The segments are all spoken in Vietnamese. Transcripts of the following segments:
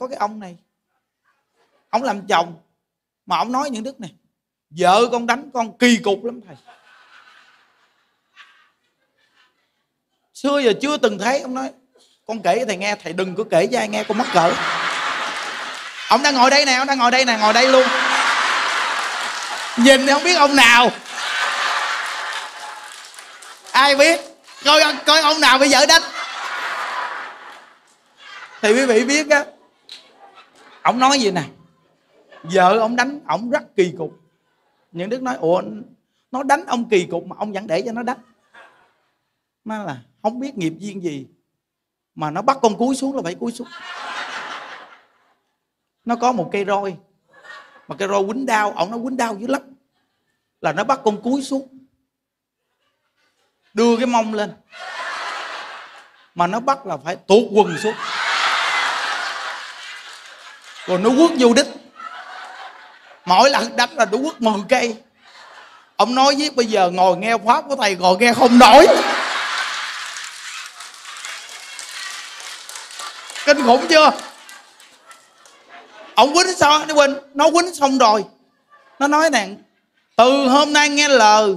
có cái ông này. Ông làm chồng, mà ông nói những đức này, vợ con đánh con kỳ cục lắm thầy. Xưa giờ chưa từng thấy, ông nói, con kể cho thầy nghe, thầy đừng có kể cho ai nghe con mắc cỡ. Ông đang ngồi đây nè, ông đang ngồi đây nè, ngồi đây luôn. Nhìn thì không biết ông nào. Ai biết? Coi coi ông nào bây giờ đánh. Thì quý vị biết á ông nói gì nè? Vợ ông đánh ông rất kỳ cục. Những đức nói, ủa, nó đánh ông kỳ cục mà ông vẫn để cho nó đánh. Nó là, không biết nghiệp duyên gì mà nó bắt con cúi xuống là phải cúi xuống. Nó có một cây roi, mà cây roi quýnh đau ông nó quýnh đau dữ lắm. Là nó bắt con cúi xuống, đưa cái mông lên. Mà nó bắt là phải tuột quần xuống rồi nó quất vô đích mỗi lần đánh là nó quất 10 cây. Ông nói với bây giờ ngồi nghe pháp của thầy ngồi nghe không nổi. Kinh khủng chưa? Ông quýnh sao? Nó quên. Nó quýnh xong rồi. Nó nói nè, từ hôm nay nghe lời,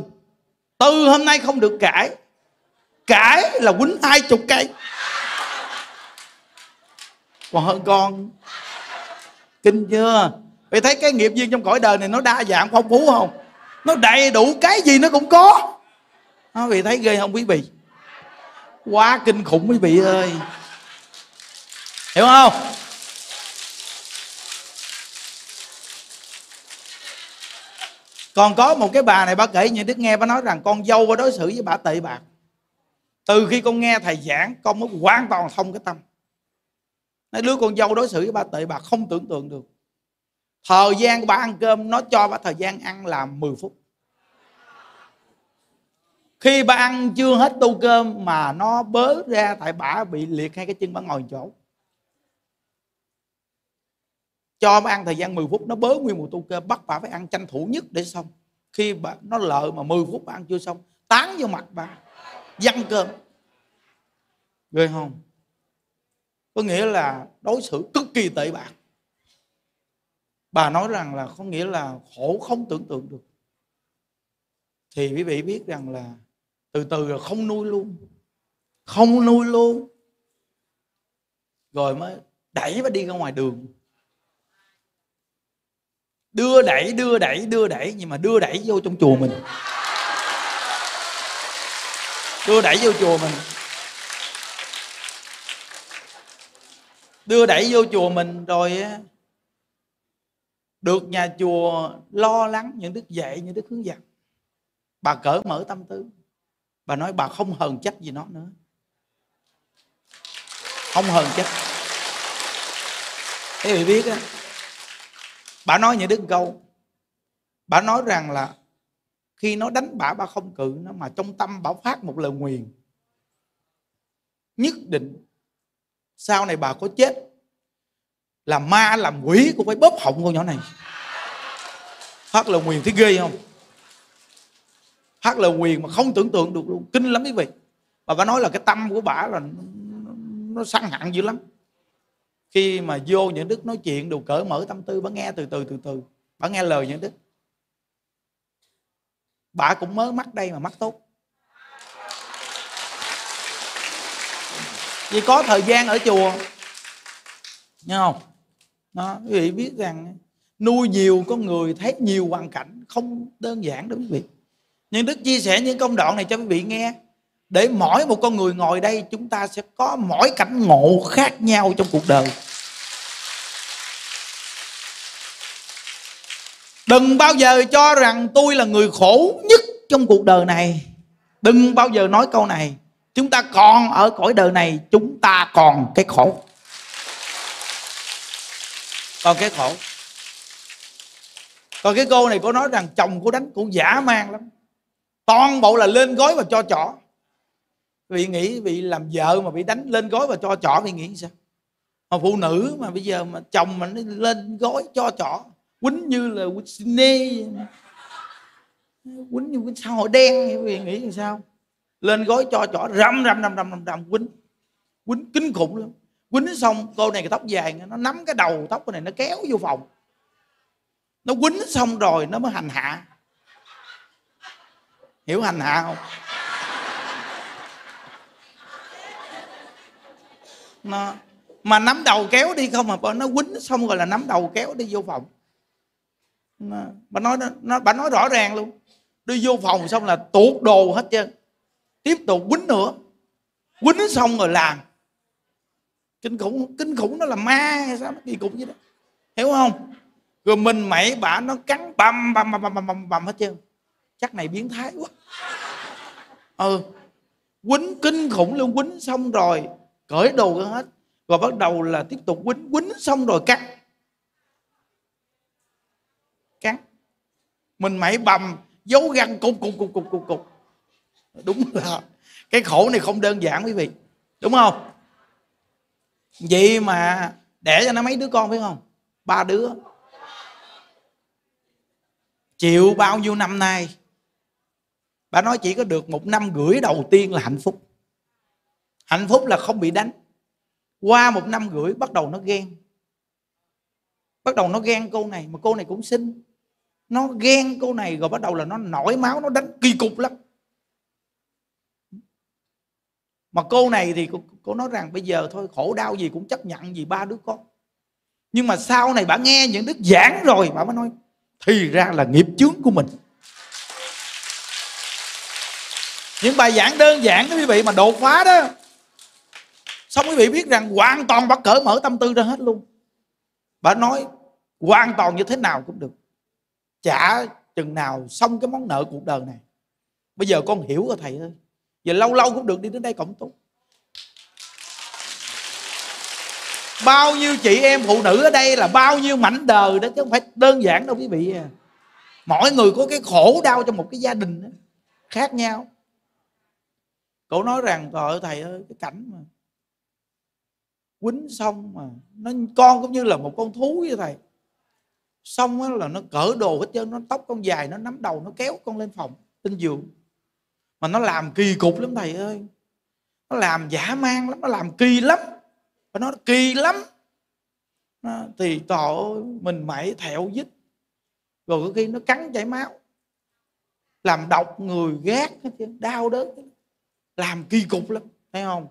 từ hôm nay không được cãi. Cãi là quýnh hai chục cây. Còn hơn con kinh chưa? Vì thấy cái nghiệp duyên trong cõi đời này nó đa dạng, phong phú không? Nó đầy đủ cái gì nó cũng có. Nó vì thấy ghê không, quý vị? Quá kinh khủng, quý vị ơi. Hiểu không? Còn có một cái bà này bà kể như đức nghe, bà nói rằng con dâu bà đối xử với bà tệ bạc. Từ khi con nghe thầy giảng, con mới hoàn toàn thông cái tâm nói, đứa con dâu đối xử với bà tệ, bà không tưởng tượng được. Thời gian của bà ăn cơm, nó cho bà thời gian ăn là 10 phút. Khi bà ăn chưa hết tô cơm mà nó bớ ra tại bà bị liệt hai cái chân, bà ngồi chỗ. Cho bà ăn thời gian 10 phút, nó bớ nguyên một tô cơm, bắt bà phải ăn tranh thủ nhất để xong. Khi bà, nó lợi mà 10 phút bà ăn chưa xong, tán vô mặt bà văng cơm. Ghê không? Có nghĩa là đối xử cực kỳ tệ bạc. Bà nói rằng là có nghĩa là khổ không tưởng tượng được. Thì quý vị biết rằng là từ từ rồi không nuôi luôn. Không nuôi luôn. Rồi mới đẩy bà đi ra ngoài đường. Đưa đẩy đưa đẩy đưa đẩy, nhưng mà đưa đẩy vô trong chùa mình. Đưa đẩy vô chùa mình. Đưa đẩy vô chùa mình rồi được nhà chùa lo lắng những đức dạy, những đức hướng dẫn. Bà cởi mở tâm tư. Bà nói bà không hờn trách gì nó nữa. Không hờn trách. Thế vị biết á, bà nói những đức câu. Bà nói rằng là khi nó đánh bà bà không cự nó, mà trong tâm bà phát một lời nguyền. Nhất định sau này bà có chết? Làm ma làm quỷ cũng phải bóp họng con nhỏ này. Hát lời nguyền thấy ghê không? Hát lời nguyền mà không tưởng tượng được luôn. Kinh lắm quý vị. Bà bà nói là cái tâm của bà là nó săn hạn dữ lắm. Khi mà vô những đức nói chuyện đồ cởi mở tâm tư, bà nghe từ từ từ từ. Bà nghe lời những đức. Bà cũng mới mắc đây mà mắc tốt. Vì có thời gian ở chùa. Nghe không? Đó, quý vị biết rằng nuôi nhiều con người thấy nhiều hoàn cảnh không đơn giản đâu quý vị. Nhưng đức chia sẻ những công đoạn này cho quý vị nghe. Để mỗi một con người ngồi đây, chúng ta sẽ có mỗi cảnh ngộ khác nhau trong cuộc đời. Đừng bao giờ cho rằng tôi là người khổ nhất trong cuộc đời này. Đừng bao giờ nói câu này chúng ta còn ở cõi đời này, chúng ta còn cái khổ. Còn cái khổ. Còn cái cô này, cô nói rằng chồng cô đánh cô giả man lắm. Toàn bộ là lên gói và cho chỏ. Vì nghĩ bị làm vợ mà bị đánh lên gói và cho chỏ vì nghĩ sao? Mà phụ nữ mà bây giờ mà chồng mà nó lên gói cho chỏ, quýnh như là quýnh nê quýnh như quýnh xã hội đen vì nghĩ làm sao? Lên gói cho chỏ rầm rầm rầm rầm rầm rầm quýnh. Quýnh kinh khủng lắm quýnh xong cô này cái tóc dài nó nắm cái đầu tóc này nó kéo vô phòng. Nó quýnh xong rồi nó mới hành hạ. Hiểu hành hạ không? Nó mà nắm đầu kéo đi không mà nó quýnh xong rồi là nắm đầu kéo đi vô phòng. Nó, bà nói nó bà nói rõ ràng luôn. Đi vô phòng xong là tuột đồ hết trơn tiếp tục quýnh nữa. Quýnh xong rồi làm kinh khủng kinh khủng nó là ma hay sao? Nó kỳ cục như đó hiểu không? Rồi mình mẩy bả nó cắn bầm bầm bầm bầm bầm bầm hết trơn. Chắc này biến thái quá. Ừ. Quýnh kinh khủng luôn, quýnh xong rồi cởi đồ ra hết. Rồi bắt đầu là tiếp tục quýnh quýnh xong rồi cắt cắn. Mình mẩy bầm dấu găng cục cục cục cục cục cục đúng là cái khổ này không đơn giản quý vị. Đúng không? Vậy mà đẻ cho nó mấy đứa con, phải không? Ba đứa. Chịu bao nhiêu năm nay? Bà nói chỉ có được một năm gửi đầu tiên là hạnh phúc. Hạnh phúc là không bị đánh. Qua một năm gửi, bắt đầu nó ghen. Bắt đầu nó ghen cô này, mà cô này cũng xinh. Nó ghen cô này, rồi bắt đầu là nó nổi máu, nó đánh kỳ cục lắm. Mà cô này thì cô, cô nói rằng bây giờ thôi khổ đau gì cũng chấp nhận vì ba đứa con. Nhưng mà sau này bà nghe những đức giảng rồi bà mới nói thì ra là nghiệp chướng của mình. Những bài giảng đơn giản đó quý vị mà đột phá đó. Xong quý vị biết rằng hoàn toàn bà cỡ mở tâm tư ra hết luôn. Bà nói hoàn toàn như thế nào cũng được. Trả chừng nào xong cái món nợ cuộc đời này. Bây giờ con hiểu rồi thầy ơi và lâu lâu cũng được đi đến đây cộng tu bao nhiêu chị em phụ nữ ở đây là bao nhiêu mảnh đời đó chứ không phải đơn giản đâu quý vị à. mỗi người có cái khổ đau trong một cái gia đình đó, khác nhau. Cậu nói rằng trời ơi thầy ơi cái cảnh mà quýnh xong mà nó con cũng như là một con thú vậy thầy. Xong á là nó cỡ đồ hết trơn nó tóc con dài nó nắm đầu nó kéo con lên phòng trên giường mà nó làm kỳ cục lắm thầy ơi. Nó làm giả man lắm nó làm kỳ lắm. Và nó kỳ lắm. Nó, thì tổ mình mẩy thẹo dít rồi có khi nó cắn chảy máu. Làm độc người ghét đau đớn. Làm kỳ cục lắm thấy không?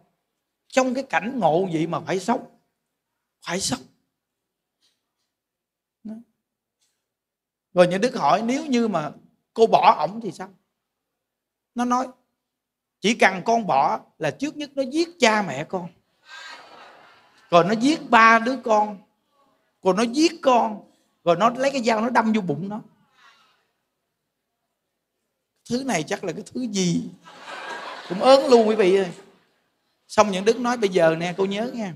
Trong cái cảnh ngộ vậy mà phải sống. Phải sống. Rồi những đức hỏi nếu như mà cô bỏ ổng thì sao? Nó nói, chỉ cần con bỏ là trước nhất nó giết cha mẹ con. Rồi nó giết ba đứa con. Rồi nó giết con. Rồi nó lấy cái dao nó đâm vô bụng nó. Thứ này chắc là cái thứ gì? Cũng ớn luôn quý vị ơi. Xong những đức nói, bây giờ nè, cô nhớ nha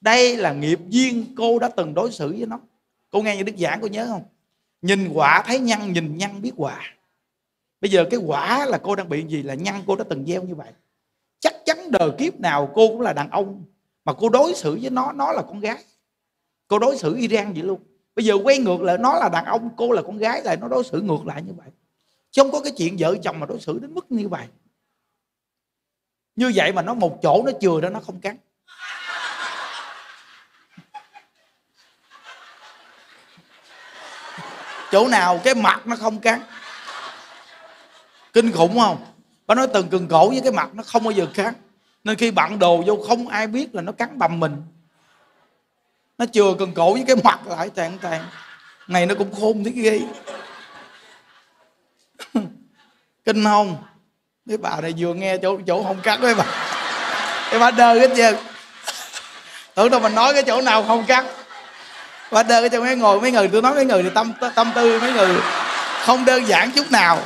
đây là nghiệp duyên cô đã từng đối xử với nó. Cô nghe những đức giảng, cô nhớ không? Nhìn quả, thấy nhân nhìn nhân biết quả bây giờ cái quả là cô đang bị gì? Là nhân cô đã từng gieo như vậy. Chắc chắn đời kiếp nào cô cũng là đàn ông, mà cô đối xử với nó nó là con gái. Cô đối xử Iran vậy luôn. Bây giờ quay ngược lại, nó là đàn ông, cô là con gái lại, nó đối xử ngược lại như vậy. Chứ không có cái chuyện vợ chồng mà đối xử đến mức như vậy. Như vậy mà nó một chỗ nó chừa đó nó không cắn. Chỗ nào cái mặt nó không cắn kinh khủng không? Bà nói từng cần cổ với cái mặt nó không bao giờ khác. nên khi bạn đồ vô không ai biết là nó cắn bầm mình. Nó chừa cần cổ với cái mặt lại tàn tàn này nó cũng khôn thế ghê kinh không? Cái bà này vừa nghe chỗ chỗ không cắt với bà. Cái bà đơ hết trơn. Tưởng đâu mình nói cái chỗ nào không cắt bà đơ cái chỗ mấy ngồi mấy người tôi nói mấy người thì tâm tâm tư mấy người không đơn giản chút nào.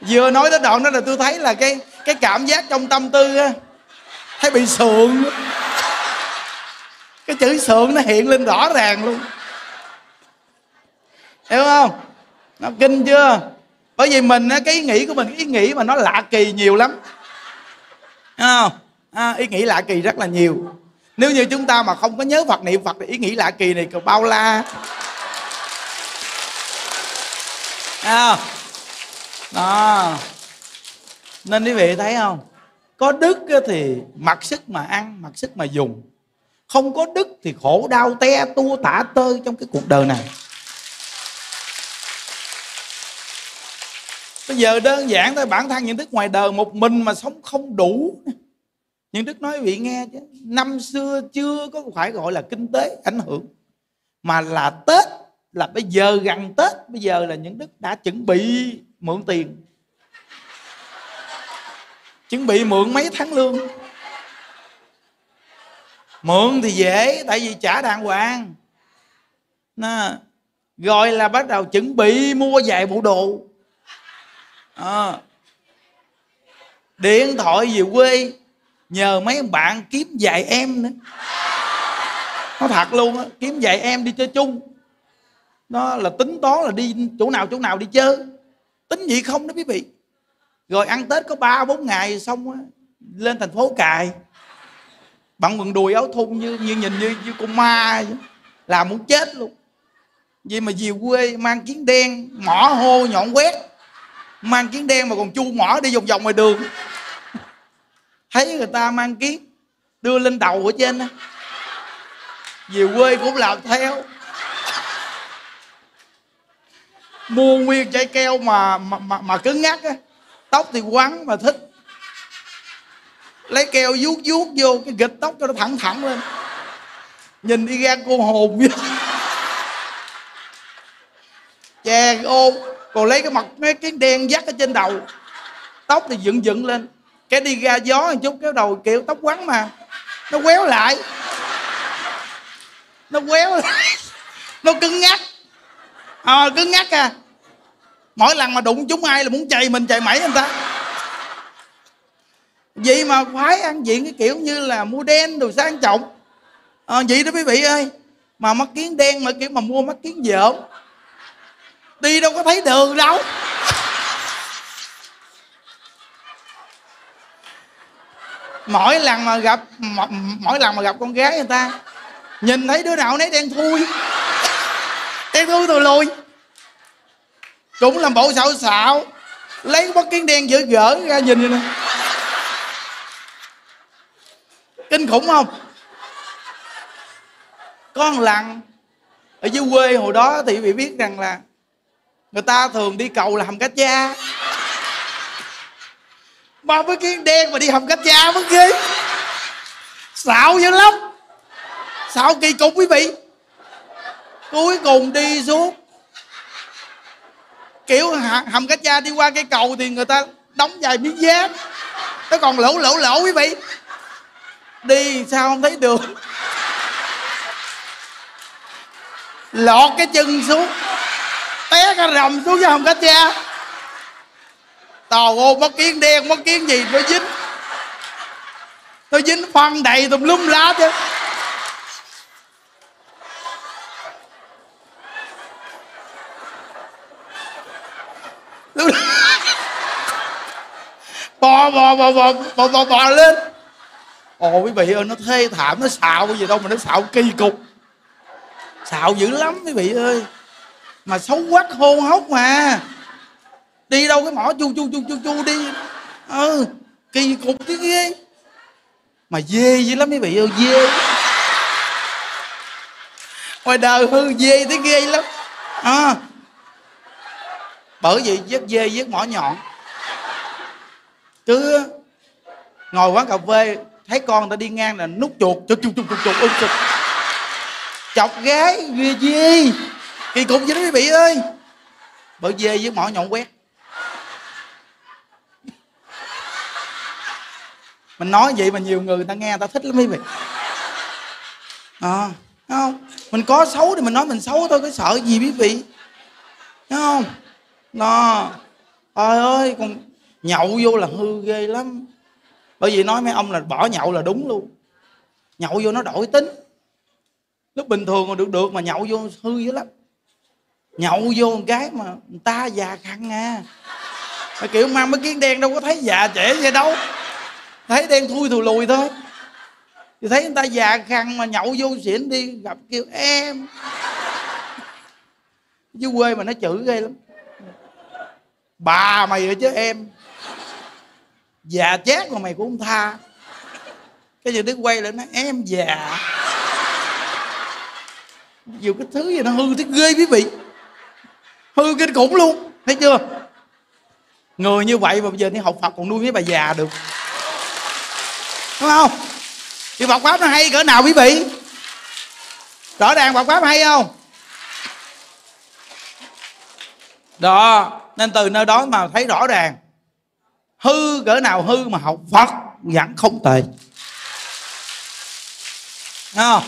Vừa nói tới đoạn đó là tôi thấy là cái cái cảm giác trong tâm tư á thấy bị sượng. Cái chữ sượng nó hiện lên rõ ràng luôn. Hiểu không? Nó kinh chưa? Bởi vì mình á cái ý nghĩ của mình cái ý nghĩ mà nó lạ kỳ nhiều lắm. Hiểu không? À, ý nghĩ lạ kỳ rất là nhiều. Nếu như chúng ta mà không có nhớ phật niệm phật thì ý nghĩ lạ kỳ này còn bao la. À không? Đó nên quý vị thấy không? Có đức thì mặc sức mà ăn, mặc sức mà dùng. Không có đức thì khổ đau te tua tả tơi trong cái cuộc đời này. Bây giờ đơn giản thôi, bản thân những đức ngoài đời một mình mà sống không đủ. Những đức nói vị nghe chứ. Năm xưa chưa có phải gọi là kinh tế ảnh hưởng, mà là tết, là bây giờ gần tết, bây giờ là những đức đã chuẩn bị mượn tiền. Chuẩn bị mượn mấy tháng lương. Mượn thì dễ tại vì trả đàng hoàng. Nó, rồi là bắt đầu chuẩn bị mua vài bộ đồ. À, điện thoại về quê nhờ mấy bạn kiếm vài em nữa. Nó thật luôn á kiếm vài em đi chơi chung. Nó là tính toán là đi chỗ nào chỗ nào đi chơi tính gì không đó quý vị? Rồi ăn tết có ba bốn ngày xong á lên thành phố cài. Bằng quần đùi áo thun như như nhìn như như con ma vậy. làm muốn chết luôn. Vì mà về quê mang kiến đen mỏ hô nhọn quét. Mang kiến đen mà còn chu mỏ đi vòng vòng ngoài đường. Thấy người ta mang kiến đưa lên đầu ở trên á, về quê cũng làm theo. Mua nguyên chai keo mà mà mà, mà cứng ngắc á. Tóc thì quắn mà thích. Lấy keo vuốt vuốt vô cái gịch tóc cho nó thẳng thẳng lên. Nhìn đi gan cô hồn vậy chè ô còn lấy cái mặt mấy cái đen dắt ở trên đầu. Tóc thì dựng dựng lên. Cái đi ra gió một chút cái đầu kiểu tóc quắn mà. Nó quéo lại. Nó quéo lại. Nó cứng ngắc Ờ, à, cứng ngắc à. Mỗi lần mà đụng chúng ai là muốn chạy mình chạy mẩy người ta. Vậy mà phải ăn diện cái kiểu như là mua đen đồ sang trọng. À, vậy đó quý vị ơi. Mà mắt kiến đen mà kiểu mà mua mắt kiến dởm. Đi đâu có thấy đường đâu. Mỗi lần mà gặp mỗi lần mà gặp con gái người ta nhìn thấy đứa nào nấy đen thui cái thứ tôi lui. Cũng làm bộ xạo xạo lấy cái bất kiến đen dở gỡ ra nhìn vậy nè. Kinh khủng không? Con lần, ở dưới quê hồi đó thì bị biết rằng là người ta thường đi cầu là hầm cá cha. Ba với kiến đen mà đi hầm cá cha mất ghê xạo dữ lắm. Xạo kỳ cục quý vị cuối cùng đi xuống kiểu hầm cá cha đi qua cây cầu thì người ta đóng vài miếng dép. Nó còn lỗ lỗ lỗ quý vị. Đi sao không thấy đường lọt cái chân xuống té cái rầm xuống với hầm cá cha tàu ô, mất kiến đen, mất kiến gì nó dính. Nó dính phân đầy tùm lum lá chứ. bò bò bò bò bò bò, bò lên. Ồ quý vị ơi nó thê thảm nó xạo cái gì đâu mà nó xạo kỳ cục. Xạo dữ lắm quý vị ơi. Mà xấu quắc hô hốc mà. Đi đâu cái mỏ chu chu chu chu chu đi. Ừ kỳ cục chứ ghê. Mà dê dữ lắm quý vị ơi dê. Ngoài đời hư dê thấy ghê lắm. À, bởi vì giết dê giết mỏ nhọn. Cứ ngồi quán cà phê thấy con ta đi ngang là nút chuột chuột chuột chuột chuột chuột ưng chuột chọc gái ghê dê kỳ cục vậy đó quý vị ơi. Bởi dê với mỏ nhọn quét. Mình nói vậy mà nhiều người, người ta nghe người ta thích lắm quý vị. À, không? Mình có xấu thì mình nói mình xấu thôi có sợ gì quý vị? Đúng không? Nó ơi ơi, con nhậu vô là hư ghê lắm. Bởi vì nói mấy ông là bỏ nhậu là đúng luôn. Nhậu vô nó đổi tính. Lúc bình thường còn được được mà nhậu vô hư dữ lắm. Nhậu vô một cái mà người ta già khăn à. Mà kiểu mang mấy kiến đen đâu có thấy già trẻ vậy đâu. Thấy đen thui thù lùi thôi. Thì thấy người ta già khăn mà nhậu vô xỉn đi, gặp kêu em. Chứ quê mà nó chửi ghê lắm bà mày rồi chứ, em. Già chát mà mày cũng không tha. Cái gì đức quay lại nói, em già. Nhiều cái thứ gì nó hư thế ghê quý vị. Hư kinh khủng luôn, thấy chưa? Người như vậy mà bây giờ đi học phật còn nuôi mấy bà già được. Đúng không? Thì Phật pháp nó hay cỡ nào quý vị? Rõ ràng Phật pháp hay không? Đó nên từ nơi đó mà thấy rõ ràng hư cỡ nào hư mà học Phật vẫn không tệ. À,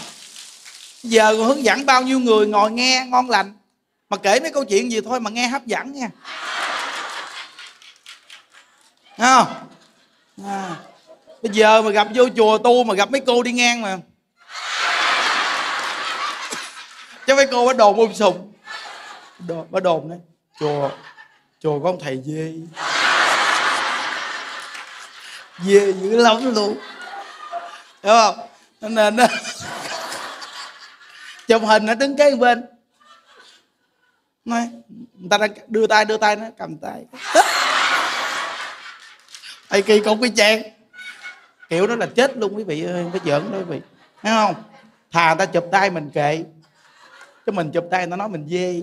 giờ hướng dẫn bao nhiêu người ngồi nghe ngon lành mà kể mấy câu chuyện gì thôi mà nghe hấp dẫn nha. À, à. bây giờ mà gặp vô chùa tu mà gặp mấy cô đi ngang mà. Chứ mấy cô bắt đồn ôm sùng. Đồn, bắt đồn đấy chùa chùa có ông thầy dê dê dữ lắm luôn. Hiểu không? Nên nó chụp hình nó đứng kế bên. Nói, người ta đang đưa tay đưa tay nó cầm tay. Ai kỳ cục cái chàng. Kiểu đó là chết luôn, quý vị ơi, phải giỡn đó, quý vị. Thấy không? Thà người ta chụp tay mình kệ. Chứ mình chụp tay người ta nói mình dê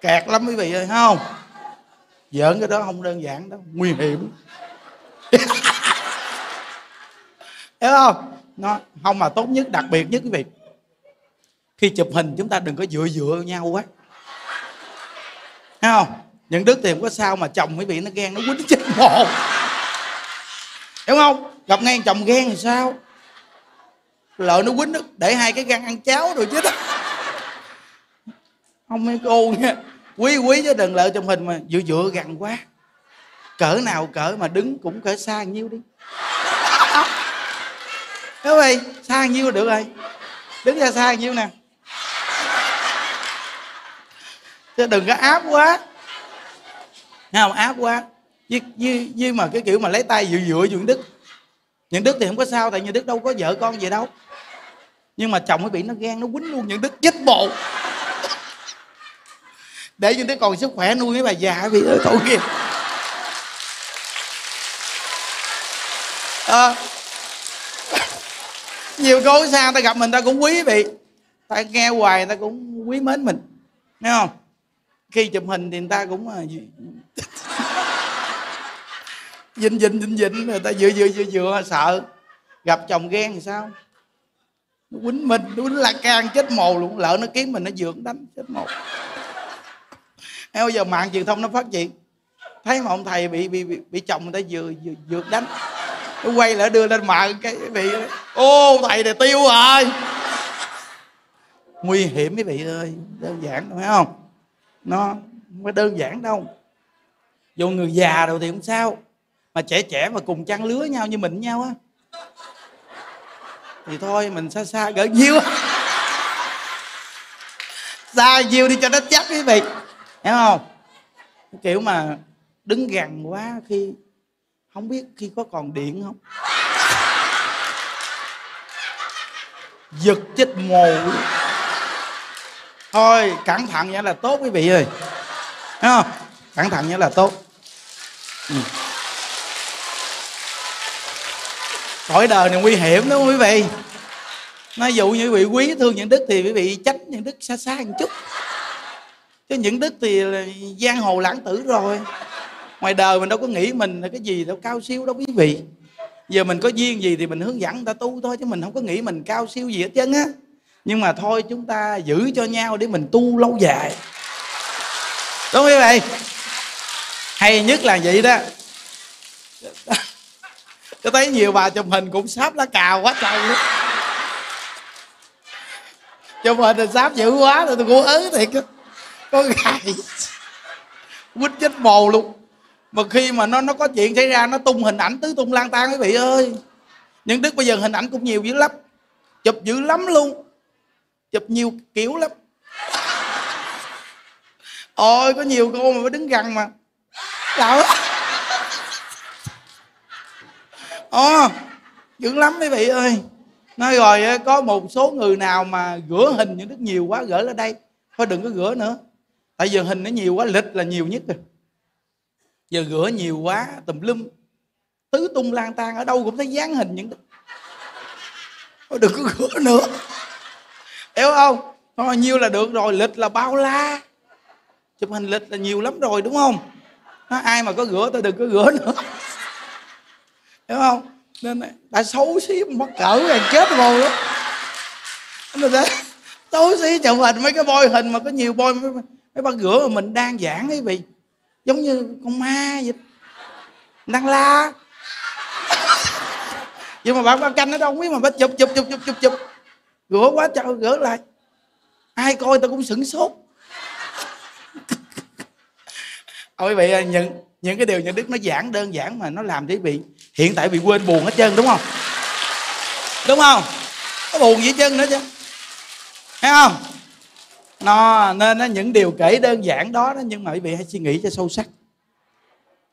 kẹt lắm quý vị ơi, thấy không? Giỡn cái đó không đơn giản đâu, nguy hiểm. Hiểu không? Nó không mà tốt nhất, đặc biệt nhất quý vị. Khi chụp hình chúng ta đừng có dựa dựa nhau quá. Thấy không? Những đứa tiền có sao mà chồng quý vị nó ghen, nó quýnh chết một. Hiểu không? Gặp ngay chồng ghen thì sao? Lợn nó quýnh nó, để hai cái gan ăn cháo rồi chứ đó không mấy cô nha quý quý chứ đừng lợi trong hình mà dựa dựa gần quá. Cỡ nào cỡ mà đứng cũng cỡ xa nhiêu đi. Đúng rồi, xa nhiêu được rồi. Đứng ra xa nhiêu nè. Chứ đừng có áp quá. Nghe không? Áp quá. Với, với, với mà cái kiểu mà lấy tay dựa dựa những đức. Những đức thì không có sao tại như đức đâu có vợ con gì đâu. Nhưng mà chồng mới bị nó ghen nó quýnh luôn những đức chết bộ để những tới còn sức khỏe nuôi mấy bà già vì ơi tội nghiệp. À, nhiều cô xa ta gặp mình ta cũng quý vị. Ta nghe hoài ta cũng quý mến mình. Nghe không? Khi chụp hình thì người ta cũng à, dinh dinh dinh dinh người ta vừa vừa vừa vừa sợ. Gặp chồng ghen thì sao? Nó quýnh mình nó quýnh la can chết mồ luôn. Lỡ nó kiếm mình nó dượng đánh chết mồ bây giờ mạng truyền thông nó phát triển. Thấy mà ông thầy bị bị bị, bị chồng người ta vừa vừa vượt đánh. Nó quay lại đưa lên mạng cái bị ô thầy này tiêu rồi. Nguy hiểm quý vị ơi. Đơn giản đâu phải không? Nó không phải đơn giản đâu. Dù người già rồi thì không sao. Mà trẻ trẻ mà cùng chăn lứa nhau như mình nhau á. Thì thôi mình xa xa gỡ nhiêu xa nhiêu đi cho nó chắc quý vị hiểu không? Kiểu mà đứng gần quá khi không biết khi có còn điện không? Giật chết mồ thôi, cẩn thận vậy là tốt quý vị ơi. Thấy không? Cẩn thận vậy là tốt. Ừ. cõi đời này nguy hiểm đó quý vị? Nói dụ như quý vị quý thương những đức thì quý vị tránh những đức xa xa một chút chứ những đức thì là giang hồ lãng tử rồi. Ngoài đời mình đâu có nghĩ mình là cái gì, đâu cao siêu đâu quý vị. Giờ mình có duyên gì thì mình hướng dẫn người ta tu thôi, chứ mình không có nghĩ mình cao siêu gì hết trơn á. Nhưng mà thôi chúng ta giữ cho nhau để mình tu lâu dài. Đúng không quý vị? Hay nhất là vậy đó. Tôi thấy nhiều bà chụp hình cũng sáp lá cào quá trời luôn. Chụp hình thì sáp dữ quá, rồi tôi cũng ớ thiệt có gài quýt chết mồ luôn. Mà khi mà nó nó có chuyện xảy ra, nó tung hình ảnh, tứ tung lang tan quý vị ơi. Nhưng đức bây giờ hình ảnh cũng nhiều dữ lắm. Chụp dữ lắm luôn. Chụp nhiều kiểu lắm. Ôi, có nhiều cô mà phải đứng gần mà. Đạo. ồ ờ, dữ lắm quý vị ơi. Nói rồi có một số người nào mà gửi hình những đức nhiều quá gửi lên đây. Thôi đừng có gửi nữa tại giờ hình nó nhiều quá, lịch là nhiều nhất rồi. Giờ rửa nhiều quá, tùm lum. Tứ tung lang tan ở đâu cũng thấy dáng hình những Thôi đừng có rửa nữa. Hiểu không? Thôi nhiêu là được rồi, lịch là bao la. Chụp hình lịch là nhiều lắm rồi, đúng không? Nó ai mà có rửa tôi đừng có rửa nữa. Hiểu không? Nên đã xấu xí, mắc cỡ rồi, chết rồi. Đó nên là xấu xí, chụp hình mấy cái bôi hình mà có nhiều bôi mấy, mấy rửa mà mình đang giảng ấy vị giống như con ma vậy. Đang la. Nhưng mà bạn ban canh nó đâu biết mà bà chụp chụp chụp chụp chụp chụp. Rửa quá trời rửa lại. Ai coi tao cũng sửng sốt. Ôi quý vị những những cái điều nhận đức nó giảng đơn giản mà nó làm cho quý vị hiện tại bị quên buồn hết trơn đúng không? Đúng không? Có buồn gì hết trơn nữa chứ. Thấy không? Nó nên nó những điều kể đơn giản đó, đó nhưng mà quý vị hãy suy nghĩ cho sâu sắc.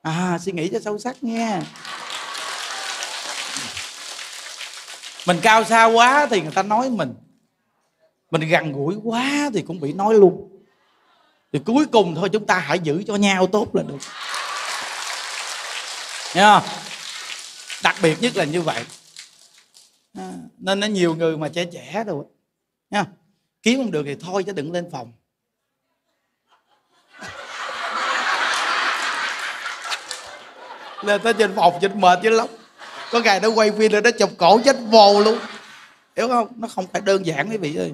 À suy nghĩ cho sâu sắc nghe mình cao xa quá thì người ta nói mình. Mình gần gũi quá thì cũng bị nói luôn. Thì cuối cùng thôi chúng ta hãy giữ cho nhau tốt là được. Nha. đặc biệt nhất là như vậy. À, nên nó nhiều người mà trẻ trẻ rồi. Nha kiếm không được thì thôi chứ đừng lên phòng. Lên tới trên phòng trên mệt chứ lắm. Có ngày nó quay phim rồi nó chụp cổ chết vồ luôn. Hiểu không? Nó không phải đơn giản quý vị ơi.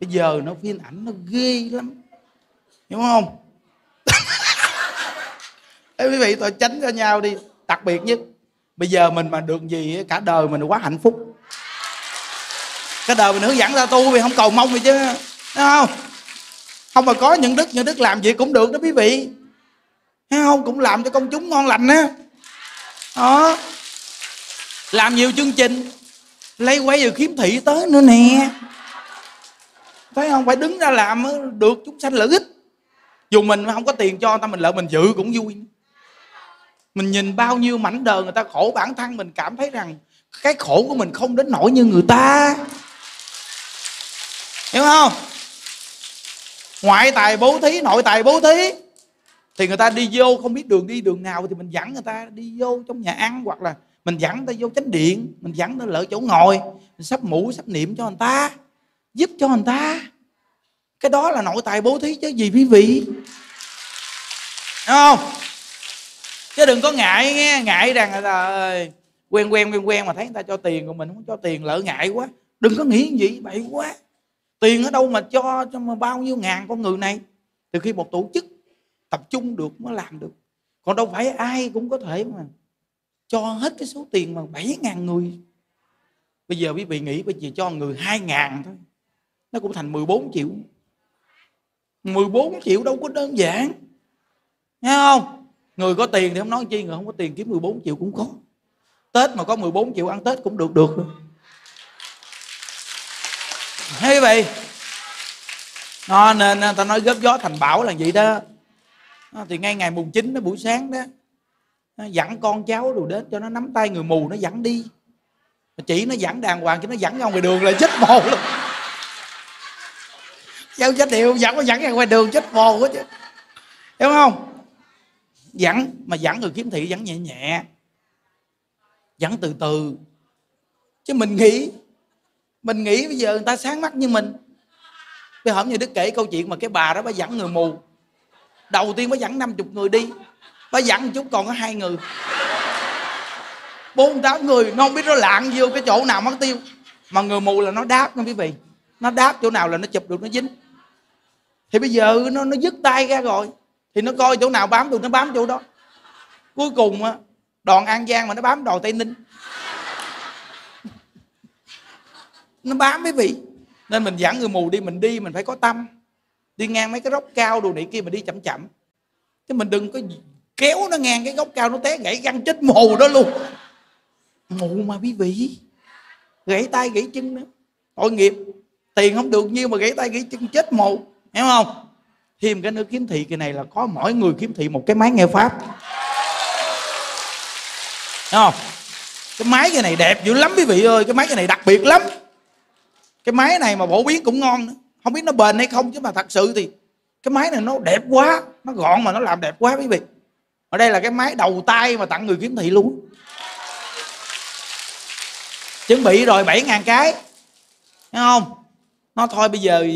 Bây giờ nó phim ảnh nó ghê lắm. Hiểu không? Ê, quý vị tôi tránh cho nhau đi. Đặc biệt nhất bây giờ mình mà được gì cả đời mình quá hạnh phúc cái đời mình hướng dẫn ra tu vì không cầu mong gì chứ. Thấy không? Không mà có những đức những đức làm gì cũng được đó quý vị. Thấy không? Cũng làm cho công chúng ngon lành á. Đó. Làm nhiều chương trình, lấy quay rồi kiếm thị tới nữa nè. Thấy không? Phải đứng ra làm được chúng sanh lợi ích. Dù mình không có tiền cho người ta, mình lợi mình dự cũng vui. Mình nhìn bao nhiêu mảnh đời người ta khổ bản thân mình cảm thấy rằng cái khổ của mình không đến nỗi như người ta hiểu không? Ngoại tài bố thí, nội tài bố thí. Thì người ta đi vô, không biết đường đi đường nào thì mình dẫn người ta đi vô trong nhà ăn, hoặc là mình dẫn người ta vô chánh điện, mình dẫn người ta lỡ chỗ ngồi, mình sắp mũ, sắp niệm cho người ta, giúp cho người ta. Cái đó là nội tài bố thí chứ gì quý vị. Đúng không? Chứ đừng có ngại nghe, ngại rằng là, ơi, quen quen quen quen mà thấy người ta cho tiền của mình không cho tiền, lỡ ngại quá. Đừng có nghĩ gì bậy quá tiền ở đâu mà cho cho mà bao nhiêu ngàn con người này? Từ khi một tổ chức tập trung được mới làm được. Còn đâu phải ai cũng có thể mà cho hết cái số tiền mà bảy ngàn người. Bây giờ quý vị nghĩ, bây giờ cho người hai ngàn thôi, nó cũng thành 14 triệu. 14 triệu đâu có đơn giản, Nghe không? Người có tiền thì không nói chi, người không có tiền kiếm 14 triệu cũng có. Tết mà có 14 triệu ăn Tết cũng được được rồi. Thế vậy. Nó nên ta nói góp gió thành bảo là vậy đó. Thì ngay ngày mùng 9 đó, buổi sáng đó, nó dẫn con cháu rồi đến cho nó nắm tay người mù, nó dẫn đi. Chỉ nó dẫn đàng hoàng, chứ nó dẫn ra ngoài đường là chết mồ luôn. Giao chết điệu dẫn, nó dẫn ra ngoài đường chết mồ quá chứ. Hiểu không? Dẫn, mà dẫn người kiếm thị, dẫn nhẹ nhẹ. Dẫn từ từ. Chứ mình nghĩ mình nghĩ bây giờ người ta sáng mắt như mình. Cái hôm như đức kể câu chuyện mà cái bà đó bà dẫn người mù. Đầu tiên bà dẫn 50 người đi. Bà dẫn chút còn có hai người. Bốn tám người, nó không biết nó lạng vô cái chỗ nào mất tiêu. Mà người mù là nó đáp nha quý vị. Nó đáp chỗ nào là nó chụp được, nó dính. Thì bây giờ nó nó dứt tay ra rồi. Thì nó coi chỗ nào bám được, nó bám chỗ đó. Cuối cùng á, đoàn an giang mà nó bám đòi tây ninh. Nó bám với vị. Nên mình dẫn người mù đi, mình đi, mình phải có tâm. Đi ngang mấy cái gốc cao đồ này kia mà đi chậm chậm. Chứ mình đừng có kéo nó ngang cái gốc cao nó té gãy găng chết mù đó luôn. Mù mà quý vị. Gãy tay gãy chân nữa. Tội nghiệp. Tiền không được nhiêu mà gãy tay gãy chân chết mù. Hiểu không? Thêm cái nữa kiếm thị, cái này là có mỗi người kiếm thị một cái máy nghe pháp. Đúng không? Cái máy cái này đẹp dữ lắm quý vị ơi, cái máy cái này đặc biệt lắm cái máy này mà bổ biến cũng ngon nữa. Không biết nó bền hay không, chứ mà thật sự thì cái máy này nó đẹp quá. Nó gọn mà nó làm đẹp quá quý vị. Ở đây là cái máy đầu tay mà tặng người kiếm thị luôn. Chuẩn bị rồi 7 ngàn cái. Thấy không? Nó thôi, bây giờ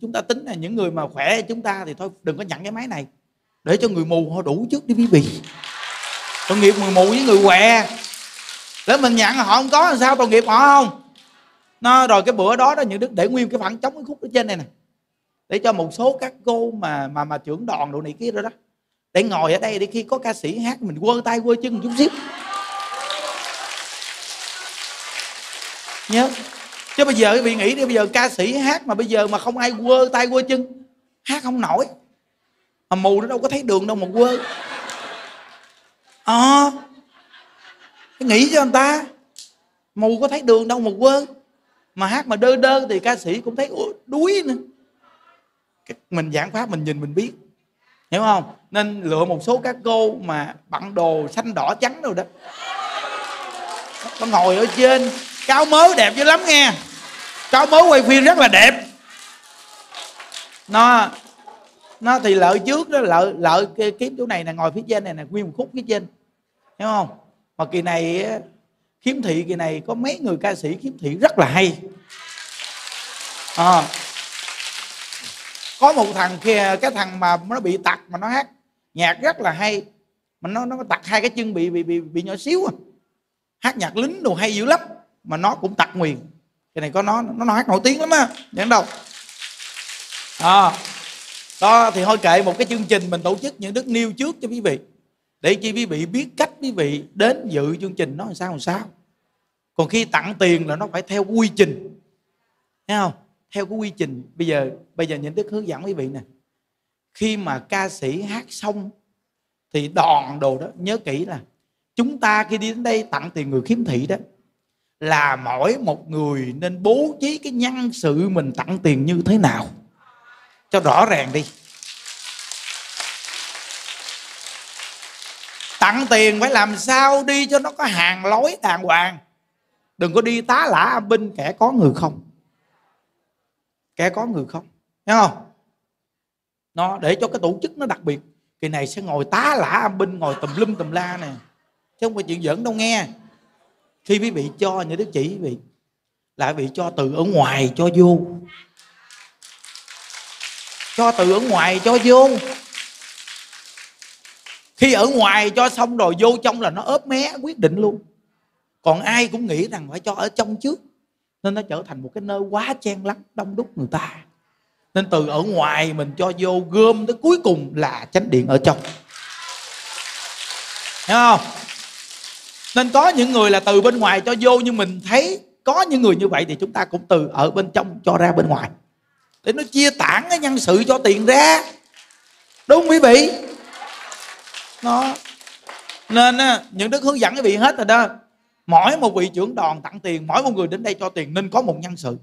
chúng ta tính là những người mà khỏe chúng ta thì thôi, đừng có nhận cái máy này. Để cho người mù họ đủ trước đi quý vị. Tội nghiệp người mù với người què. Để mình nhận họ không có, làm sao tội nghiệp họ không? Nó rồi cái bữa đó đó những đức để nguyên cái phản chống cái khúc ở trên này nè. Để cho một số các cô mà mà mà trưởng đoàn đồ này kia rồi đó. Để ngồi ở đây để khi có ca sĩ hát mình quơ tay quơ chân một chút xíu. Nhớ. Chứ bây giờ quý vị nghĩ đi bây giờ ca sĩ hát mà bây giờ mà không ai quơ tay quơ chân hát không nổi. Mà mù nó đâu có thấy đường đâu mà quơ. Ờ. À, nghĩ cho người ta. Mù có thấy đường đâu mà quơ mà hát mà đơ đơ thì ca sĩ cũng thấy đuối nữa. Mình giảng pháp mình nhìn mình biết. Hiểu không? Nên lựa một số các cô mà bận đồ xanh đỏ trắng rồi đó. Nó ngồi ở trên cáo mới đẹp dữ lắm nghe. Cáo mới quay phim rất là đẹp. Nó nó thì lợi trước đó, lợi lợi kiếm chỗ này nè, ngồi phía trên này nè, nguyên một khúc phía trên. Hiểu không? Mà kỳ này kiếm thị kỳ này có mấy người ca sĩ kiếm thị rất là hay. À, có một thằng kia cái thằng mà nó bị tặc mà nó hát nhạc rất là hay mà nó nó tặc hai cái chân bị bị bị bị nhỏ xíu à. Hát nhạc lính đồ hay dữ lắm mà nó cũng tặc nguyền. Cái này có nó nó, nó hát nổi tiếng lắm á nhận đâu. À, đó thì thôi kệ một cái chương trình mình tổ chức những đức nêu trước cho quý vị để chi quý vị biết cách quý vị đến dự chương trình nó làm sao làm sao. Còn khi tặng tiền là nó phải theo quy trình. Thấy không? Theo cái quy trình. Bây giờ bây giờ những đức hướng dẫn quý vị nè. Khi mà ca sĩ hát xong thì đòn đồ đó, nhớ kỹ là chúng ta khi đi đến đây tặng tiền người khiếm thị đó, là mỗi một người nên bố trí cái nhân sự mình tặng tiền như thế nào cho rõ ràng đi. Tặng tiền phải làm sao đi cho nó có hàng lối đàng hoàng. Đừng có đi tá lả âm binh kẻ có người không. Kẻ có người không. Nghe không? Nó để cho cái tổ chức nó đặc biệt. Kỳ này sẽ ngồi tá lả âm binh, ngồi tùm lum tùm la nè. Chứ không phải chuyện giỡn đâu nghe. Khi quý vị cho những đứa chỉ quý vị, là quý vị cho từ ở ngoài cho vô. Cho từ ở ngoài cho vô khi ở ngoài cho xong rồi, vô trong là nó ốp mé, quyết định luôn. Còn ai cũng nghĩ rằng phải cho ở trong trước. Nên nó trở thành một cái nơi quá chen lắm đông đúc người ta. Nên từ ở ngoài mình cho vô gom tới cuối cùng là chánh điện ở trong. Hiểu không? Nên có những người là từ bên ngoài cho vô, nhưng mình thấy có những người như vậy thì chúng ta cũng từ ở bên trong cho ra bên ngoài. Để nó chia tản cái nhân sự cho tiền ra. Đúng quý vị? Nó nên những đức hướng dẫn quý vị hết rồi đó. Mỗi một vị trưởng đoàn tặng tiền mỗi một người đến đây cho tiền nên có một nhân sự.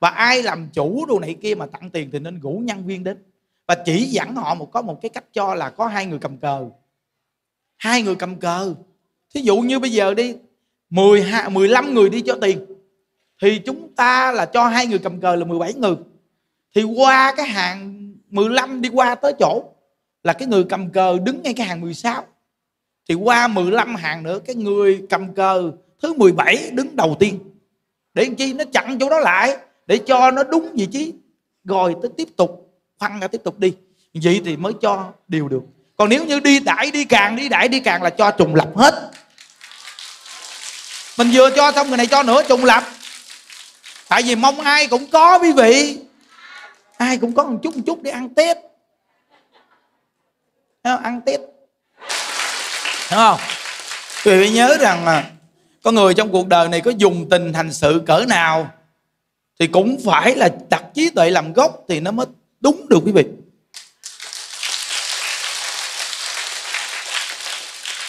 Và ai làm chủ đồ này kia mà tặng tiền thì nên rủ nhân viên đến. Và chỉ dẫn họ một có một cái cách cho là có hai người cầm cờ. Hai người cầm cờ. Thí dụ như bây giờ đi 10, 15 người đi cho tiền thì chúng ta là cho hai người cầm cờ là 17 người. Thì qua cái hàng 15 đi qua tới chỗ là cái người cầm cờ đứng ngay cái hàng 16 thì qua 15 hàng nữa, cái người cầm cờ thứ 17 đứng đầu tiên. Để làm chi? Nó chặn chỗ đó lại, để cho nó đúng vị trí. Rồi tới tiếp tục khoăn ra tiếp tục đi. Vậy thì mới cho điều được. Còn nếu như đi đãi, đi càng, đi đãi, đi càng là cho trùng lập hết. Mình vừa cho xong, người này cho nữa trùng lập. Tại vì mong ai cũng có quý vị. Ai cũng có một chút một chút để ăn tết ăn tết Đúng không? Quý vị nhớ rằng là có người trong cuộc đời này có dùng tình hành sự cỡ nào thì cũng phải là đặt trí tuệ làm gốc thì nó mới đúng được quý vị.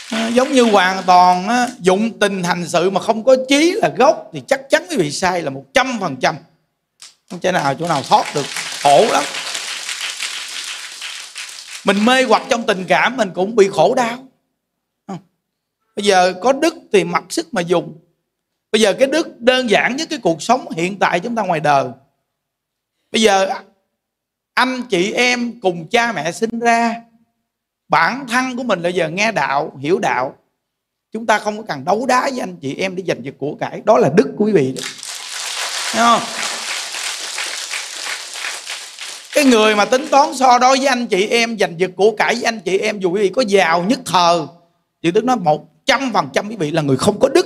À, giống như hoàn toàn á, dụng tình hành sự mà không có trí là gốc thì chắc chắn quý vị sai là một trăm phần trăm. Không thể nào chỗ nào thoát được khổ lắm mình mê hoặc trong tình cảm, mình cũng bị khổ đau. Bây giờ có đức thì mặc sức mà dùng. Bây giờ cái đức đơn giản nhất, cái cuộc sống hiện tại chúng ta ngoài đời. Bây giờ anh chị em cùng cha mẹ sinh ra, bản thân của mình là giờ nghe đạo, hiểu đạo. Chúng ta không có cần đấu đá với anh chị em để giành giật của cải. Đó là đức của quý vị. Đó Thấy không? Cái người mà tính toán so đo với anh chị em, giành giật của cải với anh chị em, dù quý vị có giàu nhất thờ, thì tức nói một trăm phần trăm quý vị là người không có đức.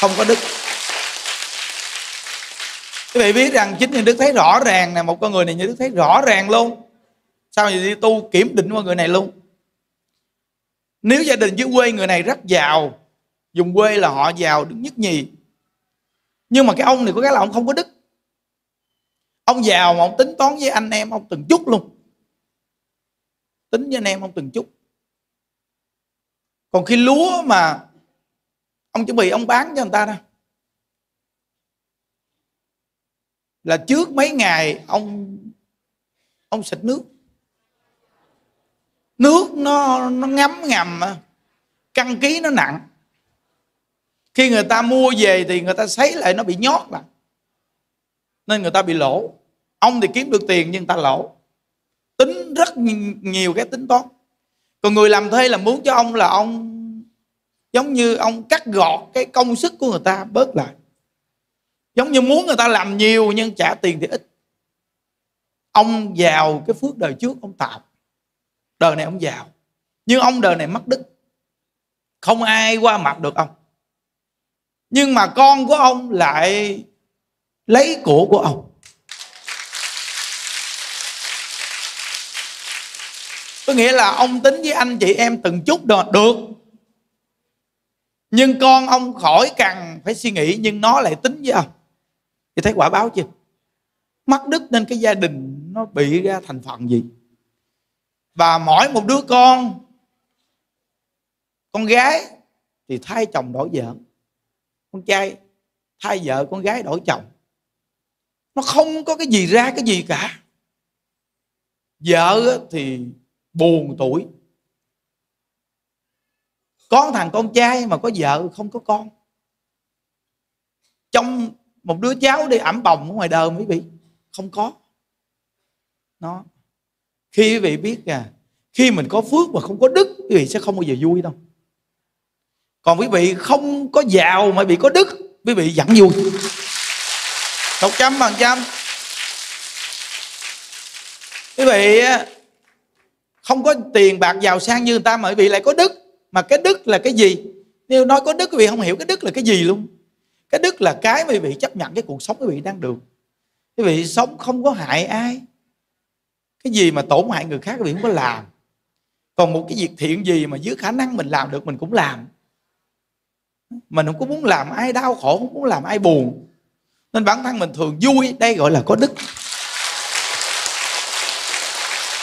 Không có đức. Quý vị biết rằng chính như đức thấy rõ ràng nè, một con người này như đức thấy rõ ràng luôn. Sao vậy đi tu kiểm định qua người này luôn? Nếu gia đình dưới quê người này rất giàu, dùng quê là họ giàu đứng nhất nhì. Nhưng mà cái ông này có cái là ông không có đức ông giàu mà ông tính toán với anh em ông từng chút luôn. Tính với anh em ông từng chút. Còn khi lúa mà ông chuẩn bị ông bán cho người ta đó, là trước mấy ngày ông ông xịt nước. Nước nó nó ngấm ngầm căn ký nó nặng. Khi người ta mua về thì người ta sấy lại nó bị nhót lại nên người ta bị lỗ. Ông thì kiếm được tiền nhưng người ta lỗ. Tính rất nhiều cái tính toán. Còn người làm thuê là muốn cho ông là ông, giống như ông cắt gọt cái công sức của người ta, bớt lại. Giống như muốn người ta làm nhiều nhưng trả tiền thì ít. Ông giàu cái phước đời trước, ông tạo. Đời này ông giàu. Nhưng ông đời này mất đức không ai qua mặt được ông. Nhưng mà con của ông lại lấy cổ của ông. Có nghĩa là ông tính với anh chị em từng chút đó, được. Nhưng con ông khỏi cần phải suy nghĩ, nhưng nó lại tính với ông. Thì thấy quả báo chưa? Mất đức nên cái gia đình nó bị ra thành phần gì? Và mỗi một đứa con con gái thì thay chồng đổi vợ. Con trai thay vợ, con gái đổi chồng nó không có cái gì ra cái gì cả. Vợ thì buồn tuổi. Con thằng con trai mà có vợ không có con. Trong một đứa cháu đi ẩm bồng ở ngoài đời quý vị, không có. Nó, khi quý vị biết à khi mình có phước mà không có đức, quý vị sẽ không bao giờ vui đâu. Còn quý vị không có giàu mà bị có đức, quý vị vẫn vui một trăm phần trăm. Quý vị không có tiền bạc giàu sang như người ta mà quý vị lại có đức. Mà cái đức là cái gì? Nếu nói có đức, quý vị không hiểu cái đức là cái gì luôn. Cái đức là cái mà quý vị chấp nhận cái cuộc sống quý vị đang được. Quý vị sống không có hại ai. Cái gì mà tổn hại người khác quý vị không có làm. Còn một cái việc thiện gì mà dưới khả năng mình làm được, mình cũng làm. Mình không có muốn làm ai đau khổ, không muốn làm ai buồn nên bản thân mình thường vui, đây gọi là có đức.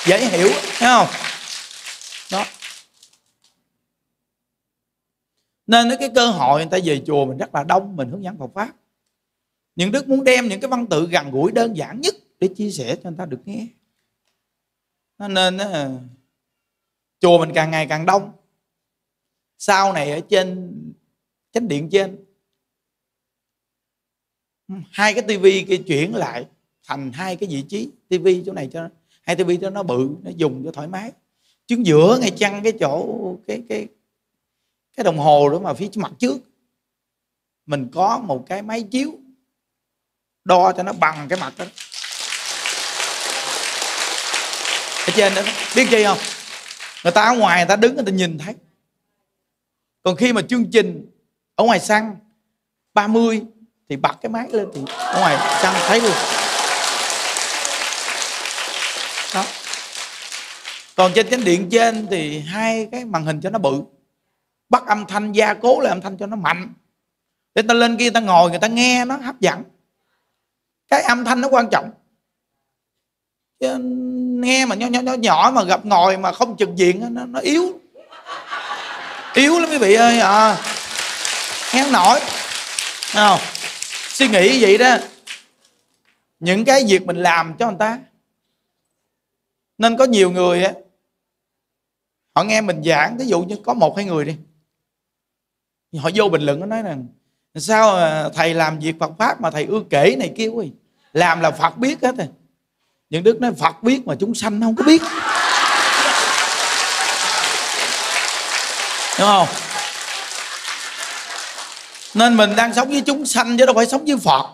Dễ hiểu, thấy không? Đó. Nên cái cơ hội người ta về chùa mình rất là đông, mình hướng dẫn Phật pháp. Những đức muốn đem những cái văn tự gần gũi đơn giản nhất để chia sẻ cho người ta được nghe. Nên ờ, chùa mình càng ngày càng đông. Sau này ở trên, chánh điện trên hai cái tivi kia chuyển lại thành hai cái vị trí tivi chỗ này cho hai tivi cho nó bự, nó dùng cho thoải mái. Chứ giữa ngay chăng cái chỗ, cái cái cái đồng hồ đó mà phía mặt trước. Mình có một cái máy chiếu đo cho nó bằng cái mặt đó. Ở trên đó biết chi không? Người ta ở ngoài, người ta đứng, người ta nhìn thấy. Còn khi mà chương trình ở ngoài xăng 30 thì bật cái máy lên thì ở ngoài trăng thấy luôn. Đó. Còn trên chánh điện trên thì hai cái màn hình cho nó bự. Bắt âm thanh gia cố lại âm thanh cho nó mạnh. Để ta lên kia ta ngồi người ta nghe nó hấp dẫn. Cái âm thanh nó quan trọng. Chứ nghe mà nhỏ nhỏ nhỏ nhỏ mà gặp ngồi mà không trực diện nó, nó yếu. Yếu lắm quý vị ơi à. Nghe không nổi. Không? Suy nghĩ vậy đó, những cái việc mình làm cho người ta, nên có nhiều người á, họ nghe mình giảng ví dụ như có một, hai người đi, họ vô bình luận, nó nói rằng, sao à, thầy làm việc Phật pháp mà thầy ưa kể này kia quý làm là Phật biết hết rồi. Những đức nói, Phật biết mà chúng sanh không có biết. Đúng không? Nên mình đang sống với chúng sanh chứ đâu phải sống với phật.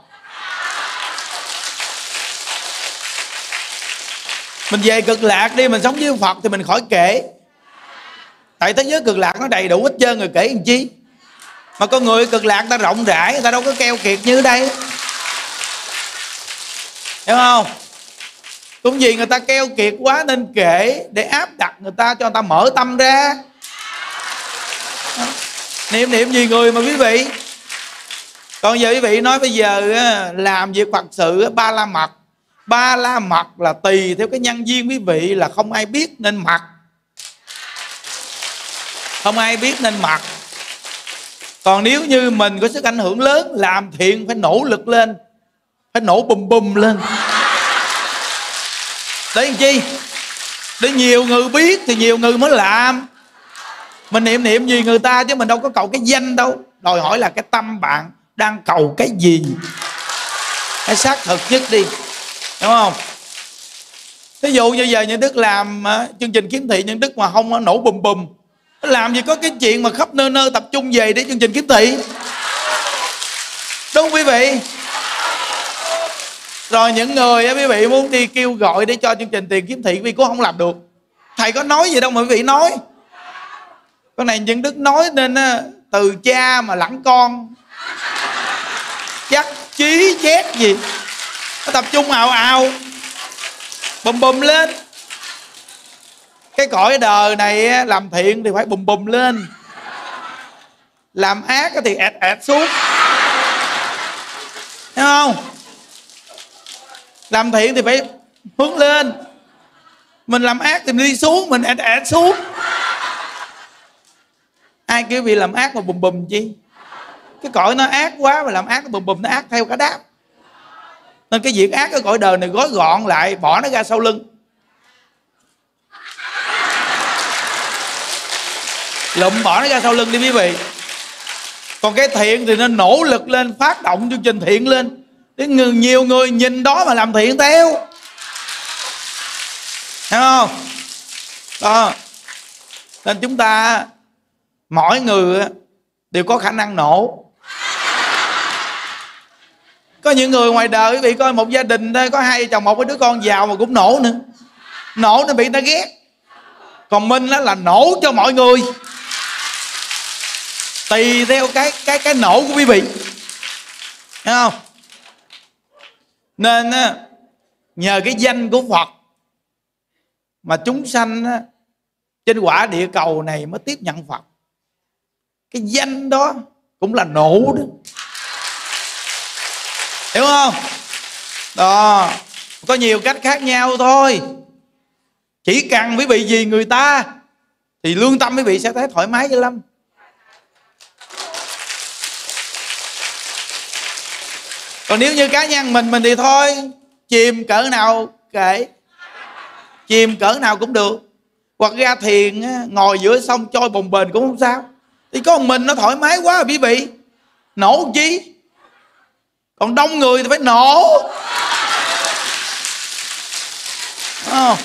Mình về cực lạc đi, mình sống với phật thì mình khỏi kể. Tại thế giới cực lạc nó đầy đủ hết trơn rồi, kể làm chi? Mà con người cực lạc ta rộng rãi, người ta đâu có keo kiệt như đây. Hiểu không? Cũng vì người ta keo kiệt quá nên kể để áp đặt người ta cho người ta mở tâm ra. Niệm niệm gì người mà quý vị còn giờ quý vị nói bây giờ làm việc phật sự ba la mật. Ba la mật là tùy theo cái nhân duyên quý vị là không ai biết nên mặc. Không ai biết nên mặc. Còn nếu như mình có sức ảnh hưởng lớn, làm thiện phải nỗ lực lên. Phải nổ bùm bùm lên. Để làm chi? Để nhiều người biết thì nhiều người mới làm. Mình niệm niệm gì người ta chứ mình đâu có cầu cái danh đâu. Đòi hỏi là cái tâm bạn đang cầu cái gì? Hãy xác thực nhất đi, đúng không? Ví dụ như giờ những đức làm ờ, chương trình kiếm thị, những đức mà không nổ bùm bùm, làm gì có cái chuyện mà khắp nơi nơi tập trung về để chương trình kiếm thị? Đúng không quý vị? Rồi những người quý vị muốn đi kêu gọi để cho chương trình tiền kiếm thị, quý vị cũng không làm được. Thầy có nói gì đâu mà quý vị nói. Con này những đức nói nên từ cha mà lẳng con chắc chí chét gì? Nó tập trung ào ào. Bùm bùm lên. Cái cõi đời này làm thiện thì phải bùm bùm lên. Làm ác thì ẹt ẹt xuống. Thấy không? Làm thiện thì phải hướng lên. Mình làm ác thì mình đi xuống, mình ẹt ẹt xuống. Ai kêu bị làm ác mà bùm bùm chi? Cái cõi nó ác quá mà làm ác nó bùm bùm nó ác theo cả đám. Nên cái việc ác ở cõi đời này gói gọn lại bỏ nó ra sau lưng. Lụm bỏ nó ra sau lưng đi quý vị. Còn cái thiện thì nên nỗ lực lên phát động chương trình thiện lên. Để người, nhiều người nhìn đó mà làm thiện theo. Thấy không? Đó. Nên chúng ta mỗi người đều có khả năng nổ có những người ngoài đời quý vị coi một gia đình đây có hai chồng, một cái đứa con giàu mà cũng nổ nữa. Nổ nó bị người ta ghét. Còn minh đó là nổ cho mọi người. Tùy theo cái cái cái nổ của quý vị. Thấy không? Nên nhờ cái danh của phật mà chúng sanh trên quả địa cầu này mới tiếp nhận phật. Cái danh đó cũng là nổ đó hiểu không? Đó. Có nhiều cách khác nhau thôi. Chỉ cần quý vị gì người ta, thì lương tâm quý vị sẽ thấy thoải mái dữ lắm. Còn nếu như cá nhân mình mình thì thôi. Chìm cỡ nào kệ chìm cỡ nào cũng được. Hoặc ra thiền ngồi giữa sông trôi bồng bềnh cũng không sao. Thì có một mình nó thoải mái quá quý vị. Nổ chi còn đông người thì phải nổ. Không?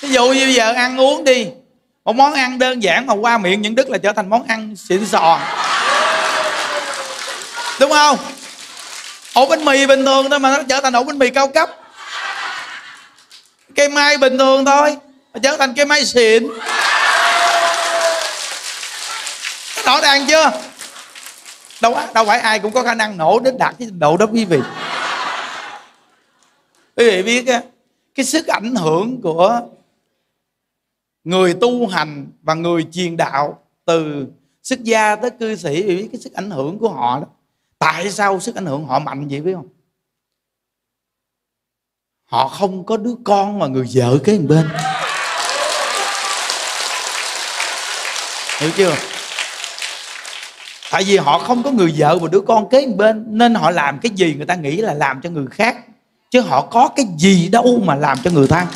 Ví dụ như bây giờ ăn uống đi. Một món ăn đơn giản mà qua miệng những đức là trở thành món ăn xịn sò. Đúng không? Ổ bánh mì bình thường thôi mà nó trở thành ổ bánh mì cao cấp. Cây mai bình thường thôi, mà trở thành cây mai xịn. Rõ ràng chưa? Đâu đâu phải ai cũng có khả năng nổ đến đạt cái trình độ đó quý vị. Quý vị biết á, cái sức ảnh hưởng của người tu hành và người truyền đạo từ xuất gia tới cư sĩ vì biết cái sức ảnh hưởng của họ đó. Tại sao sức ảnh hưởng họ mạnh vậy biết không? Họ không có đứa con mà người vợ kế bên. Hiểu chưa? Tại vì họ không có người vợ và đứa con kế bên, nên họ làm cái gì người ta nghĩ là làm cho người khác. Chứ họ có cái gì đâu mà làm cho người ta.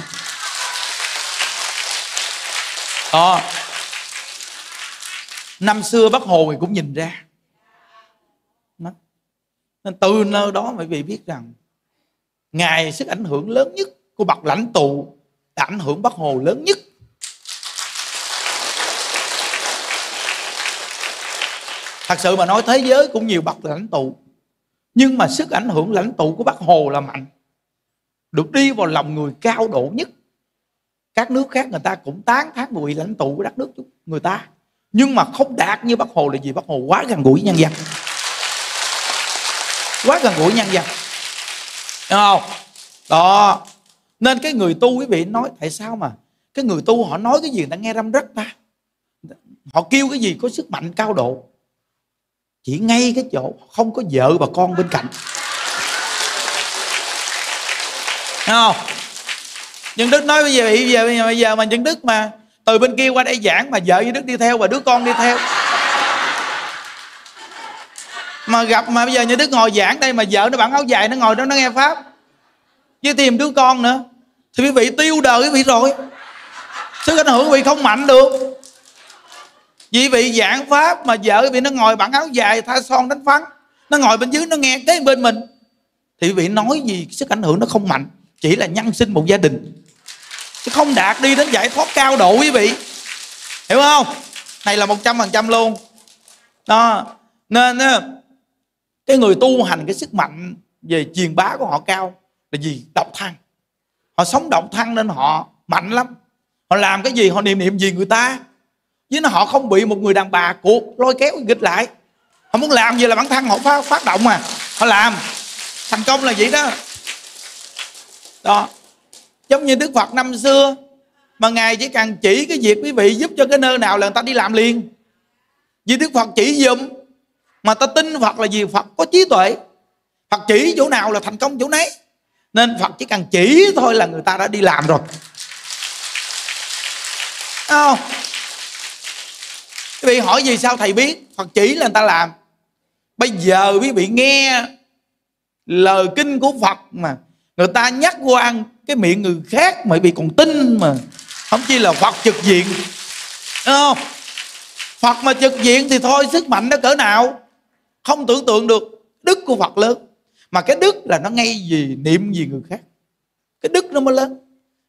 Đó năm xưa bác hồ thì cũng nhìn ra. Đó. nên từ nơi đó mọi vị biết rằng ngài sức ảnh hưởng lớn nhất của bậc lãnh tụ ảnh hưởng bác hồ lớn nhất. Thật sự mà nói, thế giới cũng nhiều bậc lãnh tụ. Nhưng mà sức ảnh hưởng lãnh tụ của bác hồ là mạnh. Được đi vào lòng người cao độ nhất. Các nước khác người ta cũng tán thán vị lãnh tụ của đất nước người ta. Nhưng mà không đạt như bác hồ là gì? Bác hồ quá gần gũi nhân dân quá gần gũi nhân dân Đúng không? Đó. Nên cái người tu, quý vị nói, tại sao mà cái người tu họ nói cái gì người ta nghe răm rắc ta? Họ kêu cái gì có sức mạnh cao độ chỉ ngay cái chỗ không có vợ và con bên cạnh. Thấy không? Nhân đức nói bây giờ bây giờ bây giờ mà nhân đức mà từ bên kia qua đây giảng mà vợ với đức đi theo và đứa con đi theo. Mà gặp mà bây giờ như đức ngồi giảng đây mà vợ nó bận áo dài, nó ngồi đó nó nghe pháp. Với tìm đứa con nữa. Thì quý vị tiêu đời quý vị rồi. Sức ảnh hưởng quý vị không mạnh được vì vị giảng pháp mà vợ vị nó ngồi bằng áo dài tha son đánh phấn. Nó ngồi bên dưới, nó nghe cái bên mình. Thì vị nói gì, sức ảnh hưởng nó không mạnh. Chỉ là nhân sinh một gia đình. Chứ không đạt đi đến giải thoát cao độ quý vị. Hiểu không? Này là một trăm phần trăm luôn. Đó. Nên cái người tu hành cái sức mạnh về truyền bá của họ cao là gì? Độc thân. Họ sống độc thân nên họ mạnh lắm. Họ làm cái gì, họ niệm niệm gì người ta? Với nó họ không bị một người đàn bà cuộc lôi kéo nghịch lại. Họ muốn làm gì là bản thân họ phát, phát động mà. Họ làm. Thành công là vậy đó. Đó. Giống như đức phật năm xưa mà ngài chỉ cần chỉ cái việc quý vị giúp cho cái nơi nào là người ta đi làm liền. Vì đức phật chỉ dùm mà ta tin phật là gì phật có trí tuệ. Phật chỉ chỗ nào là thành công chỗ nấy. Nên phật chỉ cần chỉ thôi là người ta đã đi làm rồi. Không? Quý vị hỏi gì sao thầy biết? Phật chỉ là người ta làm. Bây giờ quý vị nghe lời kinh của phật mà người ta nhắc qua cái miệng người khác mà bị còn tin mà. Không chi là phật trực diện. Đúng không? Phật mà trực diện thì thôi, sức mạnh nó cỡ nào? Không tưởng tượng được. Đức của phật lớn. Mà cái đức là nó ngay gì niệm gì người khác. Cái đức nó mới lớn.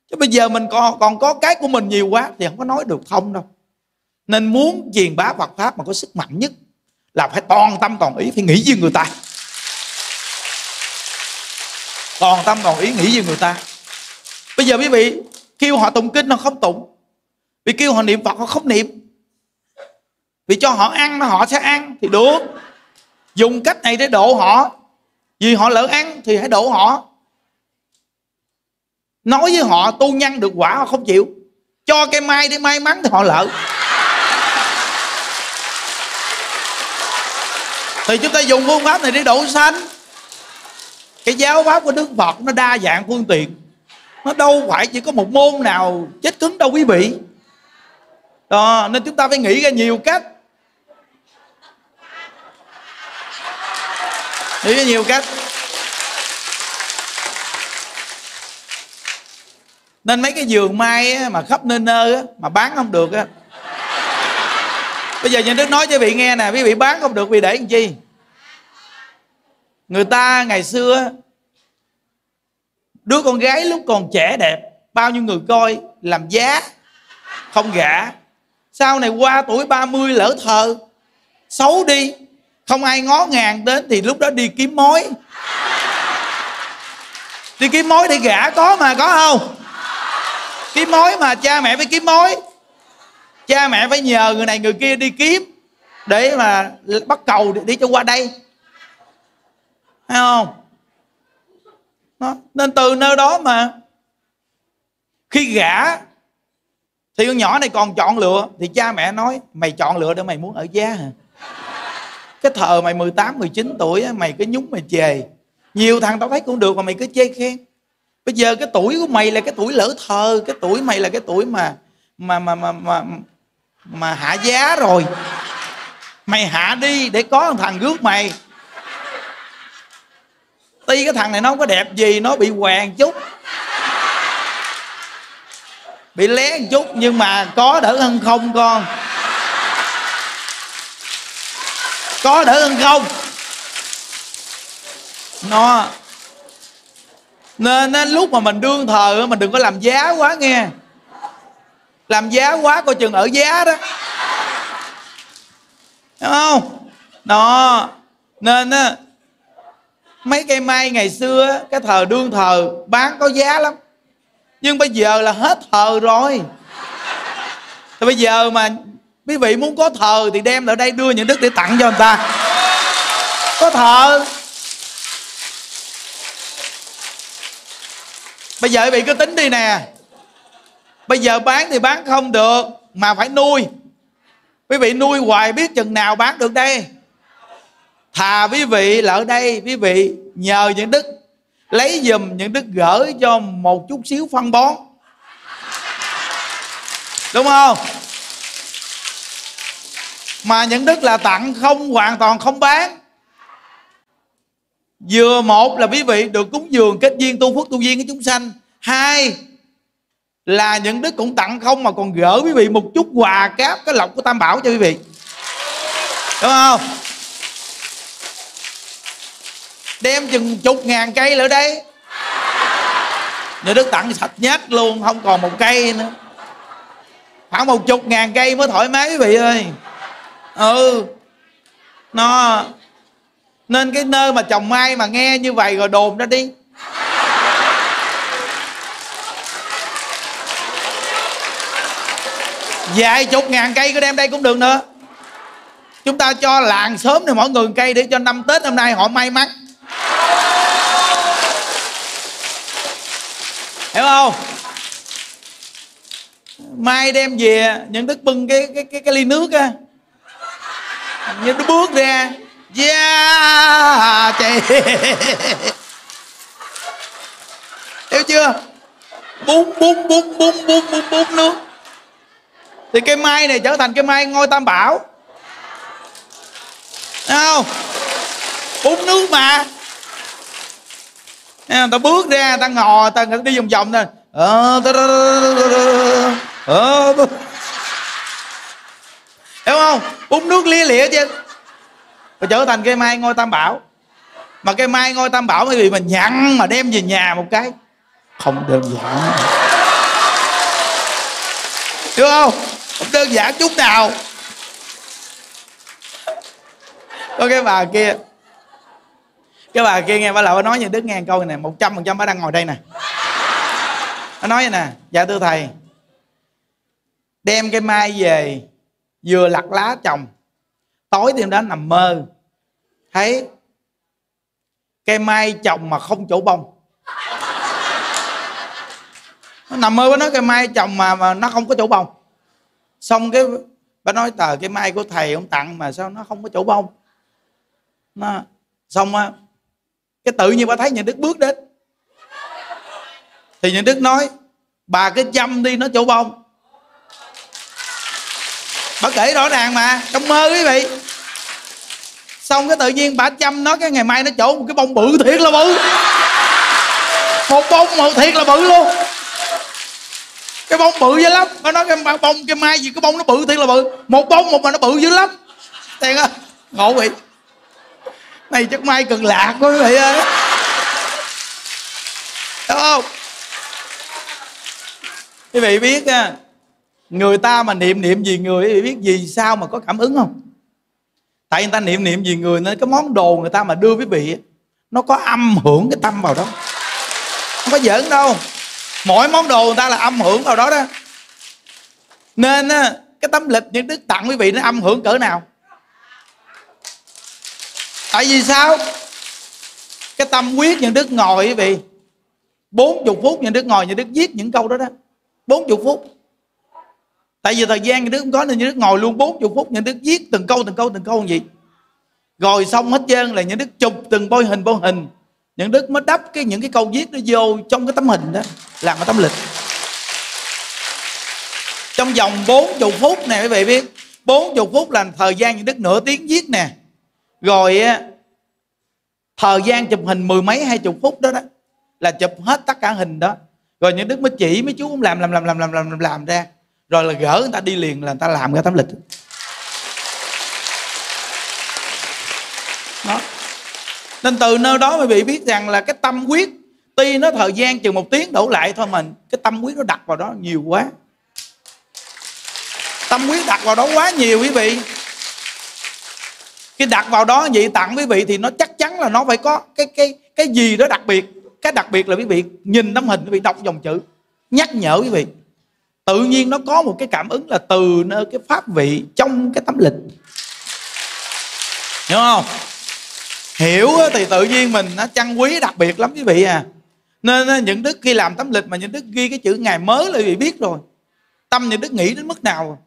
Chứ bây giờ mình còn còn có cái của mình nhiều quá thì không có nói được. Thông đâu nên muốn truyền bá Phật pháp mà có sức mạnh nhất là phải toàn tâm toàn ý, phải nghĩ với người ta. Toàn tâm toàn ý, nghĩ với người ta. Bây giờ quý vị kêu họ tụng kinh họ không tụng. Vì kêu họ niệm Phật họ không niệm. Vì cho họ ăn họ sẽ ăn thì được. Dùng cách này để độ họ. Vì họ lỡ ăn thì hãy độ họ. Nói với họ tu nhân được quả họ không chịu. Cho cái mai để may mắn thì họ lỡ. Thì chúng ta dùng phương pháp này để độ sanh. Cái giáo pháp của đức phật nó đa dạng phương tiện. Nó đâu phải chỉ có một môn nào chết cứng đâu quý vị. Đó, nên chúng ta phải nghĩ ra nhiều cách. Nghĩ ra nhiều cách. Nên mấy cái giường mai mà khắp nơi nơi mà bán không được á bây giờ nhà đức nói cho vị nghe nè, quý vị bán không được vì để làm chi? Người ta ngày xưa, đứa con gái lúc còn trẻ đẹp, bao nhiêu người coi, làm giá, không gả. Sau này qua tuổi 30 lỡ thờ, xấu đi, không ai ngó ngàng đến thì lúc đó đi kiếm mối. Đi kiếm mối để gả có mà có không? Kiếm mối mà cha mẹ phải kiếm mối cha mẹ phải nhờ người này người kia đi kiếm để mà bắt cầu để, để cho qua đây. Thấy không? Đó. nên từ nơi đó mà khi gả thì con nhỏ này còn chọn lựa. Thì cha mẹ nói mày chọn lựa để mày muốn ở giá hả? Cái thờ mày 18, 19 tuổi mày cứ nhúng mày chề. Nhiều thằng tao thấy cũng được mà mày cứ chê khen. Bây giờ cái tuổi của mày là cái tuổi lỡ thờ cái tuổi mày là cái tuổi mà mà mà mà mà, mà hạ giá rồi. Mày hạ đi để có thằng rước mày. Tuy cái thằng này nó không có đẹp gì nó bị hoàng chút. Bị lé một chút nhưng mà có đỡ hơn không con? Có đỡ hơn không? Nó nên, nên lúc mà mình đương thờ mình đừng có làm giá quá nghe làm giá quá, coi chừng ở giá đó. Đúng không? Đó. Nên á, mấy cây mai ngày xưa cái thờ đương thờ bán có giá lắm. Nhưng bây giờ là hết thờ rồi. Thì bây giờ mà quý vị muốn có thờ thì đem lại đây đưa những đức để tặng cho người ta. Có thờ. Bây giờ quý vị cứ tính đi nè bây giờ bán thì bán không được, mà phải nuôi. Quý vị nuôi hoài biết chừng nào bán được đây? Thà quý vị là ở đây, quý vị nhờ những đức, lấy giùm những đức gửi cho một chút xíu phân bón. Đúng không? Mà những đức là tặng không, hoàn toàn không bán. Vừa một là quý vị được cúng dường kết duyên tu phước tu duyên với chúng sanh. Hai là những đức cũng tặng không mà còn gỡ quý vị một chút quà cáp cái lọc của tam bảo cho quý vị. Đúng không? Đem chừng chục ngàn cây nữa đây. Nhà đức tặng sạch nhát luôn, không còn một cây nữa. Khoảng một chục ngàn cây mới thoải mái quý vị ơi. Ừ. Nó, nên cái nơi mà trồng mai mà nghe như vậy rồi đồn ra đi. Vài chục ngàn cây có đem đây cũng được nữa. Chúng ta cho làng sớm thì mỗi người cây để cho năm tết hôm nay họ may mắn. Hiểu không? Mai đem về những đức bưng cái cái cái, cái ly nước á. Những đức bước ra. Yeah chạy. Hiểu chưa? Bún bún bún bún bún bún bún nước thì cái mai này trở thành cái mai ngôi tam bảo. Thấy không? Bún nước mà. Người ta bước ra ta ngò ta đi vòng vòng nè. Ờ, ờ, Hiểu không? Uống nước lia lịa chứ. Và trở thành cây mai ngôi tam bảo. Mà cây mai ngôi tam bảo mới bị mình nhặn mà đem về nhà một cái. Không đơn giản được không? Đơn giản chút nào. Có cái bà kia. Cái bà kia nghe bà lão nói như đức nghe câu này một trăm phần trăm bà đang ngồi đây nè. Nó nói vậy nè dạ thưa thầy, đem cái mai về, vừa lặt lá trồng, tối đêm đó nằm mơ, thấy cây mai trồng mà không chỗ bông. Nó nằm mơ với nói cây mai trồng mà mà nó không có chỗ bông xong cái bà nói, tờ cái mai của thầy ông tặng mà sao nó không có chỗ bông? Nó, xong á, cái tự nhiên bà thấy nhà đức bước đến. Thì nhà đức nói, bà cái chăm đi, nó chỗ bông. Bà kể rõ ràng mà, trong mơ quý vị. Xong cái tự nhiên bà chăm nó, cái ngày mai nó chỗ một cái bông bự thiệt là bự. Một bông màu thiệt là bự luôn cái bông bự dữ lắm. Nó nói cái bông cái mai gì cái bông nó bự thiệt là bự. Một bông một mà nó bự dữ lắm. Tiền ơi ngộ vậy này chắc mai cần lạc quá quý vị ơi. Đúng không? Quý vị biết nha, người ta mà niệm niệm gì người quý vị biết gì sao mà có cảm ứng không? Tại người ta niệm niệm gì người nên cái món đồ người ta mà đưa quý vị nó có âm hưởng cái tâm vào đó. Không có giỡn đâu mỗi món đồ người ta là âm hưởng vào đó đó. Nên cái tấm lịch những đức tặng quý vị nó âm hưởng cỡ nào? Tại vì sao? Cái tâm quyết những đức ngồi quý vị, bốn chục phút những đức ngồi những đức viết những câu đó đó. Bốn chục phút. Tại vì thời gian những đức không có nên những đức ngồi luôn, bốn chục phút những đức viết từng câu từng câu từng câu gì rồi xong hết trơn là những đức chụp từng bôi hình bôi hình những đức mới đắp cái những cái câu viết nó vô trong cái tấm hình đó làm cái tấm lịch. Trong vòng bốn chục phút nè quý vị biết bốn chục phút là thời gian những đức nửa tiếng viết nè. Rồi thời gian chụp hình mười mấy hai chục phút đó đó là chụp hết tất cả hình đó. Rồi những đức mới chỉ mấy chú cũng làm làm làm làm làm làm làm, làm ra. Rồi là gỡ người ta đi liền là người ta làm cái tấm lịch. Đó nên từ nơi đó mới bị biết rằng là cái tâm quyết tuy nó thời gian chừng một tiếng đổ lại thôi mình, cái tâm quyết nó đặt vào đó nhiều quá. Tâm quyết đặt vào đó quá nhiều quý vị. Cái đặt vào đó vậy tặng quý vị thì nó chắc chắn là nó phải có cái cái cái gì đó đặc biệt. Cái đặc biệt là quý vị nhìn tấm hình quý vị đọc dòng chữ, nhắc nhở quý vị. Tự nhiên nó có một cái cảm ứng là từ nơi cái pháp vị trong cái tấm lịch. Hiểu không? Hiểu thì tự nhiên mình nó trân quý đặc biệt lắm quý vị à. Nên những đức khi làm tấm lịch mà những đức ghi cái chữ ngày mới là quý vị biết rồi. Tâm những đức nghĩ đến mức nào?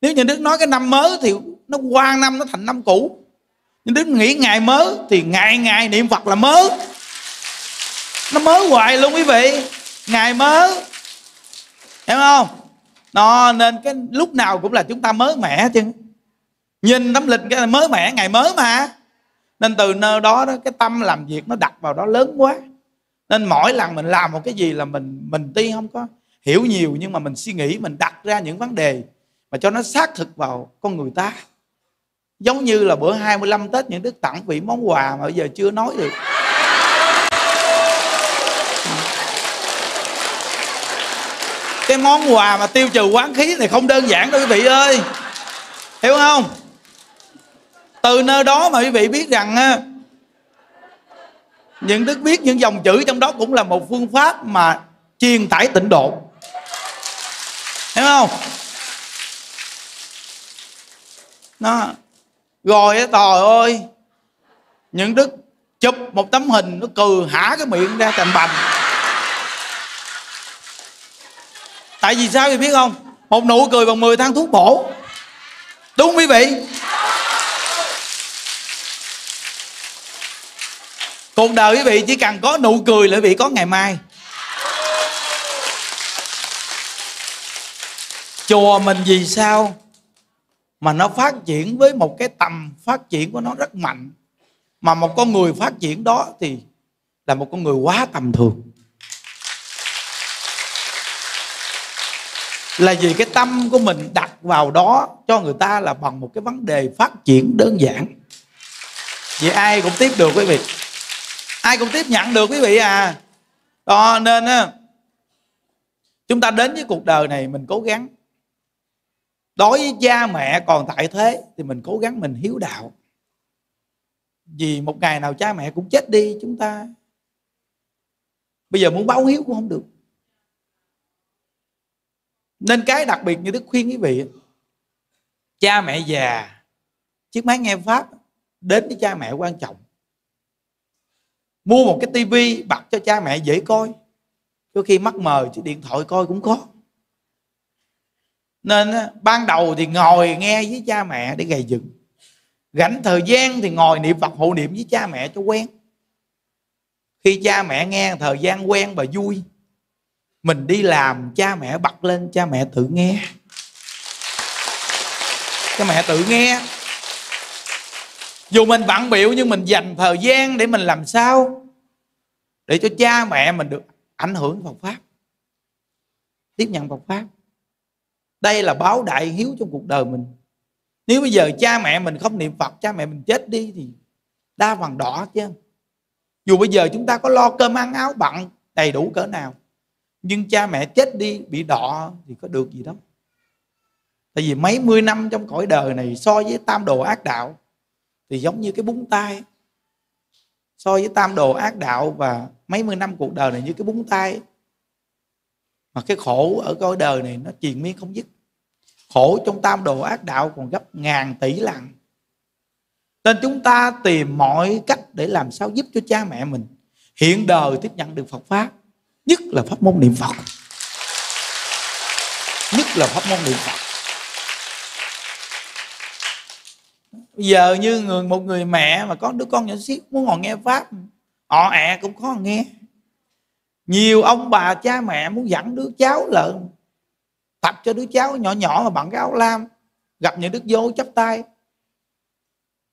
Nếu những đức nói cái năm mới thì nó qua năm, nó thành năm cũ. Những đức nghĩ ngày mới thì ngày ngày niệm phật là mới. Nó mới hoài luôn quý vị. Ngày mới. Hiểu không? Nó nên cái lúc nào cũng là chúng ta mới mẻ chứ. Nhìn tấm lịch cái là mới mẻ, ngày mới mà nên từ nơi đó đó, cái tâm làm việc nó đặt vào đó lớn quá. Nên mỗi lần mình làm một cái gì là mình mình tuy không có hiểu nhiều, nhưng mà mình suy nghĩ, mình đặt ra những vấn đề mà cho nó xác thực vào con người ta. Giống như là bữa 25 Tết, những đức tặng vị món quà mà bây giờ chưa nói được. Cái món quà mà tiêu trừ quán khí này không đơn giản đâu quý vị ơi. Hiểu không? Từ nơi đó mà quý vị biết rằng những đức biết những dòng chữ trong đó cũng là một phương pháp mà truyền tải tịnh độ. Hiểu không? Nó rồi trời ơi, những đức chụp một tấm hình nó cười hả cái miệng ra thành bành. Tại vì sao thì biết không? Một nụ cười bằng 10 tháng thuốc bổ. Đúng không quý vị. Cuộc đời quý vị chỉ cần có nụ cười là quý vị có ngày mai. Chùa mình vì sao mà nó phát triển với một cái tầm phát triển của nó rất mạnh, mà một con người phát triển đó thì là một con người quá tầm thường. Là vì cái tâm của mình đặt vào đó cho người ta là bằng một cái vấn đề phát triển đơn giản. Vậy ai cũng tiếp được quý vị ai cũng tiếp nhận được quý vị à. Đó, nên á, chúng ta đến với cuộc đời này mình cố gắng. Đối với cha mẹ còn tại thế thì mình cố gắng mình hiếu đạo. Vì một ngày nào cha mẹ cũng chết đi chúng ta. Bây giờ muốn báo hiếu cũng không được. Nên cái đặc biệt như đức khuyên quý vị cha mẹ già, chiếc máy nghe pháp, đến với cha mẹ quan trọng mua một cái tivi bật cho cha mẹ dễ coi. Đôi khi mắt mờ chứ điện thoại coi cũng khó nên ban đầu thì ngồi nghe với cha mẹ để gầy dựng. Rảnh thời gian thì ngồi niệm phật hộ niệm với cha mẹ cho quen. Khi cha mẹ nghe thời gian quen và vui, mình đi làm, cha mẹ bật lên, cha mẹ tự nghe. Cha mẹ tự nghe dù mình bận biểu nhưng mình dành thời gian để mình làm sao để cho cha mẹ mình được ảnh hưởng Phật pháp, tiếp nhận Phật pháp. Đây là báo đại hiếu trong cuộc đời mình. Nếu bây giờ cha mẹ mình không niệm Phật, cha mẹ mình chết đi thì đa phần đỏ chứ. Dù bây giờ chúng ta có lo cơm ăn áo bận đầy đủ cỡ nào, nhưng cha mẹ chết đi bị đọ thì có được gì đâu. Tại vì mấy mươi năm trong cõi đời này so với tam đồ ác đạo thì giống như cái búng tay. So với tam đồ ác đạo và mấy mươi năm cuộc đời này như cái búng tay. Mà cái khổ ở cõi đời này nó triền miên không dứt. Khổ trong tam đồ ác đạo còn gấp ngàn tỷ lần. Nên chúng ta tìm mọi cách để làm sao giúp cho cha mẹ mình hiện đời tiếp nhận được Phật pháp. Nhất là pháp môn niệm Phật. Nhất là pháp môn niệm Phật bây giờ như người, một người mẹ mà có đứa con nhỏ xíu muốn ngồi nghe pháp, họ ẹ cũng khó nghe. Nhiều ông bà cha mẹ muốn dẫn đứa cháu lợn tập cho đứa cháu nhỏ nhỏ mà bằng cái áo lam, gặp những đức vô chấp tay.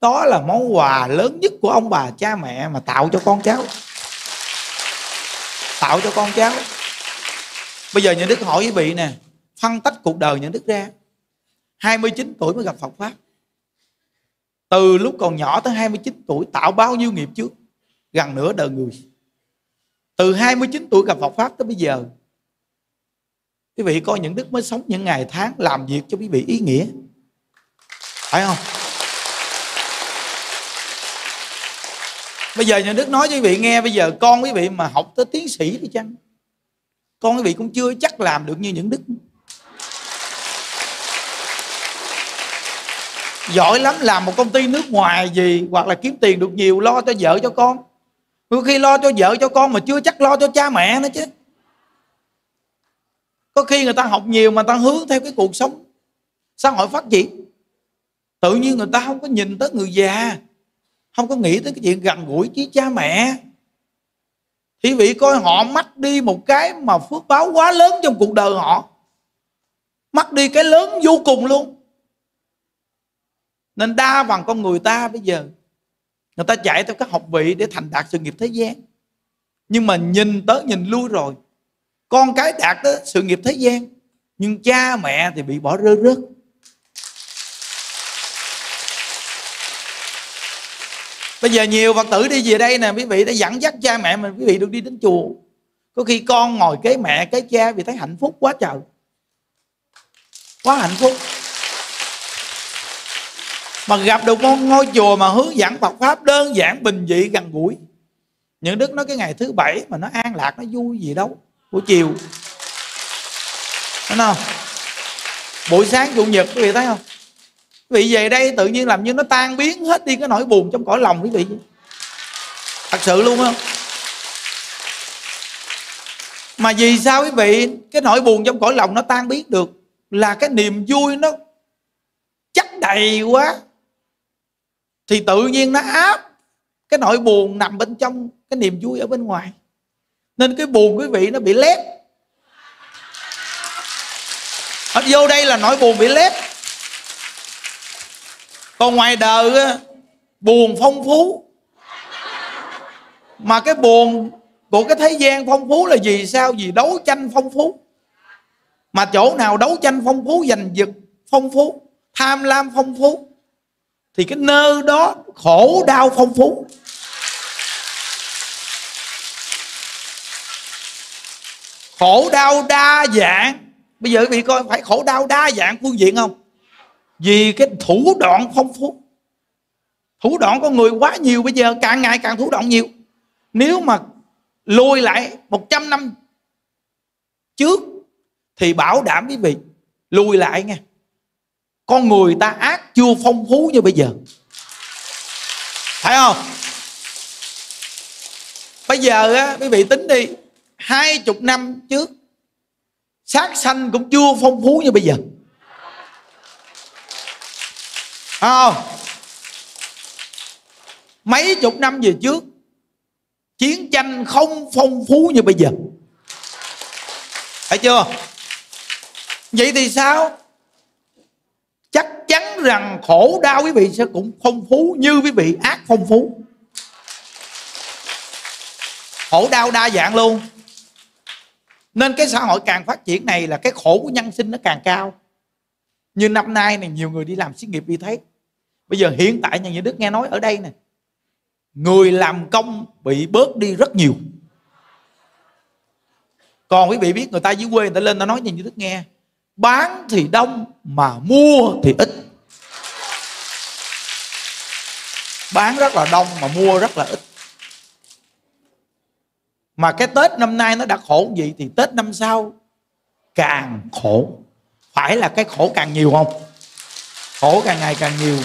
Đó là món quà lớn nhất của ông bà cha mẹ mà tạo cho con cháu. Tạo cho con cháu. Bây giờ những đức hỏi quý vị nè, phân tách cuộc đời những đức ra. 29 tuổi mới gặp Phật Pháp từ lúc còn nhỏ tới 29 tuổi, tạo bao nhiêu nghiệp trước? Gần nửa đời người. Từ 29 tuổi gặp Phật Pháp tới bây giờ. Quý vị coi những đức mới sống những ngày tháng làm việc cho quý vị ý nghĩa. Phải không? Bây giờ nhà đức nói cho quý vị nghe, bây giờ con quý vị mà học tới tiến sĩ đi chăng? Con quý vị cũng chưa chắc làm được như những đức. Giỏi lắm, làm một công ty nước ngoài gì, hoặc là kiếm tiền được nhiều, lo cho vợ cho con. Đôi khi lo cho vợ cho con mà chưa chắc lo cho cha mẹ nữa chứ. Có khi người ta học nhiều mà người ta hướng theo cái cuộc sống. Xã hội phát triển. Tự nhiên người ta không có nhìn tới người già. Không có nghĩ tới cái chuyện gần gũi với cha mẹ. Thì vị coi họ mất đi một cái mà phước báo quá lớn trong cuộc đời họ. Mất đi cái lớn vô cùng luôn nên đa bằng con người ta bây giờ, người ta chạy theo các học vị để thành đạt sự nghiệp thế gian. Nhưng mà nhìn tới nhìn lui rồi. Con cái đạt tới sự nghiệp thế gian, nhưng cha mẹ thì bị bỏ rơi rớt. Bây giờ nhiều phật tử đi về đây nè, quý vị đã dẫn dắt cha mẹ mình, quý vị được đi đến chùa. Có khi con ngồi kế mẹ, kế cha vì thấy hạnh phúc quá trời. Quá hạnh phúc mà gặp được một ngôi chùa mà hướng dẫn Phật pháp đơn giản, bình dị, gần gũi. Những đức nói cái ngày thứ bảy mà nó an lạc, nó vui gì đâu. Buổi chiều. Thấy không? Buổi sáng chủ nhật, quý vị thấy không? Quý vị về đây tự nhiên làm như nó tan biến hết đi, cái nỗi buồn trong cõi lòng quý vị. Thật sự luôn không? Mà vì sao quý vị, cái nỗi buồn trong cõi lòng nó tan biến được? Là cái niềm vui nó chắc đầy quá thì tự nhiên nó áp cái nỗi buồn nằm bên trong cái niềm vui ở bên ngoài. Nên cái buồn quý vị nó bị lép. Ở vô đây là nỗi buồn bị lép. Còn ngoài đời buồn phong phú. Mà cái buồn của cái thế gian phong phú là gì sao? Gì đấu tranh phong phú. Mà chỗ nào đấu tranh phong phú, giành giật phong phú, tham lam phong phú thì cái nơi đó khổ, đau, phong phú. Khổ, đau, đa dạng. Bây giờ quý vị coi, phải khổ, đau, đa dạng phương diện không? Vì cái thủ đoạn phong phú. Thủ đoạn con người quá nhiều bây giờ, càng ngày càng thủ đoạn nhiều. Nếu mà lùi lại 100 năm trước thì bảo đảm quý vị lùi lại nha con người ta ác chưa phong phú như bây giờ. Phải không? Bây giờ á, quý vị tính đi, hai chục năm trước, sát sanh cũng chưa phong phú như bây giờ. Phải không? Mấy chục năm về trước, chiến tranh không phong phú như bây giờ. Phải chưa? Vậy thì sao? Chắn rằng khổ đau quý vị sẽ cũng phong phú như quý vị ác phong phú. Khổ đau đa dạng luôn. Nên cái xã hội càng phát triển này là cái khổ của nhân sinh nó càng cao. Như năm nay này, nhiều người đi làm xí nghiệp đi thấy. Bây giờ hiện tại nhà nhà đức nghe nói ở đây nè, người làm công bị bớt đi rất nhiều. Còn quý vị biết người ta dưới quê người ta lên ta nói như đức nghe bán thì đông, mà mua thì ít. Bán rất là đông, mà mua rất là ít. Mà cái tết năm nay nó đã khổ gì thì tết năm sau càng khổ. Phải là cái khổ càng nhiều không? Khổ càng ngày càng nhiều.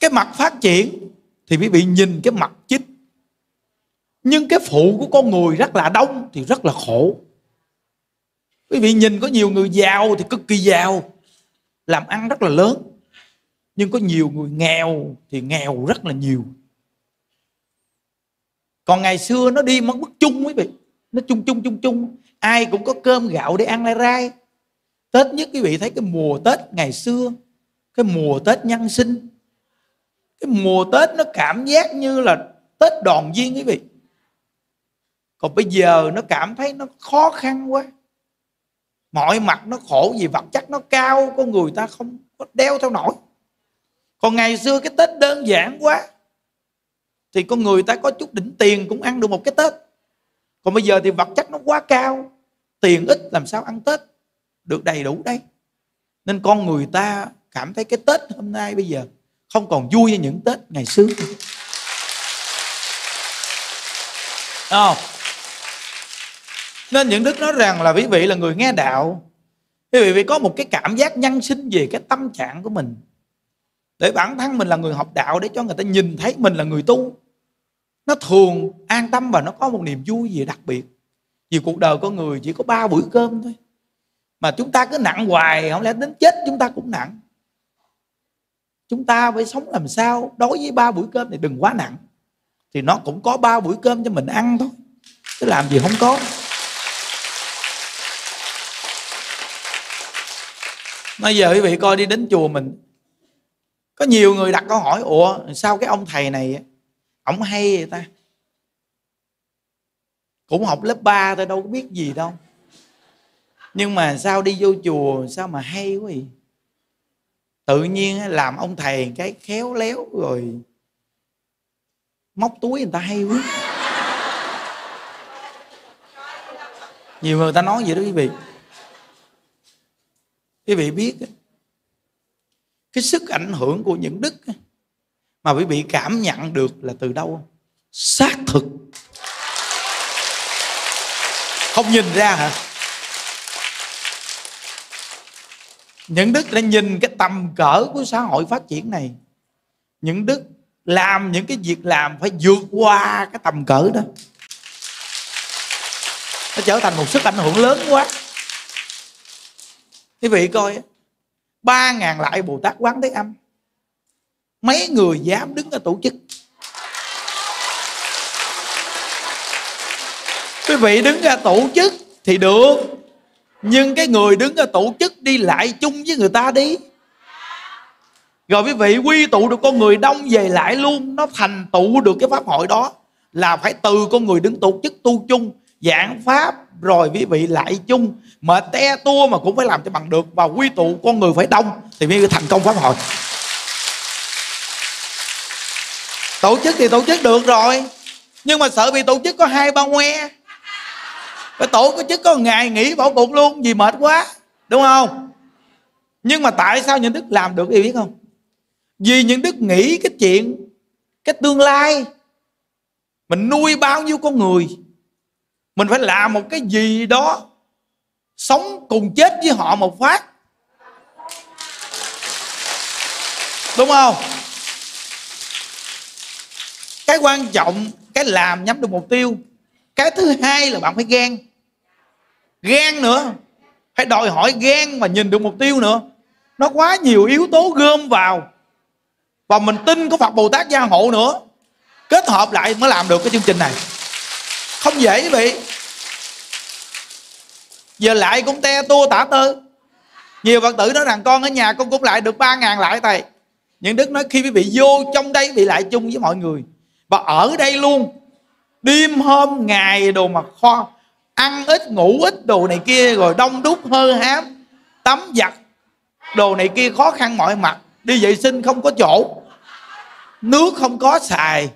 Cái mặt phát triển thì quý vị nhìn cái mặt chích. Nhưng cái phụ của con người rất là đông thì rất là khổ quý vị nhìn có nhiều người giàu thì cực kỳ giàu. Làm ăn rất là lớn. Nhưng có nhiều người nghèo thì nghèo rất là nhiều. Còn ngày xưa nó đi mất bức chung quý vị. Nó chung chung chung chung. Ai cũng có cơm gạo để ăn lai rai. Tết nhất quý vị thấy cái mùa tết ngày xưa, cái mùa tết nhân sinh. Cái mùa tết nó cảm giác như là tết đoàn viên quý vị. Còn bây giờ nó cảm thấy nó khó khăn quá mọi mặt nó khổ vì vật chất nó cao, con người ta không có đeo theo nổi. Còn ngày xưa cái tết đơn giản quá, thì con người ta có chút đỉnh tiền cũng ăn được một cái tết. Còn bây giờ thì vật chất nó quá cao, tiền ít làm sao ăn tết được đầy đủ đây? Nên con người ta cảm thấy cái tết hôm nay bây giờ không còn vui như những tết ngày xưa. Không? Nên những đức nói rằng là quý vị là người nghe đạo. Quý vị có một cái cảm giác nhân sinh về cái tâm trạng của mình. Để bản thân mình là người học đạo, để cho người ta nhìn thấy mình là người tu. Nó thường an tâm và nó có một niềm vui gì đặc biệt. Vì cuộc đời con người chỉ có ba bữa cơm thôi. Mà chúng ta cứ nặng hoài, không lẽ đến chết chúng ta cũng nặng. Chúng ta phải sống làm sao? Đối với ba bữa cơm thì đừng quá nặng. Thì nó cũng có ba bữa cơm cho mình ăn thôi. Chứ làm gì không có. Bây giờ quý vị coi đi, đến chùa mình. Có nhiều người đặt câu hỏi, ủa, sao cái ông thầy này ổng hay vậy ta? Cũng học lớp 3 thôi, đâu có biết gì đâu. Nhưng mà sao đi vô chùa, sao mà hay quá vậy? Tự nhiên làm ông thầy cái khéo léo rồi móc túi người ta hay quá. Nhiều người ta nói vậy đó quý vị quý vị biết cái sức ảnh hưởng của những đức mà quý vị cảm nhận được là từ đâu? Xác thực. Không nhìn ra hả? Những đức đã nhìn cái tầm cỡ của xã hội phát triển này. Những đức làm những cái việc làm phải vượt qua cái tầm cỡ đó. Nó trở thành một sức ảnh hưởng lớn quá quý vị coi ba ngàn lại bồ tát quán thế âm. Mấy người dám đứng ở tổ chức. Quý vị đứng ra tổ chức thì được, nhưng cái người đứng ra tổ chức đi lại chung với người ta đi. Rồi quý vị quy tụ được con người đông về lại luôn, nó thành tụ được cái pháp hội đó, là phải từ con người đứng tổ chức tu chung giảng pháp rồi quý vị lại chung. Mà te tua mà cũng phải làm cho bằng được và quy tụ con người phải đông thì mới thành công pháp hội. Tổ chức thì tổ chức được rồi, nhưng mà sợ vì tổ chức có hai ba ngoe. Cái tổ có chức có ngày nghỉ bỏ cuộc luôn, vì mệt quá, đúng không? Nhưng mà tại sao những đức làm được thì biết không? Vì những đức nghĩ cái chuyện, cái tương lai, mình nuôi bao nhiêu con người mình phải làm một cái gì đó sống cùng chết với họ một phát. Đúng không? Cái quan trọng, cái làm nhắm được mục tiêu. Cái thứ hai là bạn phải ghen. Ghen nữa. Phải đòi hỏi ghen mà nhìn được mục tiêu nữa. Nó quá nhiều yếu tố gom vào. Và mình tin có Phật Bồ Tát gia hộ nữa. Kết hợp lại mới làm được cái chương trình này không dễ quý vị giờ lại cũng te tua tả tơ. Nhiều phật tử nói rằng con ở nhà con cũng lại được ba ngàn lại thầy. Những đức nói khi quý vị vô trong đây bị lại chung với mọi người. Và ở đây luôn. Đêm hôm ngày đồ mà kho, ăn ít, ngủ ít, đồ này kia, rồi đông đúc, hơ hám, tắm giặt, đồ này kia khó khăn mọi mặt. Đi vệ sinh không có chỗ. Nước không có xài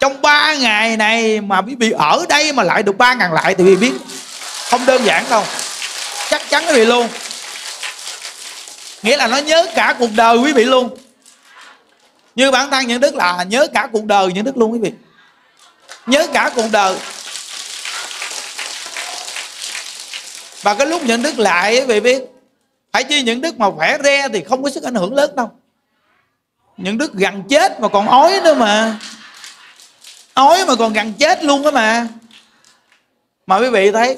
trong ba ngày này mà quý vị ở đây mà lại được ba ngàn lại thì quý vị biết, không đơn giản đâu. Chắc chắn quý vị luôn. Nghĩa là nó nhớ cả cuộc đời quý vị luôn. Như bản thân những đức là nhớ cả cuộc đời những đức luôn quý vị. Nhớ cả cuộc đời. Và cái lúc những đức lại quý vị biết, phải chi những đức mà khỏe re thì không có sức ảnh hưởng lớn đâu. Những đức gần chết mà còn ói nữa mà ói mà còn gần chết luôn đó mà. Mà quý vị thấy,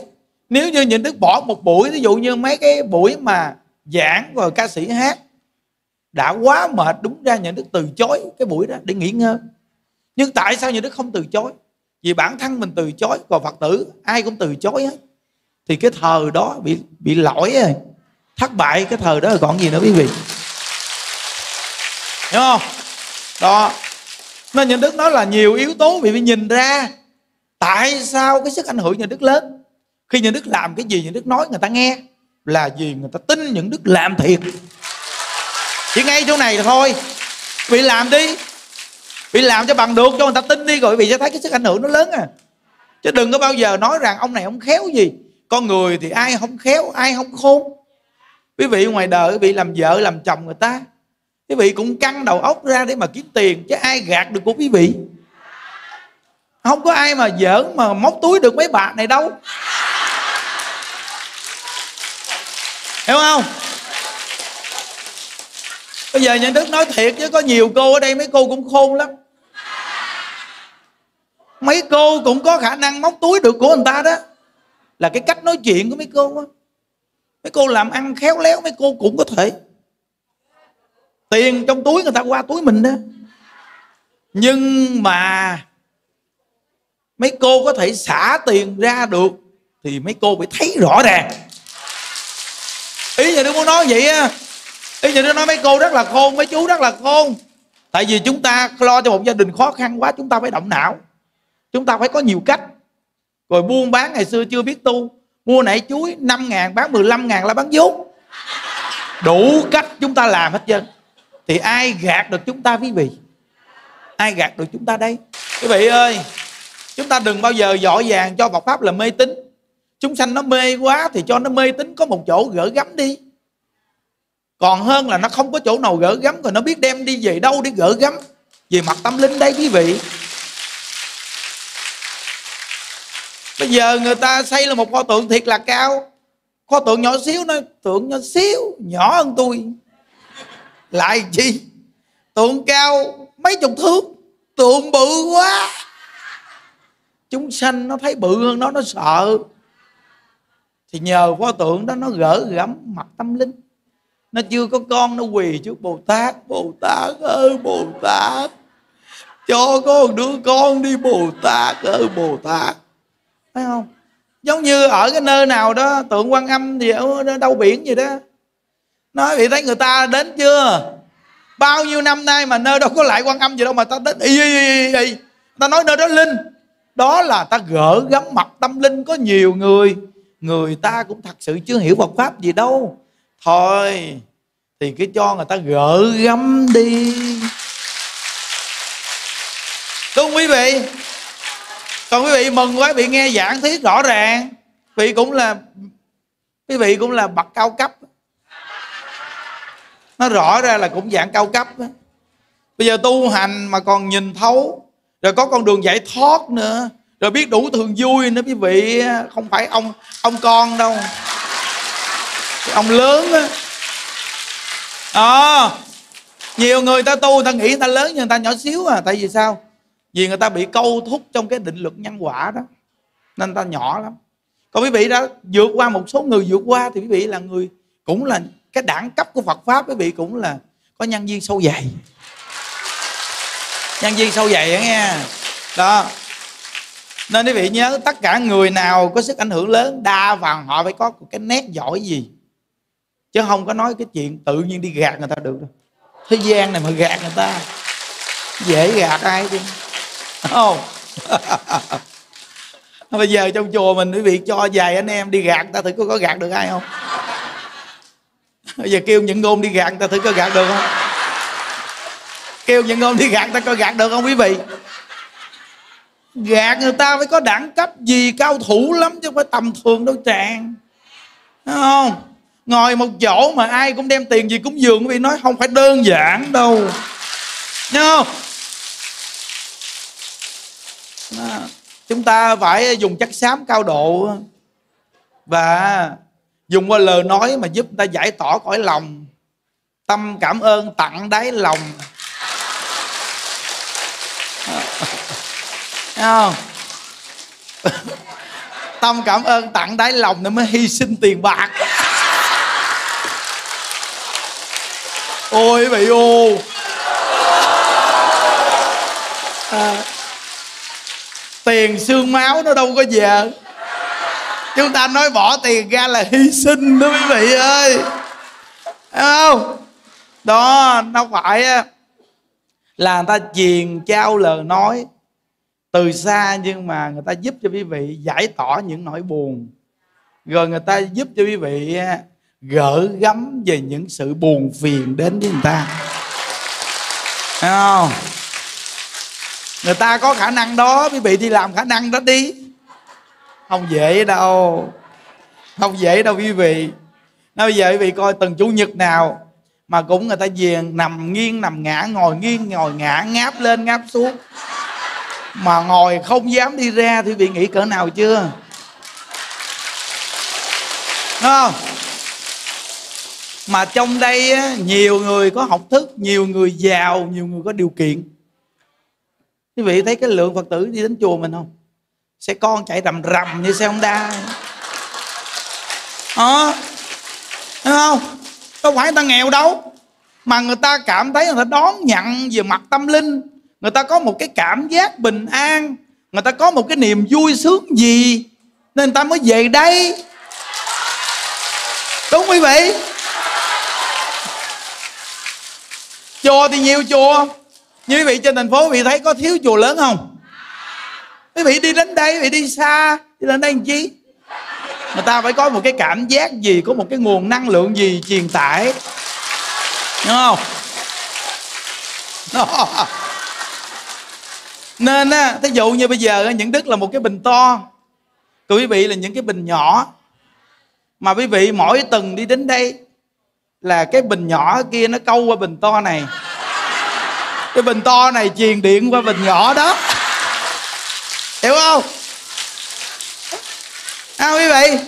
nếu như những đức bỏ một buổi ví dụ như mấy cái buổi mà giảng rồi ca sĩ hát, đã quá mệt đúng ra những đức từ chối cái buổi đó để nghỉ ngơi. Nhưng tại sao những đức không từ chối? Vì bản thân mình từ chối, còn phật tử, ai cũng từ chối hết. Thì cái thờ đó bị bị lỗi rồi. Thất bại cái thờ đó là còn gì nữa quý vị. Hiểu không? Đó nên những đức nói là nhiều yếu tố vì bị nhìn ra tại sao cái sức ảnh hưởng nhà đức lớn. Khi nhà đức làm cái gì, nhà đức nói, người ta nghe là vì người ta tin những đức làm thiệt. Chỉ ngay chỗ này thôi. Bị làm đi. Bị làm cho bằng được cho người ta tin đi rồi, vì sẽ thấy cái sức ảnh hưởng nó lớn à. Chứ đừng có bao giờ nói rằng ông này không khéo gì. Con người thì ai không khéo, ai không khôn. Quý vị ngoài đời, quý vị làm vợ, làm chồng người ta quý vị cũng căng đầu óc ra để mà kiếm tiền, chứ ai gạt được của quý vị? Không có ai mà giỡn mà móc túi được mấy bạn này đâu. Hiểu không? Bây giờ nhà đức nói thiệt chứ có nhiều cô ở đây, mấy cô cũng khôn lắm. Mấy cô cũng có khả năng móc túi được của người ta đó. Là cái cách nói chuyện của mấy cô á. Mấy cô làm ăn khéo léo, mấy cô cũng có thể tiền trong túi người ta qua túi mình đó. Nhưng mà mấy cô có thể xả tiền ra được thì mấy cô phải thấy rõ ràng. Ý nhà đứa muốn nói vậy á. Ý nhà đứa nói mấy cô rất là khôn, mấy chú rất là khôn. Tại vì chúng ta lo cho một gia đình khó khăn quá, chúng ta phải động não. Chúng ta phải có nhiều cách. Rồi buôn bán, ngày xưa chưa biết tu, mua nảy chuối 5 ngàn, bán 15 ngàn là bán vốn. Đủ cách chúng ta làm hết trơn thì ai gạt được chúng ta quý vị? Ai gạt được chúng ta đây? Quý vị ơi, chúng ta đừng bao giờ dội vàng cho Phật pháp là mê tín. Chúng sanh nó mê quá thì cho nó mê tín có một chỗ gỡ gắm đi. Còn hơn là nó không có chỗ nào gỡ gắm rồi nó biết đem đi về đâu để gỡ gắm. Về mặt tâm linh đây quý vị. Bây giờ người ta xây là một pho tượng thiệt là cao. Pho tượng nhỏ xíu, nó tượng nhỏ xíu, nhỏ hơn tôi lại chi? Tượng cao mấy chục thước, tượng bự quá. Chúng sanh nó thấy bự hơn nó nó sợ. Thì nhờ pho tượng đó nó gỡ gắm mặt tâm linh. Nó chưa có con, nó quỳ trước bồ tát. Bồ tát ơi, bồ tát, cho có một đứa con đi bồ tát ơi, bồ tát. Thấy không? Giống như ở cái nơi nào đó, tượng quan âm gì ở đâu biển gì đó nói bị thấy người ta đến chưa? Bao nhiêu năm nay mà nơi đâu có lại quan âm gì đâu mà ta đến y, y, y, y. ta nói nơi đó linh đó là ta gỡ gắm mặt tâm linh có nhiều người người ta cũng thật sự chưa hiểu Phật pháp gì đâu. Thôi thì cứ cho người ta gỡ gắm đi. Đúng không quý vị còn quý vị mừng quá bị nghe giảng thuyết rõ ràng. Vị cũng là quý vị cũng là bậc cao cấp nó rõ ra là cũng dạng cao cấp đó. bây giờ tu hành mà còn nhìn thấu rồi có con đường giải thoát nữa rồi biết đủ thường vui nữa quý vị không phải ông ông con đâu. Ông lớn á. À, nhiều người ta tu ta nghĩ người ta lớn nhưng người ta nhỏ xíu à tại vì sao? Vì người ta bị câu thúc trong cái định luật nhân quả đó nên ta nhỏ lắm. Còn quý vị đã vượt qua một số người vượt qua thì quý vị là người cũng là cái đẳng cấp của Phật pháp quý vị cũng là có nhân viên sâu dày. Nhân viên sâu dày đó nghe. Đó. Nên quý vị nhớ tất cả người nào có sức ảnh hưởng lớn đa phần họ phải có cái nét giỏi gì. Chứ không có nói cái chuyện tự nhiên đi gạt người ta được đâu. Thế gian này mà gạt người ta dễ gạt ai chứ? Không. Bây giờ trong chùa mình quý vị cho vài anh em đi gạt ta thử có, có gạt được ai không? Bây giờ kêu những ngôn đi gạt ta thử có gạt được không? Kêu những ngôn đi gạt ta có gạt được không quý vị? Gạt người ta phải có đẳng cấp gì cao thủ lắm chứ không phải tầm thường đâu chàng, Đúng không? Ngồi một chỗ mà ai cũng đem tiền gì cúng dường quý vị nói không phải đơn giản đâu. Đúng không? Đó. chúng ta phải dùng chất xám cao độ và dùng qua lời nói mà giúp ta giải tỏa cõi lòng. Tâm cảm ơn tặng đáy lòng. Không? Tâm cảm ơn tặng đáy lòng nó mới hy sinh tiền bạc. Ôi bị ô à, tiền xương máu nó đâu có về chúng ta nói bỏ tiền ra là hy sinh đó quý vị ơi. Thấy không? Đó, nó phải là người ta truyền trao lời nói từ xa nhưng mà người ta giúp cho quý vị giải tỏa những nỗi buồn. Rồi người ta giúp cho quý vị gỡ gắm về những sự buồn phiền đến với người ta. Thấy không? Người ta có khả năng đó, quý vị đi làm khả năng đó đi không dễ đâu. Không dễ đâu quý vị. Nói bây giờ quý vị coi từng chủ nhật nào mà cũng người ta về nằm nghiêng nằm ngã ngồi nghiêng ngồi ngã ngáp lên ngáp xuống. Mà ngồi không dám đi ra thì bị nghĩ cỡ nào chưa? Đúng không? Mà trong đây á, nhiều người có học thức nhiều người giàu nhiều người có điều kiện. Quý vị thấy cái lượng phật tử đi đến chùa mình không? Xe con chạy rầm rầm như xe honda. Đó thấy không? Đâu phải người ta nghèo đâu. Mà người ta cảm thấy người ta đón nhận về mặt tâm linh. Người ta có một cái cảm giác bình an. Người ta có một cái niềm vui sướng gì. Nên người ta mới về đây. Đúng quý vị? Chùa thì nhiều chùa. Như quý vị trên thành phố, quý vị thấy có thiếu chùa lớn không? Quý vị đi đến đây, quý vị đi xa. Đi lên đây làm chi? Người ta phải có một cái cảm giác gì, có một cái nguồn năng lượng gì truyền tải. Đúng không? Đó. nên á, thí dụ như bây giờ những đức là một cái bình to. Còn quý vị là những cái bình nhỏ. Mà quý vị mỗi tuần đi đến đây là cái bình nhỏ kia nó câu qua bình to này. Cái bình to này truyền điện qua bình nhỏ đó hiểu không? À, quý vị.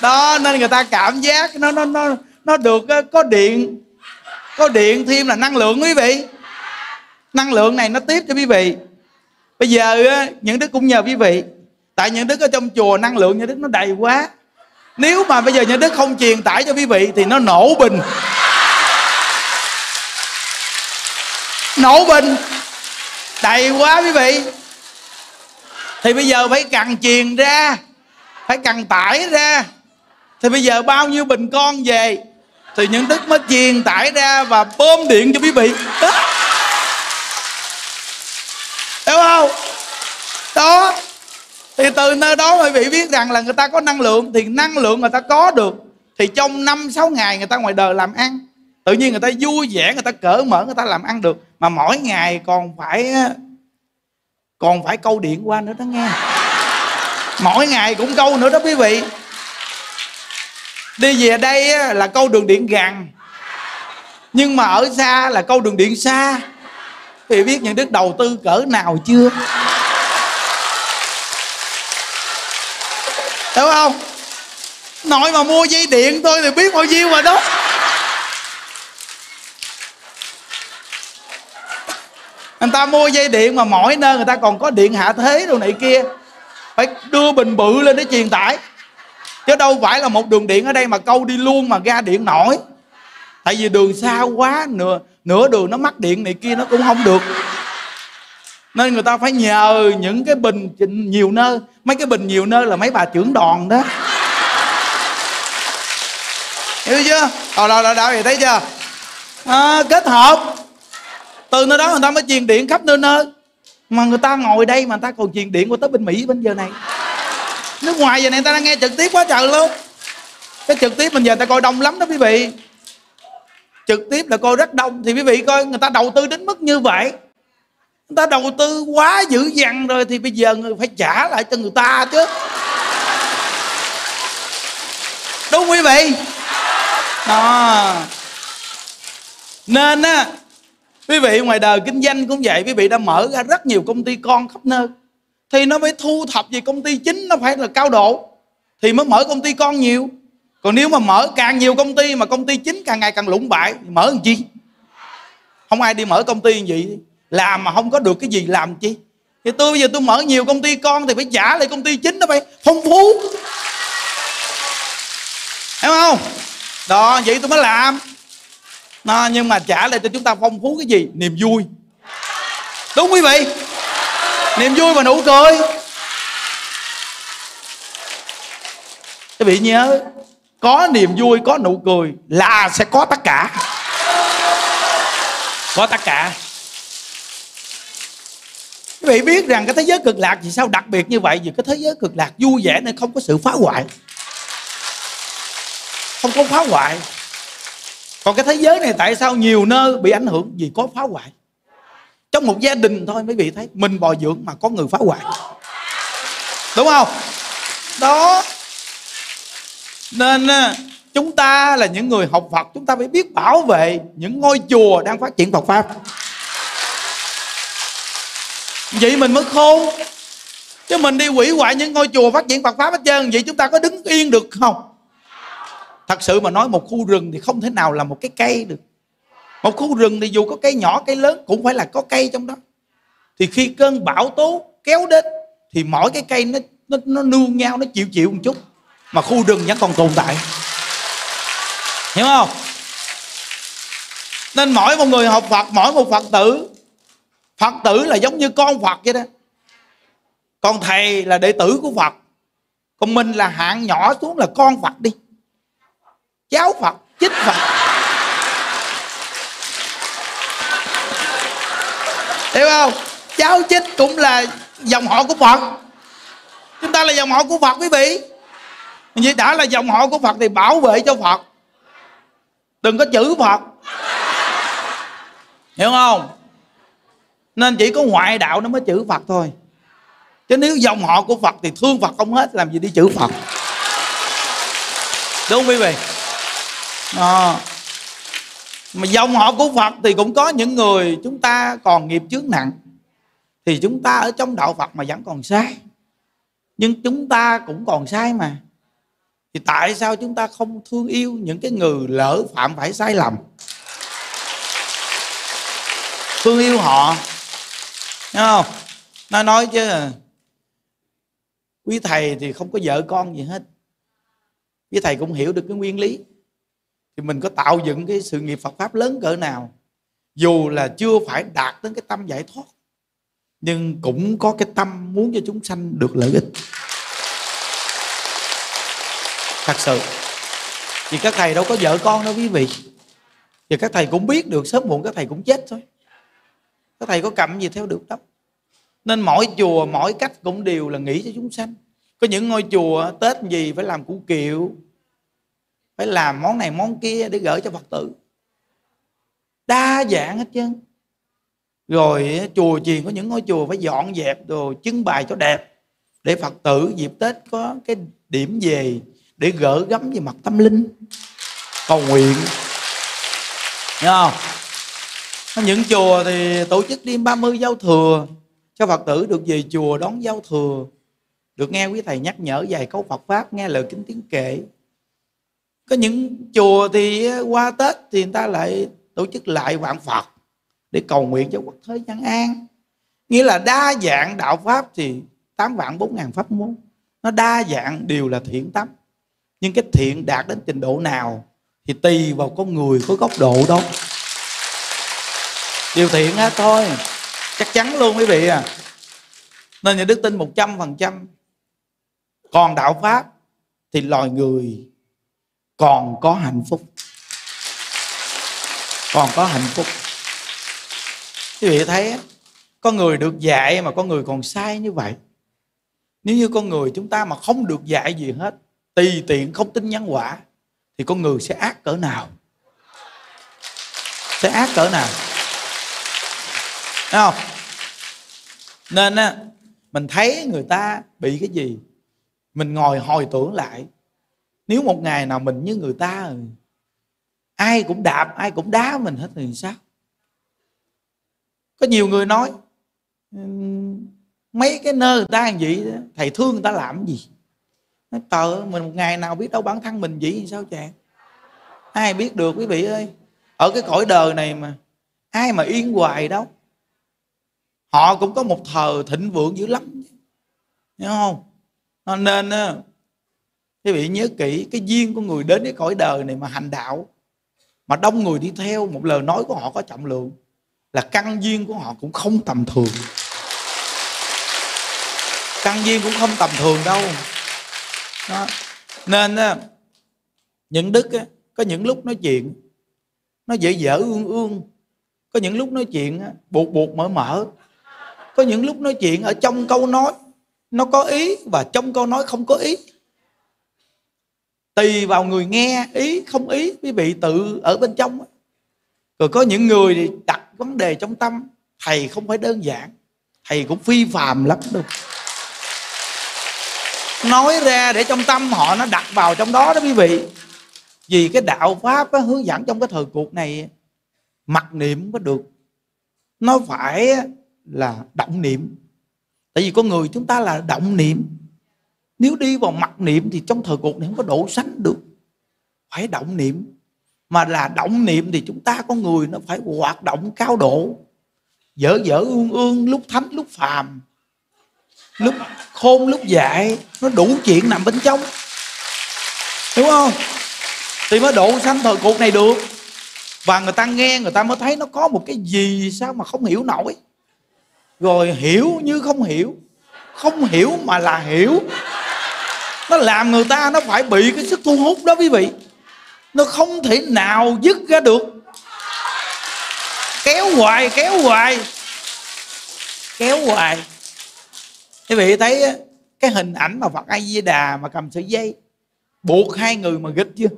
Đó nên người ta cảm giác nó nó nó nó được ờ, có điện. Có điện thêm là năng lượng quý vị. Năng lượng này nó tiếp cho quý vị. Bây giờ ờ, những đức cũng nhờ quý vị. Tại những đức ở trong chùa năng lượng những đức nó đầy quá. Nếu mà bây giờ những đức không truyền tải cho quý vị thì nó nổ bình. Nổ bình. Đầy quá quý vị thì bây giờ phải cần chiền ra, phải cần tải ra. Thì bây giờ bao nhiêu bình con về, thì những đức mới chiền tải ra và bơm điện cho quý vị. Đó hiểu không? Đó. Thì từ nơi đó quý vị biết rằng là người ta có năng lượng, thì năng lượng người ta có được, thì trong năm, sáu ngày người ta ngoài đời làm ăn. Tự nhiên người ta vui vẻ, người ta cởi mở, người ta làm ăn được. Mà mỗi ngày còn phải còn phải câu điện qua nữa đó nghe. Mỗi ngày cũng câu nữa đó quý vị. Đi về đây là câu đường điện gần nhưng mà ở xa là câu đường điện xa. Thì biết những đức đầu tư cỡ nào chưa? Đúng không? Nội mà mua dây điện thôi thì biết bao nhiêu rồi đó. Người ta mua dây điện mà mỗi nơi người ta còn có điện hạ thế đồ này kia. Phải đưa bình bự lên để truyền tải. Chứ đâu phải là một đường điện ở đây mà câu đi luôn mà ra điện nổi. Tại vì đường xa quá nửa nửa đường nó mắc điện này kia nó cũng không được. Nên người ta phải nhờ những cái bình nhiều nơi. Mấy cái bình nhiều nơi là mấy bà trưởng đoàn đó. Hiểu chưa? Rồi rồi rồi rồi vậy thấy chưa? À, kết hợp từ nơi đó người ta mới truyền điện khắp nơi nơi. Mà người ta ngồi đây mà người ta còn truyền điện qua tới bên mỹ bên giờ này. Nước ngoài giờ này người ta đang nghe trực tiếp quá trời luôn. Cái trực tiếp mình giờ ta coi đông lắm đó quý vị. Trực tiếp là coi rất đông. Thì quý vị coi, người ta đầu tư đến mức như vậy. Người ta đầu tư quá dữ dằn rồi thì bây giờ người phải trả lại cho người ta chứ. Đúng quý vị? Đó. Nên á quý vị, ngoài đời kinh doanh cũng vậy, quý vị đã mở ra rất nhiều công ty con khắp nơi. Thì nó phải thu thập về công ty chính, nó phải là cao độ. Thì mới mở công ty con nhiều. Còn nếu mà mở càng nhiều công ty mà công ty chính càng ngày càng lũng bại, thì mở làm chi? Không ai đi mở công ty như vậy. Làm mà không có được cái gì làm chi? Thì tôi bây giờ tôi mở nhiều công ty con thì phải trả lại công ty chính nó phải phong phú. Hiểu không? Đó, vậy tôi mới làm à, nhưng mà trả lại cho chúng ta phong phú cái gì? Niềm vui. Đúng quý vị. Niềm vui và nụ cười. Quý vị nhớ có niềm vui có nụ cười là sẽ có tất cả. Có tất cả. Quý vị biết rằng cái thế giới cực lạc vì sao đặc biệt như vậy? Vì cái thế giới cực lạc vui vẻ nên không có sự phá hoại. Không có phá hoại còn cái thế giới này tại sao nhiều nơi bị ảnh hưởng? Vì có phá hoại. Trong một gia đình thôi, mấy vị thấy mình bồi dưỡng mà có người phá hoại. Đúng không? Đó. Nên à, chúng ta là những người học Phật, chúng ta phải biết bảo vệ những ngôi chùa đang phát triển Phật pháp. Vậy mình mới khôn. Chứ mình đi hủy hoại những ngôi chùa phát triển Phật pháp hết trơn, vậy chúng ta có đứng yên được không? Thật sự mà nói một khu rừng thì không thể nào là một cái cây được. Một khu rừng thì dù có cây nhỏ cây lớn cũng phải là có cây trong đó. Thì khi cơn bão tố kéo đến thì mỗi cái cây nó nó, nó nương nhau nó chịu chịu một chút. Mà khu rừng vẫn còn tồn tại. Hiểu không? Nên mỗi một người học Phật mỗi một Phật tử Phật tử là giống như con Phật vậy đó. Còn thầy là đệ tử của Phật. Còn mình là hạng nhỏ xuống là con Phật đi cháu Phật, chích Phật. Hiểu không? Cháu chích cũng là dòng họ của Phật. Chúng ta là dòng họ của Phật, quý vị. Vậy đã là dòng họ của Phật thì bảo vệ cho Phật. Đừng có chữ Phật. Hiểu không? Nên chỉ có ngoại đạo nó mới chữ Phật thôi. Chứ nếu dòng họ của Phật thì thương Phật không hết, làm gì đi chữ Phật? Đúng không quý vị? À. mà dòng họ của Phật thì cũng có những người chúng ta còn nghiệp chướng nặng, thì chúng ta ở trong đạo Phật mà vẫn còn sai. Nhưng chúng ta cũng còn sai mà. Thì tại sao chúng ta không thương yêu những cái người lỡ phạm phải sai lầm? Thương yêu họ. Thấy không? Nó nói chứ, quý thầy thì không có vợ con gì hết. Quý thầy cũng hiểu được cái nguyên lý thì mình có tạo dựng cái sự nghiệp Phật pháp lớn cỡ nào? Dù là chưa phải đạt đến cái tâm giải thoát, nhưng cũng có cái tâm muốn cho chúng sanh được lợi ích. Thật sự, vì các thầy đâu có vợ con đâu quý vị. Thì các thầy cũng biết được, sớm muộn các thầy cũng chết thôi. Các thầy có cầm gì theo được đâu. Nên mỗi chùa, mỗi cách cũng đều là nghĩ cho chúng sanh. Có những ngôi chùa tết gì phải làm củ kiệu phải làm món này, món kia để gửi cho phật tử. Đa dạng hết chứ. Rồi chùa chiền có những ngôi chùa phải dọn dẹp đồ, trưng bày cho đẹp để phật tử dịp tết có cái điểm về để gỡ gắm về mặt tâm linh, cầu nguyện. Thấy không? Có những chùa thì tổ chức đêm 30 giao thừa cho phật tử được về chùa đón giao thừa. Được nghe quý thầy nhắc nhở vài câu phật pháp, nghe lời kính tiếng kệ có những chùa thì qua tết thì người ta lại tổ chức lại vạn phật để cầu nguyện cho quốc thế nhân an. Nghĩa là đa dạng đạo pháp thì tám vạn bốn ngàn pháp môn. Nó đa dạng đều là thiện tâm. Nhưng cái thiện đạt đến trình độ nào thì tùy vào con người, có góc độ đó điều thiện hết thôi, chắc chắn luôn quý vị à. Nên nhà đức tin một trăm phần trăm. Còn đạo pháp thì loài người còn có hạnh phúc. Còn có hạnh phúc. Quý vị thấy có người được dạy mà có người còn sai như vậy. Nếu như con người chúng ta mà không được dạy gì hết, tùy tiện không tin nhân quả, thì con người sẽ ác cỡ nào? Sẽ ác cỡ nào? Thấy không? Nên á, mình thấy người ta bị cái gì? Mình ngồi hồi tưởng lại nếu một ngày nào mình như người ta, ai cũng đạp, ai cũng đá mình hết thì sao? Có nhiều người nói, mấy cái nơi người ta làm vậy thầy thương người ta làm gì? Nói tờ mình một ngày nào biết đâu bản thân mình vậy thì sao chàng ai biết được, quý vị ơi. Ở cái cõi đời này mà, ai mà yên hoài đâu. Họ cũng có một thờ thịnh vượng dữ lắm hiểu không? Nên quý vị nhớ kỹ cái duyên của người đến cái cõi đời này mà hành đạo mà đông người đi theo một lời nói của họ có trọng lượng là căn duyên của họ cũng không tầm thường. Căn duyên cũng không tầm thường đâu. Đó. nên những đức á, có những lúc nói chuyện nó dễ dở ương ương có những lúc nói chuyện á, buộc buộc mở mở có những lúc nói chuyện ở trong câu nói nó có ý và trong câu nói không có ý tùy vào người nghe ý không ý quý vị tự ở bên trong rồi có những người thì đặt vấn đề trong tâm thầy không phải đơn giản thầy cũng phi phàm lắm đâu. Nói ra để trong tâm họ nó đặt vào trong đó đó quý vị. Vì cái đạo pháp á, hướng dẫn trong cái thời cuộc này mặc niệm không có được. Nó phải là động niệm. Tại vì con người chúng ta là động niệm nếu đi vào mặt niệm thì trong thời cuộc này không có độ sánh được. Phải động niệm. Mà là động niệm thì chúng ta con người nó phải hoạt động cao độ. Dở dở ương ương, lúc thánh, lúc phàm. Lúc khôn, lúc dại, nó đủ chuyện nằm bên trong. Đúng không? Thì mới độ sanh thời cuộc này được. Và người ta nghe, người ta mới thấy nó có một cái gì sao mà không hiểu nổi. Rồi hiểu như không hiểu. Không hiểu mà là hiểu nó làm người ta, nó phải bị cái sức thu hút đó quý vị. Nó không thể nào dứt ra được. Kéo hoài kéo hoài. Kéo hoài. Quý vị thấy cái hình ảnh mà Phật A Di Đà mà cầm sợi dây, buộc hai người mà gịch chưa?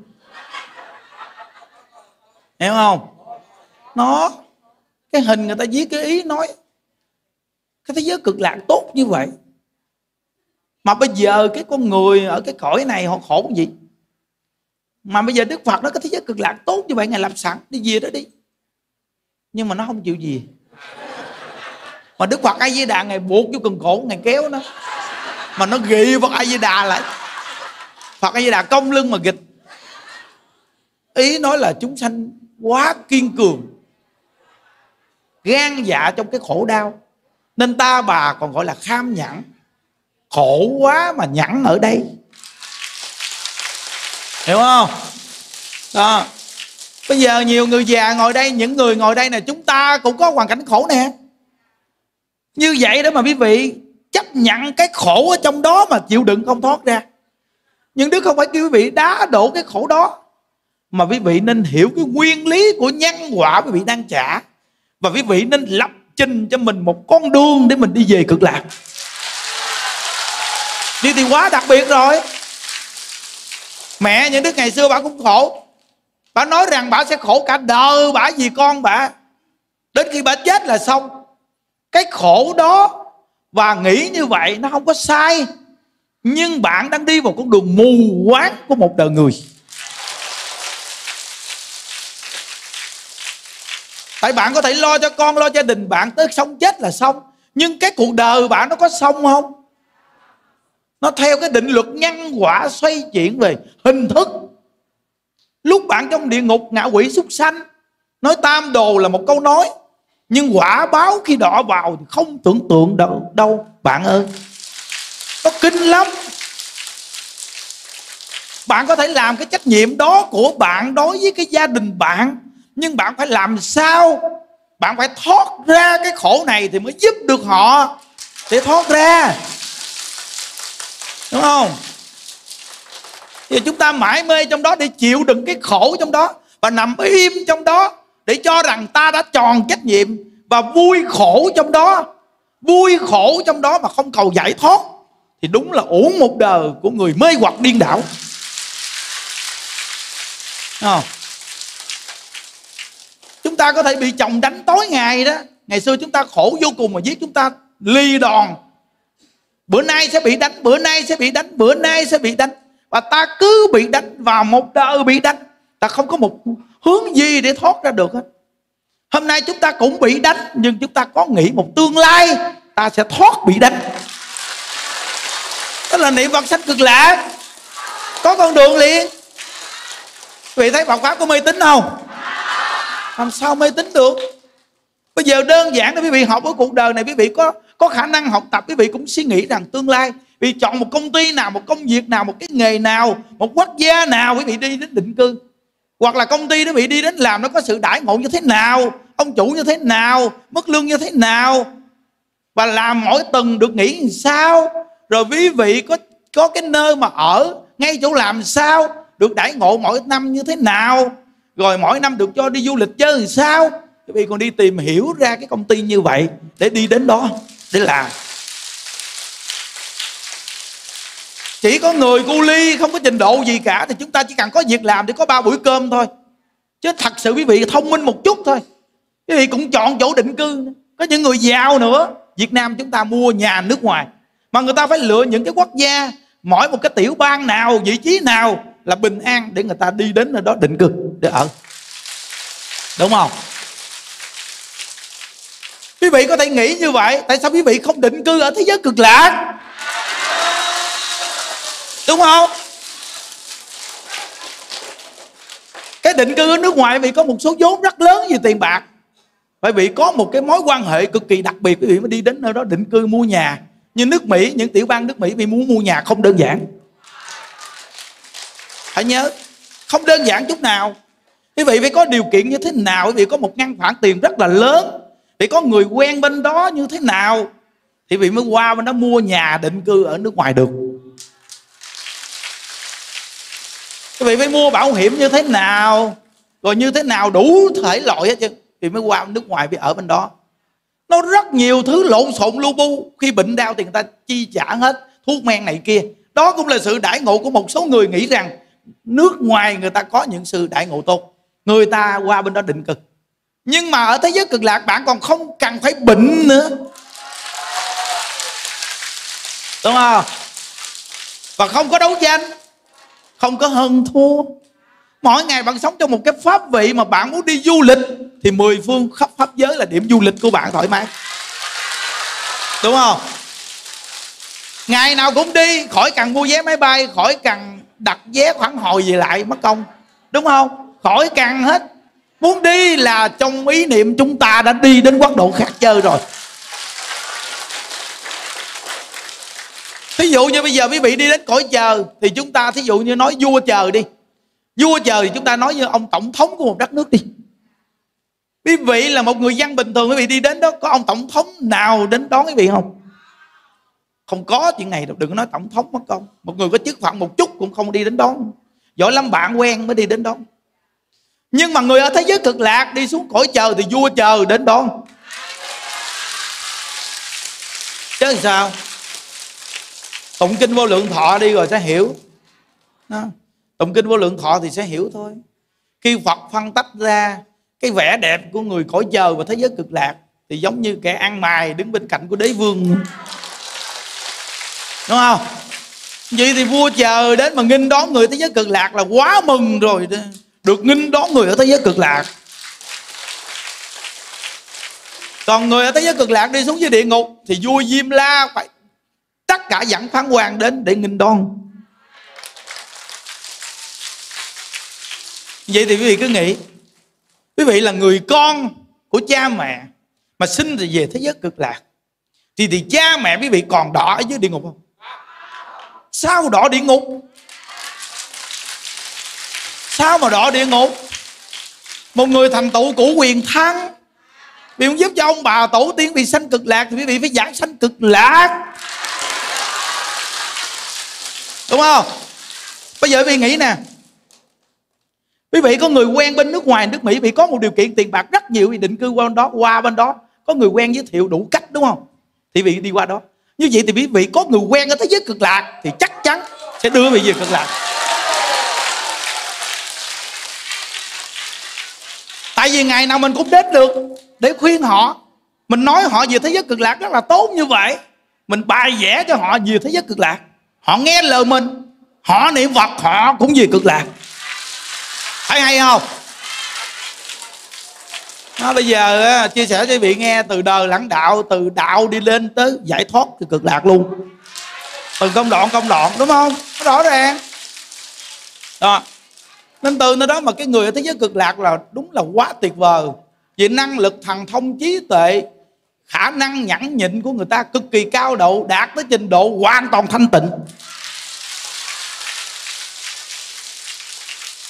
Hiểu không? Nó, cái hình người ta viết cái ý nói, cái thế giới cực lạc tốt như vậy mà bây giờ cái con người ở cái cõi này họ khổ gì? Mà bây giờ đức phật nó cái thế giới cực lạc tốt như vậy, ngài làm sẵn, đi về đó đi. Nhưng mà nó không chịu gì mà đức phật a di đà ngài buộc vô cần cổ, ngài kéo nó. Mà nó ghi phật a di đà lại. Phật a di đà công lưng mà gịch ý nói là chúng sanh quá kiên cường, gan dạ trong cái khổ đau. Nên ta bà còn gọi là kham nhẫn khổ quá mà nhẫn ở đây. Hiểu không? Đó. Bây giờ nhiều người già ngồi đây, những người ngồi đây này chúng ta cũng có hoàn cảnh khổ nè. Như vậy đó mà quý vị, chấp nhận cái khổ ở trong đó mà chịu đựng không thoát ra. Nhưng đức không phải kêu quý vị đá đổ cái khổ đó, mà quý vị nên hiểu cái nguyên lý của nhân quả quý vị đang trả. Và quý vị nên lập trình cho mình một con đường để mình đi về cực lạc đi thì quá đặc biệt rồi. Mẹ những đứa ngày xưa bà cũng khổ. Bà nói rằng bà sẽ khổ cả đời, bà vì con bà. Đến khi bà chết là xong. Cái khổ đó và nghĩ như vậy, nó không có sai. Nhưng bạn đang đi vào con đường mù quáng của một đời người. Tại bạn có thể lo cho con, lo gia đình bạn tới sống chết là xong. Nhưng cái cuộc đời bạn nó có xong không? Nó theo cái định luật nhân quả xoay chuyển về hình thức. Lúc bạn trong địa ngục ngạ quỷ súc sanh nói tam đồ là một câu nói nhưng quả báo khi đọ vào thì không tưởng tượng đâu, đâu bạn ơi. Nó kinh lắm. Bạn có thể làm cái trách nhiệm đó của bạn đối với cái gia đình bạn nhưng bạn phải làm sao? Bạn phải thoát ra cái khổ này thì mới giúp được họ. Để thoát ra đúng không? Thì chúng ta mãi mê trong đó để chịu đựng cái khổ trong đó và nằm im trong đó để cho rằng ta đã tròn trách nhiệm và vui khổ trong đó. Vui khổ trong đó mà không cầu giải thoát thì đúng là uổng một đời của người mê hoặc điên đảo. Không? chúng ta có thể bị chồng đánh tối ngày đó. Ngày xưa chúng ta khổ vô cùng mà giết chúng ta ly đòn bữa nay sẽ bị đánh, bữa nay sẽ bị đánh, bữa nay sẽ bị đánh. Và ta cứ bị đánh vào một đời bị đánh. Ta không có một hướng gì để thoát ra được hết. Hôm nay chúng ta cũng bị đánh, nhưng chúng ta có nghĩ một tương lai, ta sẽ thoát bị đánh. Đó là niệm phật sanh cực lạc có con đường liền. Vị thấy Phật pháp có mê tín không? Làm sao mê tín được? Bây giờ đơn giản là quý vị học ở cuộc đời này, quý vị có có khả năng học tập, quý vị cũng suy nghĩ rằng tương lai, vì chọn một công ty nào, một công việc nào, một cái nghề nào, một quốc gia nào, quý vị đi đến định cư. Hoặc là công ty đó bị đi đến làm nó có sự đãi ngộ như thế nào, ông chủ như thế nào, mức lương như thế nào, và làm mỗi tuần được nghỉ làm sao, rồi quý vị có có cái nơi mà ở, ngay chỗ làm sao, được đãi ngộ mỗi năm như thế nào, rồi mỗi năm được cho đi du lịch chơi làm sao. Quý vị còn đi tìm hiểu ra cái công ty như vậy để đi đến đó để làm chỉ có người cu ly không có trình độ gì cả thì chúng ta chỉ cần có việc làm để có ba buổi cơm thôi. Chứ thật sự quý vị thông minh một chút thôi. Quý vị cũng chọn chỗ định cư có những người giàu nữa. Việt Nam chúng ta mua nhà nước ngoài. Mà người ta phải lựa những cái quốc gia, mỗi một cái tiểu bang nào, vị trí nào là bình an để người ta đi đến nơi đó định cư, để ở. Đúng không? Quý vị có thể nghĩ như vậy, tại sao quý vị không định cư ở thế giới cực lạc? Đúng không? Cái định cư ở nước ngoài vì có một số vốn rất lớn về tiền bạc. Bởi vì có một cái mối quan hệ cực kỳ đặc biệt, quý vị mới đi đến nơi đó định cư mua nhà. Như nước Mỹ, những tiểu bang nước Mỹ vì muốn mua nhà không đơn giản. Hãy nhớ, không đơn giản chút nào. Quý vị phải có điều kiện như thế nào? Quý vị có một ngăn khoản tiền rất là lớn thì có người quen bên đó như thế nào? Thì vị mới qua bên đó mua nhà định cư ở nước ngoài được. Quý vị phải mua bảo hiểm như thế nào? Rồi như thế nào đủ thể loại hết chứ? Thì mới qua nước ngoài bị ở bên đó. Nó rất nhiều thứ lộn xộn lu bu. Khi bệnh đau thì người ta chi trả hết, thuốc men này kia. Đó cũng là sự đãi ngộ của một số người nghĩ rằng nước ngoài người ta có những sự đại ngộ tốt. Người ta qua bên đó định cực nhưng mà ở thế giới cực lạc, bạn còn không cần phải bệnh nữa. Đúng không? Và không có đấu tranh không có hơn thua. Mỗi ngày bạn sống trong một cái pháp vị mà bạn muốn đi du lịch, thì mười phương khắp pháp giới là điểm du lịch của bạn thoải mái. Đúng không? Ngày nào cũng đi, khỏi cần mua vé máy bay, khỏi cần đặt vé khoảng hồi về lại mất công. Đúng không? Khỏi cần hết muốn đi là trong ý niệm chúng ta đã đi đến quốc độ khác chơi rồi. Thí dụ như bây giờ quý vị đi đến cõi chờ thì chúng ta thí dụ như nói vua chờ đi. Vua chờ thì chúng ta nói như ông tổng thống của một đất nước đi. Quý vị là một người dân bình thường, quý vị đi đến đó có ông tổng thống nào đến đón quý vị không? Không có chuyện này đâu, đừng có nói tổng thống mất công. Một người có chức phận một chút cũng không đi đến đón. Giỏi lắm bạn quen mới đi đến đón nhưng mà người ở thế giới cực lạc đi xuống cõi chờ thì vua chờ đến đón. Chứ sao? Tụng kinh vô lượng thọ đi rồi sẽ hiểu. Đó. tụng kinh vô lượng thọ thì sẽ hiểu thôi. Khi phật phân tách ra, cái vẻ đẹp của người cõi chờ và thế giới cực lạc thì giống như kẻ ăn mài đứng bên cạnh của đế vương. Đúng không? Vậy thì vua chờ đến mà nghinh đón người thế giới cực lạc là quá mừng rồi được nghinh đón người ở thế giới cực lạc. Còn người ở thế giới cực lạc đi xuống dưới địa ngục thì vua diêm la phải tất cả dẫn phán quan đến để nghinh đón. Vậy thì quý vị cứ nghĩ, quý vị là người con của cha mẹ mà sinh thì về thế giới cực lạc, thì thì cha mẹ quý vị còn đỏ ở dưới địa ngục không? Sao đỏ địa ngục? Sao mà đỏ địa ngục. Một người thành tựu cũ quyền thắng. Vì muốn giúp cho ông bà tổ tiên bị sanh cực lạc thì quý vị phải giảng sanh cực lạc. Đúng không? Bây giờ quý vị nghĩ nè. Quý vị có người quen bên nước ngoài, nước mỹ bị có một điều kiện tiền bạc rất nhiều vì định cư qua bên đó, qua bên đó. Có người quen giới thiệu đủ cách, đúng không? Thì vị đi qua đó. Như vậy thì quý vị có người quen ở thế giới cực lạc thì chắc chắn sẽ đưa vị về cực lạc. Tại vì ngày nào mình cũng đến được để khuyên họ. Mình nói họ về thế giới cực lạc rất là tốt như vậy. Mình bài vẽ cho họ về thế giới cực lạc. Họ nghe lời mình, họ niệm phật, họ cũng về cực lạc. Thấy hay không? Nó bây giờ chia sẻ cho vị nghe từ đời lãnh đạo, từ đạo đi lên tới giải thoát từ cực lạc luôn. Từng công đoạn công đoạn, đúng không? Nó rõ ràng. Đó nên từ nơi đó mà cái người ở thế giới cực lạc là đúng là quá tuyệt vời. Vì năng lực thần thông trí tuệ, khả năng nhẫn nhịn của người ta cực kỳ cao độ, đạt tới trình độ hoàn toàn thanh tịnh.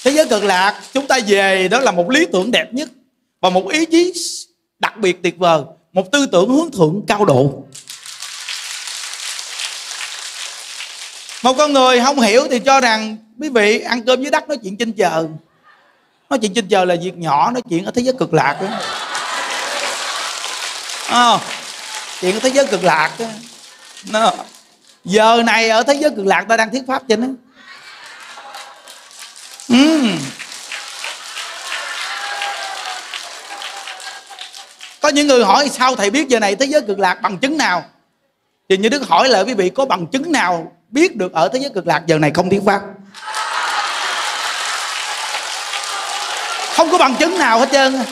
Thế giới cực lạc, chúng ta về đó là một lý tưởng đẹp nhất và một ý chí đặc biệt tuyệt vời, một tư tưởng hướng thượng cao độ. Một con người không hiểu thì cho rằng quý vị ăn cơm dưới đất nói chuyện trên trời nói chuyện trên trời là việc nhỏ nói chuyện ở thế giới cực lạc đó. À, ờ, chuyện ở thế giới cực lạc đó. Nó, giờ này ở thế giới cực lạc ta đang thuyết pháp trên đó uhm. có những người hỏi sao thầy biết giờ này thế giới cực lạc bằng chứng nào thì như đức hỏi lại, quý vị có bằng chứng nào biết được ở thế giới cực lạc giờ này không thuyết pháp không có bằng chứng nào hết trơn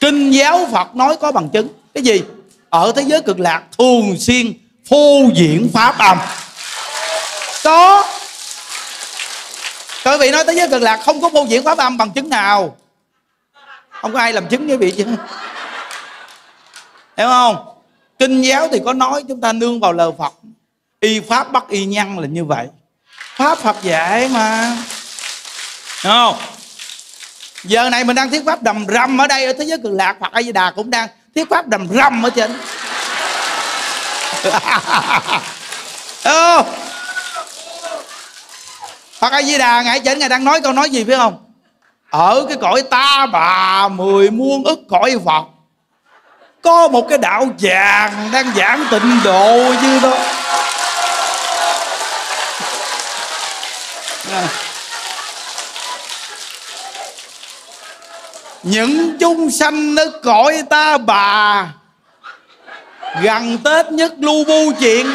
kinh giáo phật nói có bằng chứng. Cái gì? Ở thế giới cực lạc thường xuyên phô diễn pháp âm. Có. Các vị nói thế giới cực lạc không có phô diễn pháp âm bằng chứng nào. Không có ai làm chứng với vị chứ. Hiểu không? Kinh giáo thì có nói chúng ta nương vào lời phật. Y pháp bắt y nhân là như vậy. Pháp phật dạy mà. Đúng không? Giờ này mình đang thuyết pháp đầm rầm ở đây, ở thế giới cực lạc hoặc a di đà cũng đang thuyết pháp đầm rầm ở trên ừ. Phật A Di Đà ngài trên ngài đang nói câu nói gì phải không? Ở cái cõi ta bà mười muôn ức cõi Phật có một cái đạo vàng đang giảng tịnh độ như đó à. những chúng sanh ở cõi ta bà. Gần tết nhất lưu bu chuyện.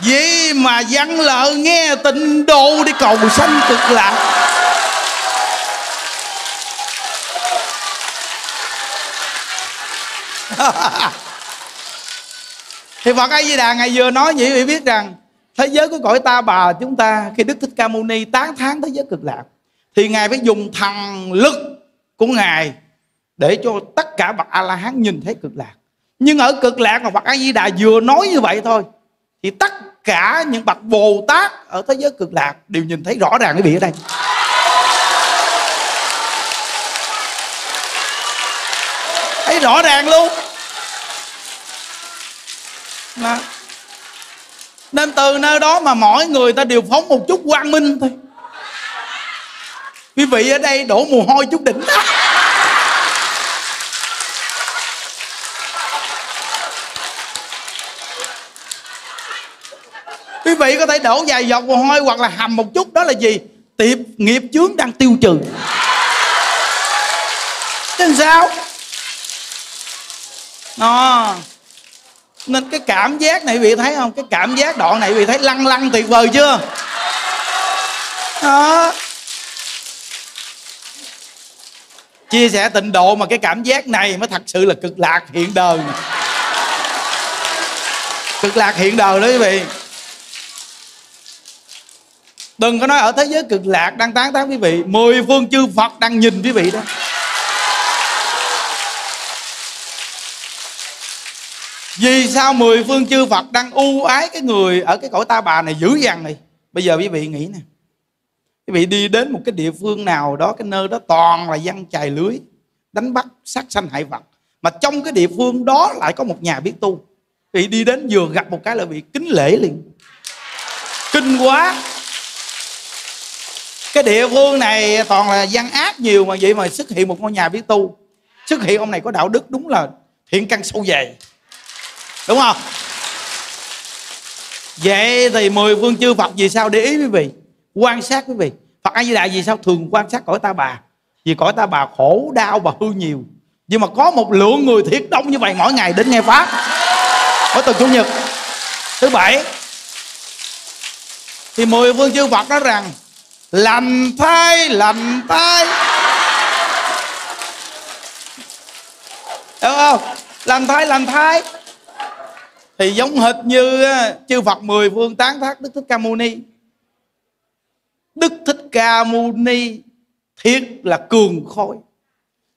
Vì mà văn lợi nghe tịnh độ đi cầu sanh cực lạc. Thì Phật A Di Đà ngày vừa nói vậy, vị biết rằng thế giới của cõi ta bà chúng ta, khi Đức Thích Ca Mâu Ni tán thán thế giới cực lạc thì ngài phải dùng thần lực của ngài để cho tất cả bậc A La Hán nhìn thấy cực lạc. Nhưng ở cực lạc mà Phật A Di Đà vừa nói như vậy thôi, thì tất cả những bậc Bồ Tát ở thế giới cực lạc đều nhìn thấy rõ ràng cái vị ở đây. Thấy rõ ràng luôn mà nên từ nơi đó mà mỗi người ta đều phóng một chút quang minh thôi quý vị ở đây đổ mồ hôi chút đỉnh. Đó quý vị có thể đổ vài giọt mồ hôi hoặc là hầm một chút đó là gì? Tiệp nghiệp chướng đang tiêu trừ. Chứ sao? À, nên cái cảm giác này vị thấy không? Cái cảm giác đoạn này vị thấy lăng lăng tuyệt vời chưa? Đó. Chia sẻ tịnh độ mà cái cảm giác này mới thật sự là cực lạc hiện đời. Cực lạc hiện đời đó quý vị. Đừng có nói ở thế giới cực lạc đang tán tán quý vị. Mười phương chư phật đang nhìn quý vị đó. Vì sao mười phương chư Phật đang ưu ái cái người ở cái cõi ta bà này dữ dằn này? Bây giờ quý vị nghĩ nè quý vị đi đến một cái địa phương nào đó, cái nơi đó toàn là dân chài lưới, đánh bắt, sát sanh hại vật. Mà trong cái địa phương đó lại có một nhà biết tu. Thì đi đến vừa gặp một cái là bị kính lễ liền. Kinh quá. Cái địa phương này toàn là gian ác nhiều mà vậy mà xuất hiện một ngôi nhà biết tu. Xuất hiện ông này có đạo đức đúng là thiện căn sâu dày. Đúng không? Vậy thì mười phương chư phật vì sao để ý quý vị? Quan sát quý vị. Phật a di đà vì sao thường quan sát cõi ta bà? Vì cõi ta bà khổ, đau và hư nhiều. Nhưng mà có một lượng người thiệt đông như vậy mỗi ngày đến nghe pháp. Mỗi tuần chủ nhật. Thứ bảy, thì mười phương chư phật nói rằng lành thai lành thai đúng không? Lành thai lành thai thì giống hệt như chư Phật mười phương tán thác Đức Thích Ca Mâu Ni. Đức Thích Ca Mâu Ni thiết là cường khôi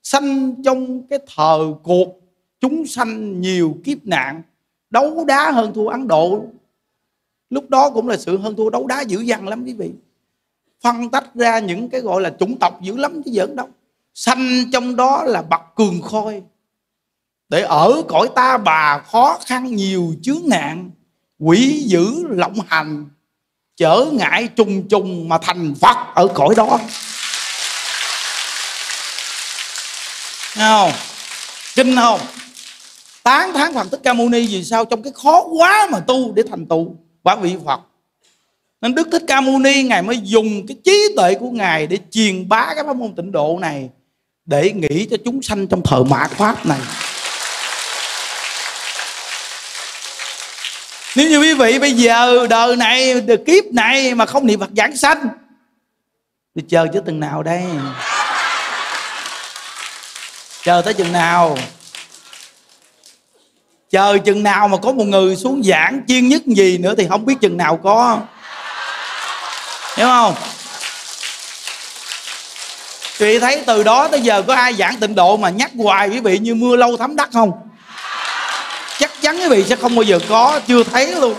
sanh trong cái thời cuộc chúng sanh nhiều kiếp nạn, đấu đá hơn thua Ấn Độ. Lúc đó cũng là sự hơn thua đấu đá dữ dằn lắm quý vị. Phân tách ra những cái gọi là chủng tộc dữ lắm chứ giỡn đâu. Sanh trong đó là bậc cường khôi. Để ở cõi ta bà khó khăn nhiều chướng nạn, quỷ dữ lộng hành trở ngại trùng trùng mà thành phật ở cõi đó. Nghe không? Kinh không? Tán tháng phật thích ca mâu ni vì sao? Trong cái khó quá mà tu để thành tựu quả vị phật. Nên đức thích ca mâu ni, ngài mới dùng cái trí tuệ của ngài để truyền bá cái pháp môn tịnh độ này để nghĩ cho chúng sanh trong thời mạt pháp này. Nếu như quý vị bây giờ đời này kiếp này mà không niệm phật giảng sanh, thì chờ chứ từng nào đây? Chờ tới chừng nào? Chờ chừng nào mà có một người xuống giảng chuyên nhất gì nữa thì không biết chừng nào có. Hiểu không? Chị thấy từ đó tới giờ có ai giảng tịnh độ mà nhắc hoài quý vị như mưa lâu thấm đất không? Chắn quý vị sẽ không bao giờ có, chưa thấy luôn.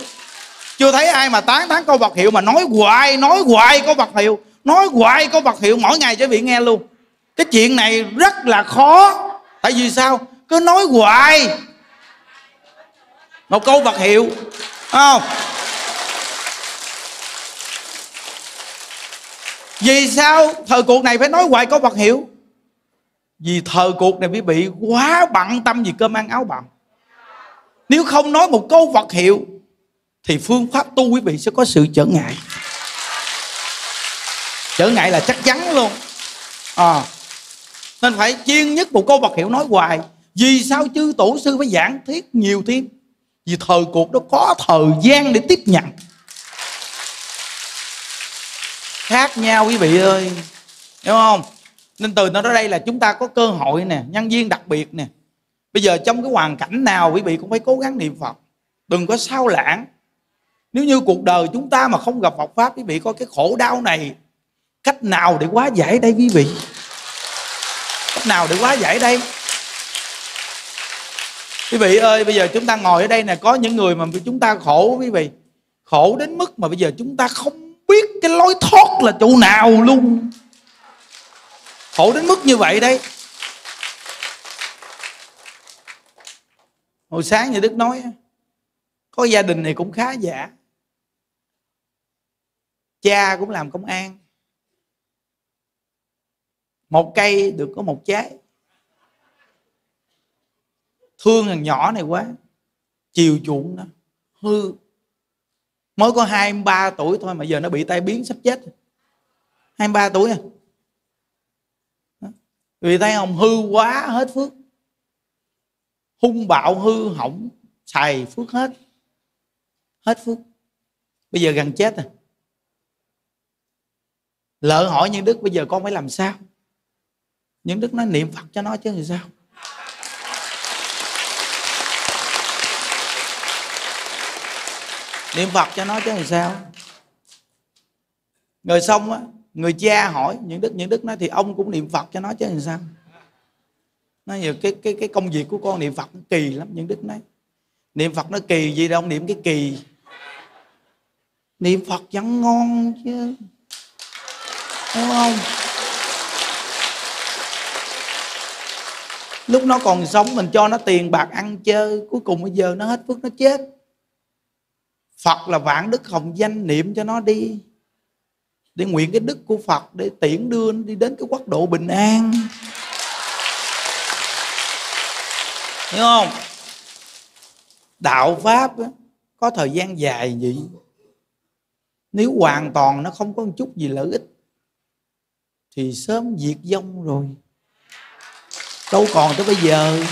Chưa thấy ai mà tán tán câu vật hiệu mà nói hoài nói hoài câu vật hiệu, nói hoài câu vật hiệu mỗi ngày cho quý vị nghe luôn. Cái chuyện này rất là khó. Tại vì sao? Cứ nói hoài. Một câu vật hiệu không? Vì sao thời cuộc này phải nói hoài câu vật hiệu? Vì thời cuộc này quý vị quá bận tâm vì cơm ăn áo bận nếu không nói một câu vật hiệu thì phương pháp tu quý vị sẽ có sự trở ngại. Trở ngại là chắc chắn luôn. À, nên phải chiên nhất một câu vật hiệu nói hoài. Vì sao chư tổ sư phải giảng thiết nhiều thiên? Vì thời cuộc đó có thời gian để tiếp nhận. Khác nhau quý vị ơi hiểu không? Nên từ nó đó đây là chúng ta có cơ hội nè nhân viên đặc biệt nè bây giờ trong cái hoàn cảnh nào quý vị cũng phải cố gắng niệm phật. Đừng có sao lãng. Nếu như cuộc đời chúng ta mà không gặp Phật pháp, quý vị có cái khổ đau này, cách nào để hóa giải đây quý vị? Cách nào để hóa giải đây? Quý vị ơi, bây giờ chúng ta ngồi ở đây nè, có những người mà chúng ta khổ, quý vị. Khổ đến mức mà bây giờ chúng ta không biết cái lối thoát là chỗ nào luôn. Khổ đến mức như vậy đây hồi sáng như đức nói có gia đình này cũng khá giả. Cha cũng làm công an. Một cây được có một trái. Thương thằng nhỏ này quá, chiều chuộng nó, hư. Mới có 23 tuổi thôi mà giờ nó bị tai biến, sắp chết 23 tuổi à. Vì tay ông hư quá, hết phước hung bạo, hư hỏng, xài phước hết. Hết phước. Bây giờ gần chết rồi. Lỡ hỏi nhân đức bây giờ con phải làm sao? Nhân đức nói niệm phật cho nó chứ làm sao? Niệm phật cho nó chứ làm sao? Rồi xong á, người cha hỏi những đức những đức nói thì ông cũng niệm phật cho nó chứ làm sao? Nói nhiều cái cái cái công việc của con niệm phật nó kỳ lắm, những đức nói niệm phật nó kỳ gì đâu, niệm cái kỳ. Niệm phật vẫn ngon chứ. Đúng không? Lúc nó còn sống mình cho nó tiền bạc ăn chơi, cuối cùng bây giờ nó hết phước, nó chết. Phật là vạn đức hồng danh, niệm cho nó đi. Để nguyện cái đức của phật, để tiễn đưa nó đi đến cái quốc độ bình an. Hiểu không? Đạo pháp á, có thời gian dài vậy? Nếu hoàn toàn nó không có một chút gì lợi ích thì sớm diệt vong rồi. Đâu còn tới bây giờ.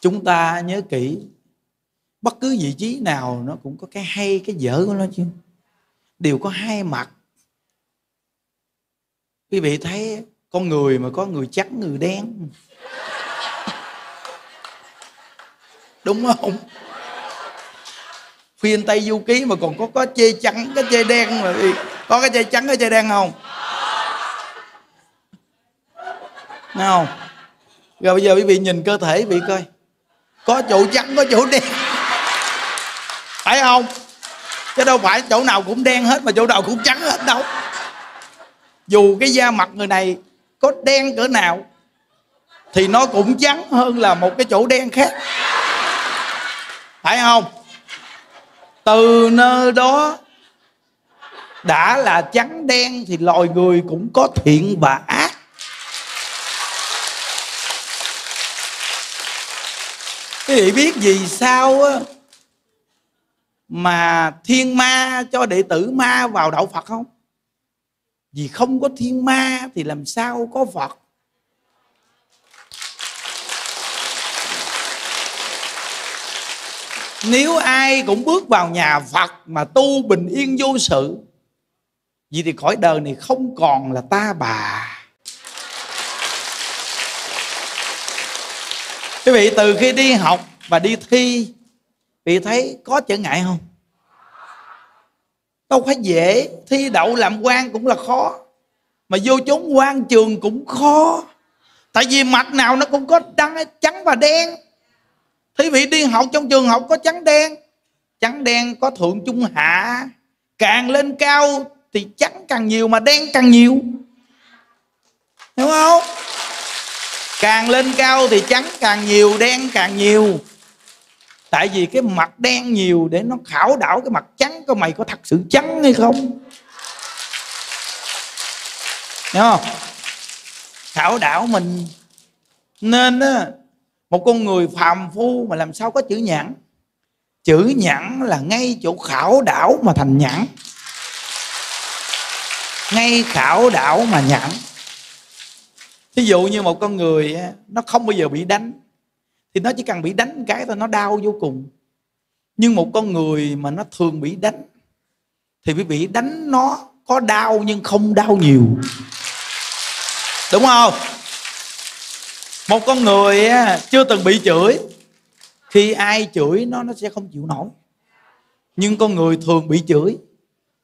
Chúng ta nhớ kỹ bất cứ vị trí nào nó cũng có cái hay cái dở của nó chứ. Đều có hai mặt. Quý vị thấy con người mà có người trắng, người đen. Đúng không? Phiên tây du ký mà còn có có chê trắng cái chê đen mà có cái chê trắng, cái chê đen không? Nào không? Rồi bây giờ quý vị nhìn cơ thể quý vị coi. Có chỗ trắng, có chỗ đen. Phải không? Chứ đâu phải chỗ nào cũng đen hết mà chỗ nào cũng trắng hết đâu. Dù cái da mặt người này có đen cỡ nào thì nó cũng trắng hơn là một cái chỗ đen khác. Phải không? Từ nơi đó đã là trắng đen thì loài người cũng có thiện và ác. Quý vị biết vì sao á mà thiên ma cho đệ tử ma vào đạo phật không? Vì không có thiên ma thì làm sao có phật? Nếu ai cũng bước vào nhà phật mà tu bình yên vô sự vì thì cõi đời này không còn là ta bà. Quý vị, từ khi đi học và đi thi, vị thấy có trở ngại không? Đâu phải dễ, thi đậu làm quan cũng là khó. Mà vô chốn quan trường cũng khó. Tại vì mặt nào nó cũng có đắng, trắng và đen. Thí vị đi học trong trường học có trắng, đen. Trắng, đen có thượng, trung, hạ. Càng lên cao thì trắng càng nhiều mà đen càng nhiều. Hiểu không? Càng lên cao thì trắng càng nhiều, đen càng nhiều tại vì cái mặt đen nhiều để nó khảo đảo cái mặt trắng của mày có thật sự trắng hay không? Hiểu không? Khảo đảo mình. Nên á, một con người phàm phu mà làm sao có chữ nhãn? Chữ nhãn là ngay chỗ khảo đảo mà thành nhãn. Ngay khảo đảo mà nhãn. Ví dụ như một con người nó không bao giờ bị đánh thì nó chỉ cần bị đánh cái thôi, nó đau vô cùng. Nhưng một con người mà nó thường bị đánh, thì quý bị đánh nó có đau nhưng không đau nhiều. Đúng không? Một con người chưa từng bị chửi, khi ai chửi nó nó sẽ không chịu nổi. Nhưng con người thường bị chửi,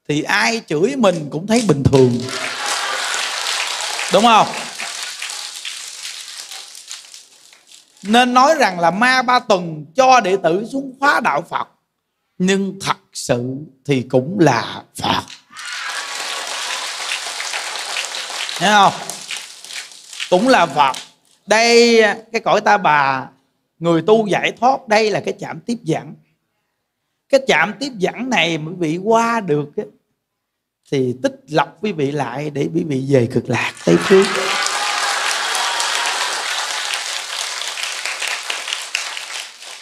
thì ai chửi mình cũng thấy bình thường. Đúng không? Nên nói rằng là ma ba tuần cho đệ tử xuống khóa đạo phật. Nhưng thật sự thì cũng là phật. Thấy không? Cũng là phật. Đây, cái cõi ta bà, người tu giải thoát, đây là cái chạm tiếp dẫn. Cái chạm tiếp dẫn này quý vị qua được thì tích lọc quý vị lại để quý vị về cực lạc tây phương.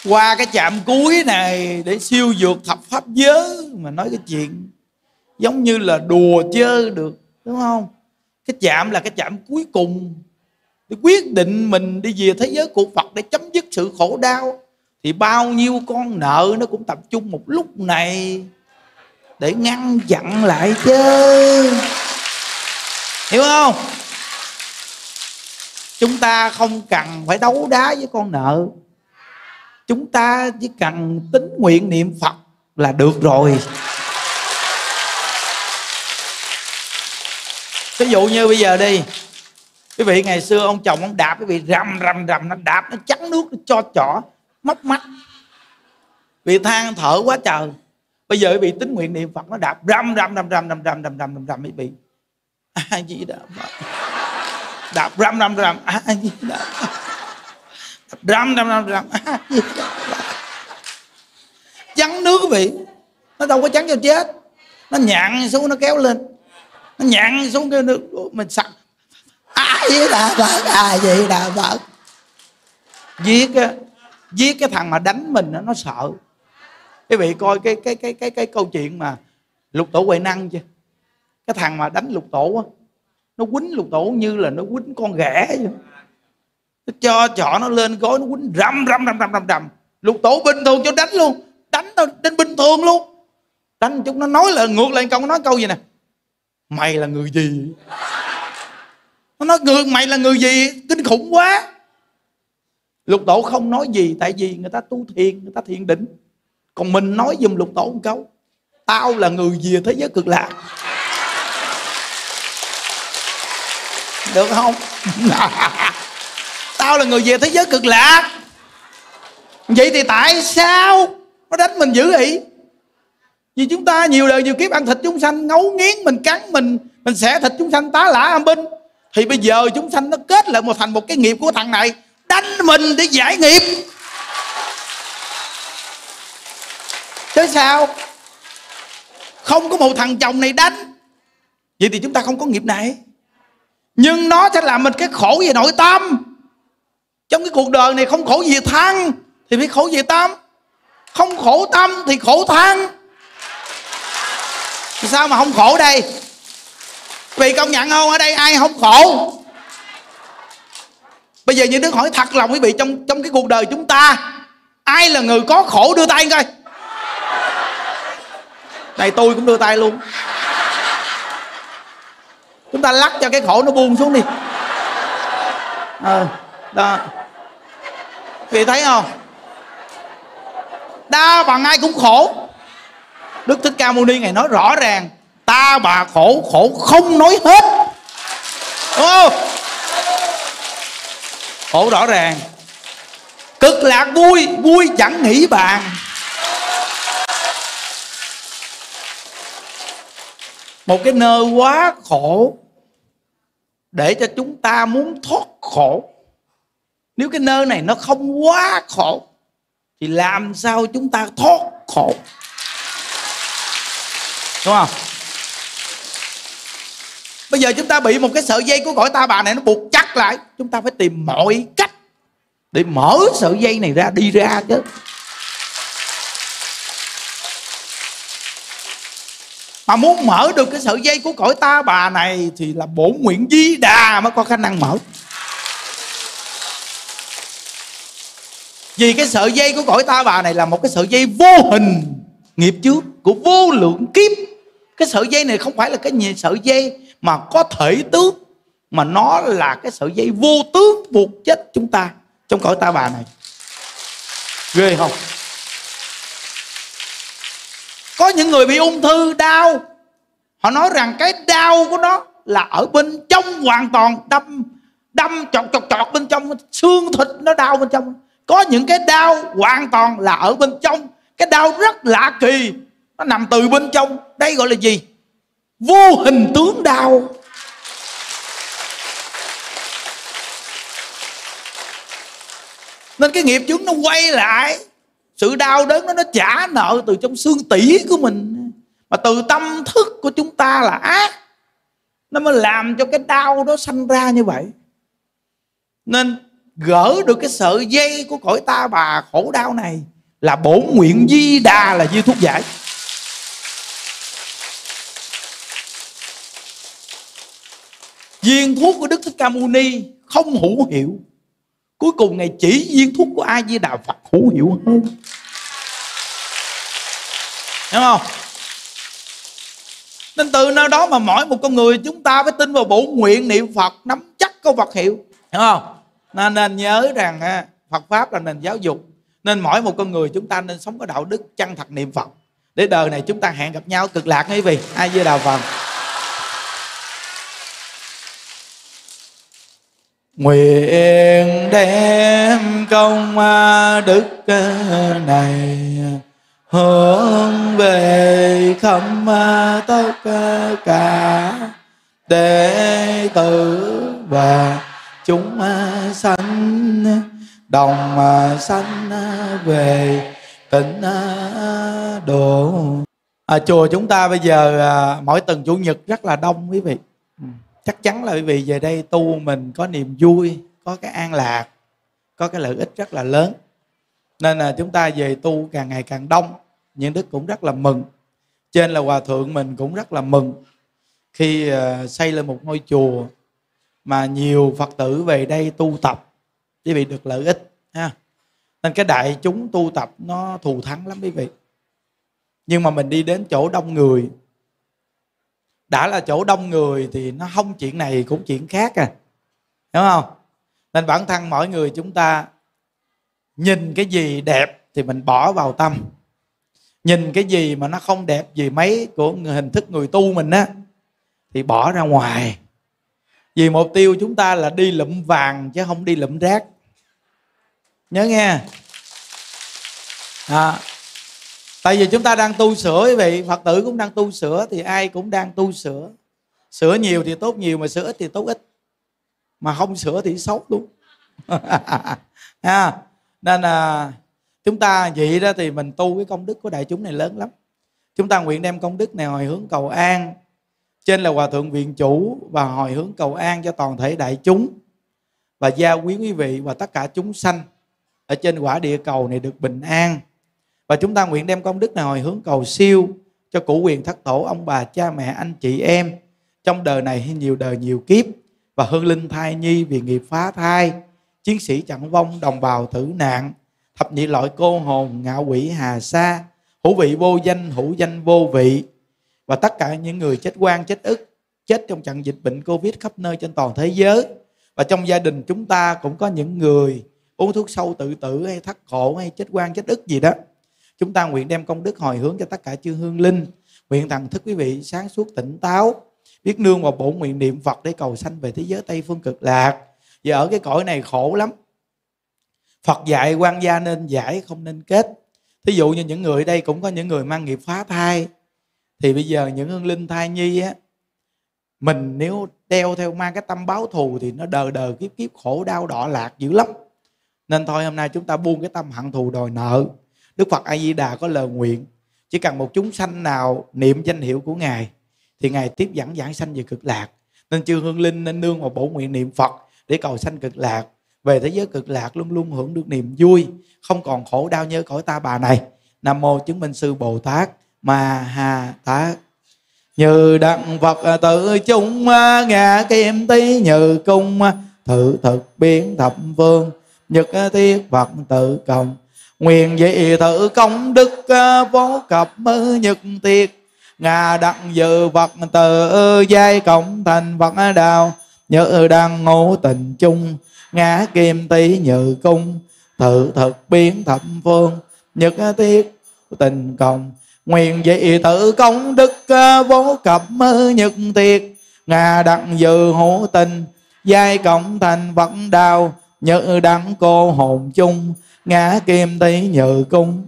Qua cái chạm cuối này để siêu vượt thập pháp giới mà nói cái chuyện giống như là đùa chơi được, đúng không? Cái chạm là cái chạm cuối cùng để quyết định mình đi về thế giới của Phật để chấm dứt sự khổ đau. Thì bao nhiêu con nợ nó cũng tập trung một lúc này để ngăn chặn lại chứ. Hiểu không? Chúng ta không cần phải đấu đá với con nợ chúng ta chỉ cần tính nguyện niệm phật là được rồi ví dụ như bây giờ đi quý vị ngày xưa ông chồng ông đạp quý vị rầm rầm rầm nó đạp nó trắng nước nó cho chỏ móc mắt vì than thở quá trời bây giờ quý vị tính nguyện niệm phật nó đạp rầm rầm rầm rầm rầm rầm rầm rầm rầm rầm quý vị ai gì đà đạp rầm rầm rầm ai gì đà phật rầm rầm rầm rầm trắng nước quý vị. Nó đâu có trắng cho chết. Nó nhặn xuống, nó kéo lên. Nó nhặn xuống cái nước mình sặc. Ai vậy đà phật? Ai vậy đà phật? Giết á, giết cái thằng mà đánh mình nó sợ. Quý vị coi cái cái cái cái cái câu chuyện mà lục tổ huệ năng chưa? Cái thằng mà đánh lục tổ á, nó quýnh lục tổ như là nó quýnh con ghẻ vậy nó cho chọ nó lên gối, nó quýnh rầm rầm rầm rầm rầm rầm. Lục tổ bình thường cho đánh luôn. Đánh tao đánh bình thường luôn. Đánh chút, nó nói là, ngược lại câu nói câu gì nè? Mày là người gì? Nó nói ngược, mày là người gì? Kinh khủng quá. Lục tổ không nói gì, tại vì người ta tu thiền, người ta thiền định. Còn mình nói giùm lục tổ một câu. Tao là người gì thế giới cực lạc? Được không? tao là người về thế giới cực lạc. Vậy thì tại sao nó đánh mình dữ vậy? Vì chúng ta nhiều đời nhiều kiếp ăn thịt chúng sanh, ngấu nghiến mình, cắn mình mình xẻ thịt chúng sanh, tá lả âm binh. Thì bây giờ chúng sanh nó kết lại một thành một cái nghiệp của thằng này, đánh mình để giải nghiệp. Chứ sao? Không có một thằng chồng này đánh. Vậy thì chúng ta không có nghiệp này. Nhưng nó sẽ làm mình cái khổ về nội tâm trong cái cuộc đời này không khổ về thân thì phải khổ về tâm? Không khổ tâm thì khổ thân thì sao mà không khổ đây? Vì công nhận không? Ở đây ai không khổ? Bây giờ những đứa hỏi thật lòng quý vị trong trong cái cuộc đời chúng ta ai là người có khổ đưa tay coi? Này tôi cũng đưa tay luôn. Chúng ta lắc cho cái khổ nó buông xuống đi. À, đó. Vì thấy không? Đa bằng ai cũng khổ. Đức thích ca mâu ni ngày nói rõ ràng, ta, bà khổ khổ không nói hết. Đúng không? Khổ rõ ràng. Cực lạc vui vui chẳng nghĩ bàn. Một cái nơi quá khổ để cho chúng ta muốn thoát khổ nếu cái nơi này nó không quá khổ, thì làm sao chúng ta thoát khổ? Đúng không? Bây giờ chúng ta bị một cái sợi dây của cõi ta bà này nó buộc chắc lại, chúng ta phải tìm mọi cách để mở sợi dây này ra, đi ra chứ. Mà muốn mở được cái sợi dây của cõi ta bà này thì là bổn nguyện di đà mới có khả năng mở. Vì cái sợi dây của cõi ta bà này là một cái sợi dây vô hình, nghiệp trước của vô lượng kiếp. Cái sợi dây này không phải là cái sợi dây mà có thể tướng mà nó là cái sợi dây vô tướng buộc chết chúng ta trong cõi ta bà này. Ghê không? Có những người bị ung thư, đau. Họ nói rằng cái đau của nó là ở bên trong hoàn toàn, đâm đâm chọt chọt chọt bên trong, xương thịt nó đau bên trong có những cái đau hoàn toàn là ở bên trong. Cái đau rất lạ kỳ. Nó nằm từ bên trong. Đây gọi là gì? Vô hình tướng đau. Nên cái nghiệp chướng nó quay lại. Sự đau đớn đó nó trả nợ từ trong xương tủy của mình. Mà từ tâm thức của chúng ta là ác. Nó mới làm cho cái đau đó sanh ra như vậy. Nên gỡ được cái sợi dây của cõi ta bà khổ đau này là bổn nguyện di đà là di thuốc giải. Viên thuốc của đức thích ca mâu ni không hữu hiệu. Cuối cùng ngày chỉ viên thuốc của ai di đà phật hữu hiệu hơn. Hiểu không? Nên từ nơi đó mà mỗi một con người chúng ta phải tin vào bổ nguyện niệm phật, nắm chắc câu Phật hiệu. Hiểu không? Nên nên nhớ rằng Phật pháp là nền giáo dục. Nên mỗi một con người chúng ta nên sống có đạo đức chân thật niệm Phật. Để đời này chúng ta hẹn gặp nhau cực lạc quý vị. Ai với đạo Phật? Nguyện đem công đức ờ, này, hướng về khâm ờ, tất cả đệ tử và chúng sanh đồng sanh về tịnh độ. À, chùa chúng ta bây giờ à, mỗi tuần chủ nhật rất là đông quý vị. Ừ, chắc chắn là quý vị về đây tu mình có niềm vui có cái an lạc có cái lợi ích rất là lớn. Nên là chúng ta về tu càng ngày càng đông những đức cũng rất là mừng. Trên là hòa thượng mình cũng rất là mừng khi xây lên một ngôi chùa mà nhiều phật tử về đây tu tập, quý vị được lợi ích, ha. Nên cái đại chúng tu tập nó thù thắng lắm, quý vị. Nhưng mà mình đi đến chỗ đông người. Đã là chỗ đông người thì nó không, chuyện này cũng chuyện khác à. Đúng không? Nên bản thân mỗi người chúng ta nhìn cái gì đẹp thì mình bỏ vào tâm. Nhìn cái gì mà nó không đẹp gì mấy của hình thức người tu mình á, thì bỏ ra ngoài vì mục tiêu chúng ta là đi lụm vàng chứ không đi lụm rác. Nhớ nghe. À, tại vì chúng ta đang tu sửa quý vị phật tử cũng đang tu sửa thì ai cũng đang tu sửa. Sửa nhiều thì tốt nhiều mà sửa ít thì tốt ít. Mà không sửa thì xấu luôn. À, nên là chúng ta vậy đó thì mình tu cái công đức của đại chúng này lớn lắm. Chúng ta nguyện đem công đức này hồi hướng cầu an trên là hòa thượng viện chủ và hồi hướng cầu an cho toàn thể đại chúng và gia quý quý vị và tất cả chúng sanh ở trên quả địa cầu này được bình an. Và chúng ta nguyện đem công đức này hồi hướng cầu siêu cho cụ quyền thất tổ ông bà, cha mẹ, anh chị em trong đời này hay nhiều đời nhiều kiếp. Và hương linh thai nhi vì nghiệp phá thai, chiến sĩ chẳng vong, đồng bào tử nạn, thập nhị loại cô hồn ngạo quỷ hà sa, hữu vị vô danh, hữu danh vô vị và tất cả những người chết quan chết ức, chết trong trận dịch bệnh covid khắp nơi trên toàn thế giới. Và trong gia đình chúng ta cũng có những người uống thuốc sâu tự tử hay thắt khổ hay chết quan chết ức gì đó. Chúng ta nguyện đem công đức hồi hướng cho tất cả chư hương linh. Nguyện thần thức quý vị, sáng suốt tỉnh táo, biết nương vào bổn nguyện niệm phật để cầu sanh về thế giới tây phương cực lạc. Và ở cái cõi này khổ lắm. Phật dạy quan gia nên giải, không nên kết. Thí dụ như những người đây cũng có những người mang nghiệp phá thai thì bây giờ những hương linh thai nhi á, mình nếu đeo theo mang cái tâm báo thù thì nó đờ đờ kiếp kiếp, khổ đau đọa lạc dữ lắm. Nên thôi hôm nay chúng ta buông cái tâm hận thù đòi nợ. Đức phật a di đà có lời nguyện, chỉ cần một chúng sanh nào niệm danh hiệu của ngài thì ngài tiếp dẫn giảng sanh về cực lạc. Nên chư hương linh nên nương vào bổ nguyện niệm phật để cầu sanh cực lạc. Về thế giới cực lạc luôn luôn hưởng được niềm vui, không còn khổ đau như cõi ta bà này. Nam mô chứng minh sư bồ tát ma ha tát. Như đặng phật tự chung à, ngã kim tí như cung à, thử thực biến thập phương nhật thiết phật tự cộng. Nguyện dị tự công đức à, vô cập nhật tiệt ngà đặng dự phật tự giai cộng thành phật đạo nhớ đang ngộ tình chung, ngã kim tí như cung, tự thực biến thập phương nhật tiết tình cộng nguyện dị tự công đức à, vô cập à, nhật tiệt ngà đặng dự hữu tình, giai cộng thành phật đào nhớ đặng cô hồn chung, ngã kim tí nhự cung.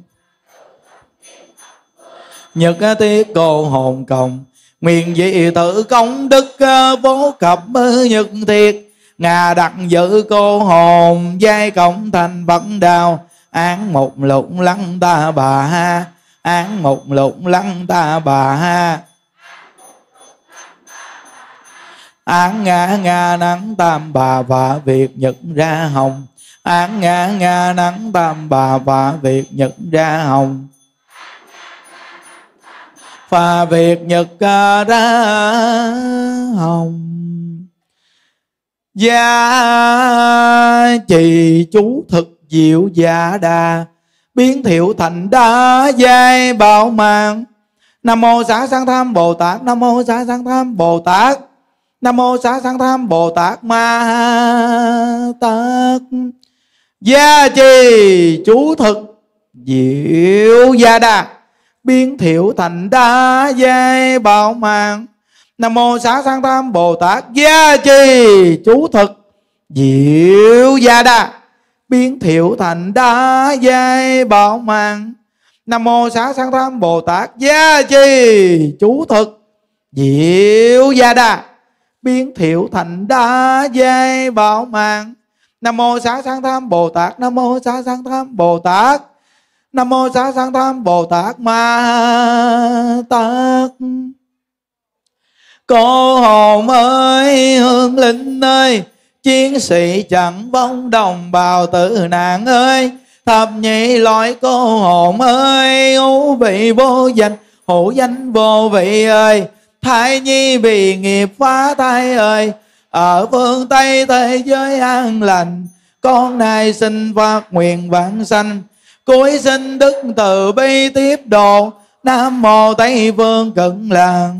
Nhật à, tiết cô hồn cộng nguyện dị tự công đức vô cập nhật tiệt ngà đặt giữ cô hồn, giai cộng thành vận đào án một lụng lăng ta bà ha án một lụng lăng ta bà ha. Án ngã nga nắng tam bà và việc nhật ra hồng. Án ngã nga nắng tam bà và việc nhật ra hồng. Và việc nhật ra hồng. Gia trì chú thực diệu dạ đà biến thiệu thành đa giai bảo mạng nam mô xá sanh tham bồ tát, nam mô xá sanh tham bồ tát, nam mô xá sanh tham bồ tát ma tát. Gia trì chú thực diệu gia đà, biến thiệu thành đa giai bảo mạng nam mô xá sanh tham bồ tát, gia trì chú thực diệu gia đa biến thiệu thành đá giai bảo mạng nam mô xá sanh tham bồ tát gia chi chú thực, diệu gia đa. Biến thiệu thành đá giai bảo mạng nam mô xá sanh tham bồ tát, nam mô xá sanh tham bồ tát. Nam mô xá sanh tham bồ tát ma tát. Cô hồn ơi, hương linh ơi chiến sĩ chẳng bóng đồng bào tử nạn ơi. Thập nhị loại cô hồn ơi, ú vị vô danh, hữu danh vô vị ơi. Thai nhi vì nghiệp phá thai ơi, ở phương tây thế giới an lành. Con này xin phát nguyện vãng sanh, cuối sinh đức từ bi tiếp độ. Nam mô tây phương cận làng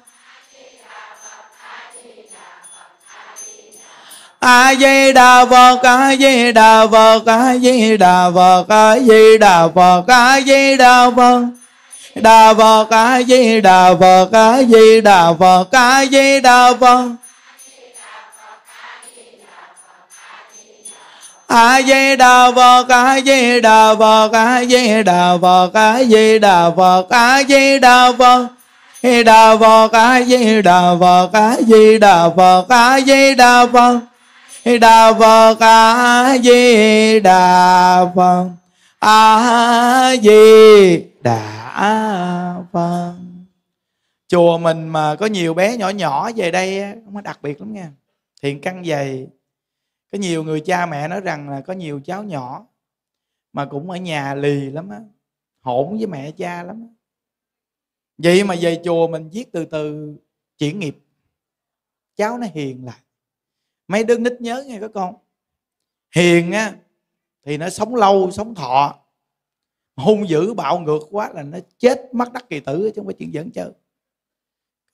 a di đà phật a di đà phật a di đà phật a di đà phật a di đà phật đà phật a di đà phật a di đà phật a di đà phật a di đà phật a di đà phật a di đà phật a di đà phật a di đà phật đà phật a di đà phật a di đà phật a di đà phật đà phật, a di đà phật. A di đà phật. Chùa mình mà có nhiều bé nhỏ nhỏ về đây nó đặc biệt lắm nha. Thiện căn dày. Có nhiều người cha mẹ nói rằng là có nhiều cháu nhỏ mà cũng ở nhà lì lắm á hỗn với mẹ cha lắm á. Vậy mà về chùa mình viết từ từ chuyển nghiệp. Cháu nó hiền lại mấy đứa nít nhớ nghe các con. Hiền á, thì nó sống lâu, sống thọ. Hung dữ, bạo ngược quá là nó chết mất đắc kỳ tử chứ không phải chuyện giỡn chơi.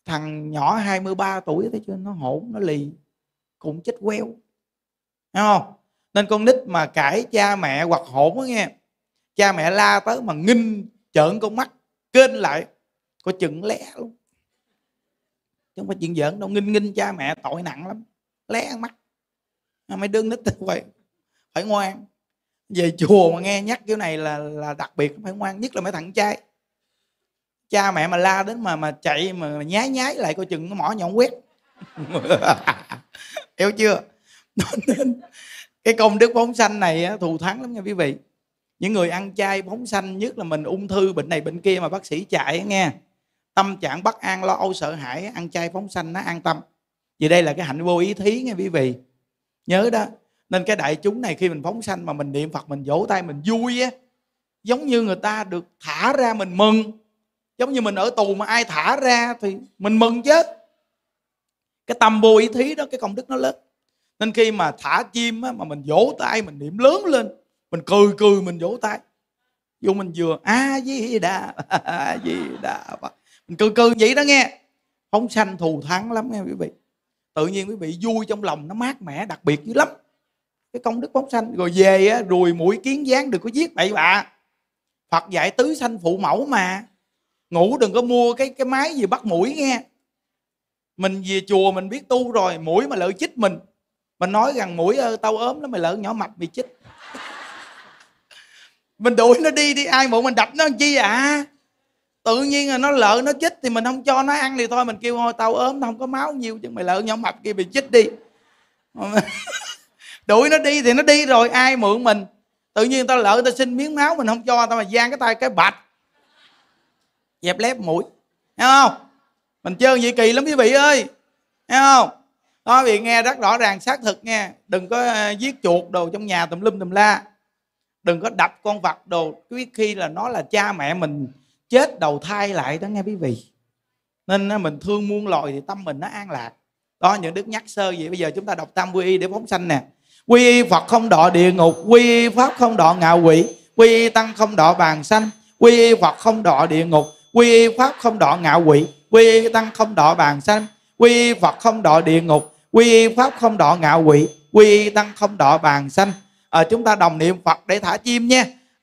Thằng nhỏ 23 tuổi thấy chưa, nó hỗn nó lì, cũng chết queo. Thấy không? Nên con nít mà cãi cha mẹ hoặc hỗn á nghe, cha mẹ la tới mà nghinh trợn con mắt, kênh lại có chừng lé luôn. Chứ không phải chuyện giỡn đâu, nghinh nghinh cha mẹ tội nặng lắm lé mắt mấy đứa nít phải phải ngoan. Về chùa mà nghe nhắc kiểu này là là đặc biệt, phải ngoan nhất là mấy thằng trai. Cha mẹ mà la đến mà mà chạy mà nhái nhái lại coi chừng nó mỏ nhọn quét. Hiểu chưa? Nên cái công đức phóng sanh này thù thắng lắm nha quý vị. Những người ăn chay phóng sanh nhất là mình ung thư, bệnh này bệnh kia mà bác sĩ chạy nghe. Tâm trạng bất an, lo âu sợ hãi, ăn chay phóng sanh nó an tâm vì đây là cái hạnh vô ý thí nghe quý vị. Nhớ đó. Nên cái đại chúng này khi mình phóng sanh mà mình niệm phật mình vỗ tay mình vui á giống như người ta được thả ra mình mừng. Giống như mình ở tù mà ai thả ra thì mình mừng chứ. Cái tâm vô ý thí đó cái công đức nó lớn. Nên khi mà thả chim á, mà mình vỗ tay mình niệm lớn lên mình cười cười mình vỗ tay. Vô mình vừa a di đà a di đà mình cười cười vậy đó nghe. Phóng sanh thù thắng lắm nghe quý vị tự nhiên quý vị vui trong lòng nó mát mẻ đặc biệt dữ lắm. Cái công đức phóng sanh rồi về á, rùi mũi kiến gián đừng có giết bậy bạ. Phật dạy tứ sanh phụ mẫu mà. Ngủ đừng có mua cái cái máy gì bắt mũi nghe. Mình về chùa mình biết tu rồi mũi mà lỡ chích mình. Mình nói rằng mũi ơi tao ốm lắm mày lỡ nhỏ mập bị chích. Mình đuổi nó đi đi ai bộ mình đập nó làm chi à? Tự nhiên là nó lỡ nó chích thì mình không cho nó ăn thì thôi, mình kêu, thôi tao ốm, tao không có máu nhiều chứ. Mày lỡ nhỏ mập kia bị chích đi. Đuổi nó đi thì nó đi rồi, ai mượn mình? Tự nhiên tao lỡ tao xin miếng máu mình không cho, tao mà giang cái tay cái bạch. Dẹp lép mũi. Thấy không? Mình chơi gì kỳ lắm quý vị ơi. Thấy không? Đó vì nghe rất rõ ràng, xác thực nghe. Đừng có ờ, giết chuột đồ trong nhà tùm lum tùm la. Đừng có đập con vật đồ, quý khi là nó là cha mẹ mình chết đầu thai lại đó nghe quý vị nên mình thương muôn loài thì tâm mình nó an lạc đó những đức nhắc sơ vậy bây giờ chúng ta đọc tam quy y để phóng sanh nè quy y phật không đọ địa ngục quy y pháp không đọ ngạo quỷ quy y tăng không đọ bàn sanh quy y phật không đọ địa ngục quy y pháp không đọ ngạo quỷ quy y tăng không đọ bàn sanh quy y phật không đọ địa ngục quy y pháp không đọ ngạo quỷ quy y tăng không đọ bàn sanh à, chúng ta đồng niệm phật để thả chim nha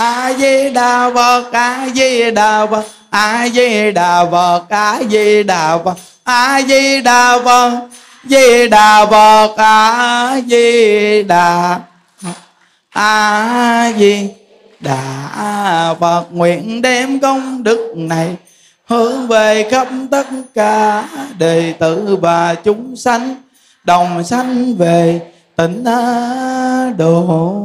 a di đà phật a di đà phật a di đà phật a di đà phật a di đà phật di đà phật a di đà a di đà phật nguyện đem công đức này hướng về khắp tất cả đệ tử và chúng sanh đồng sanh về tịnh độ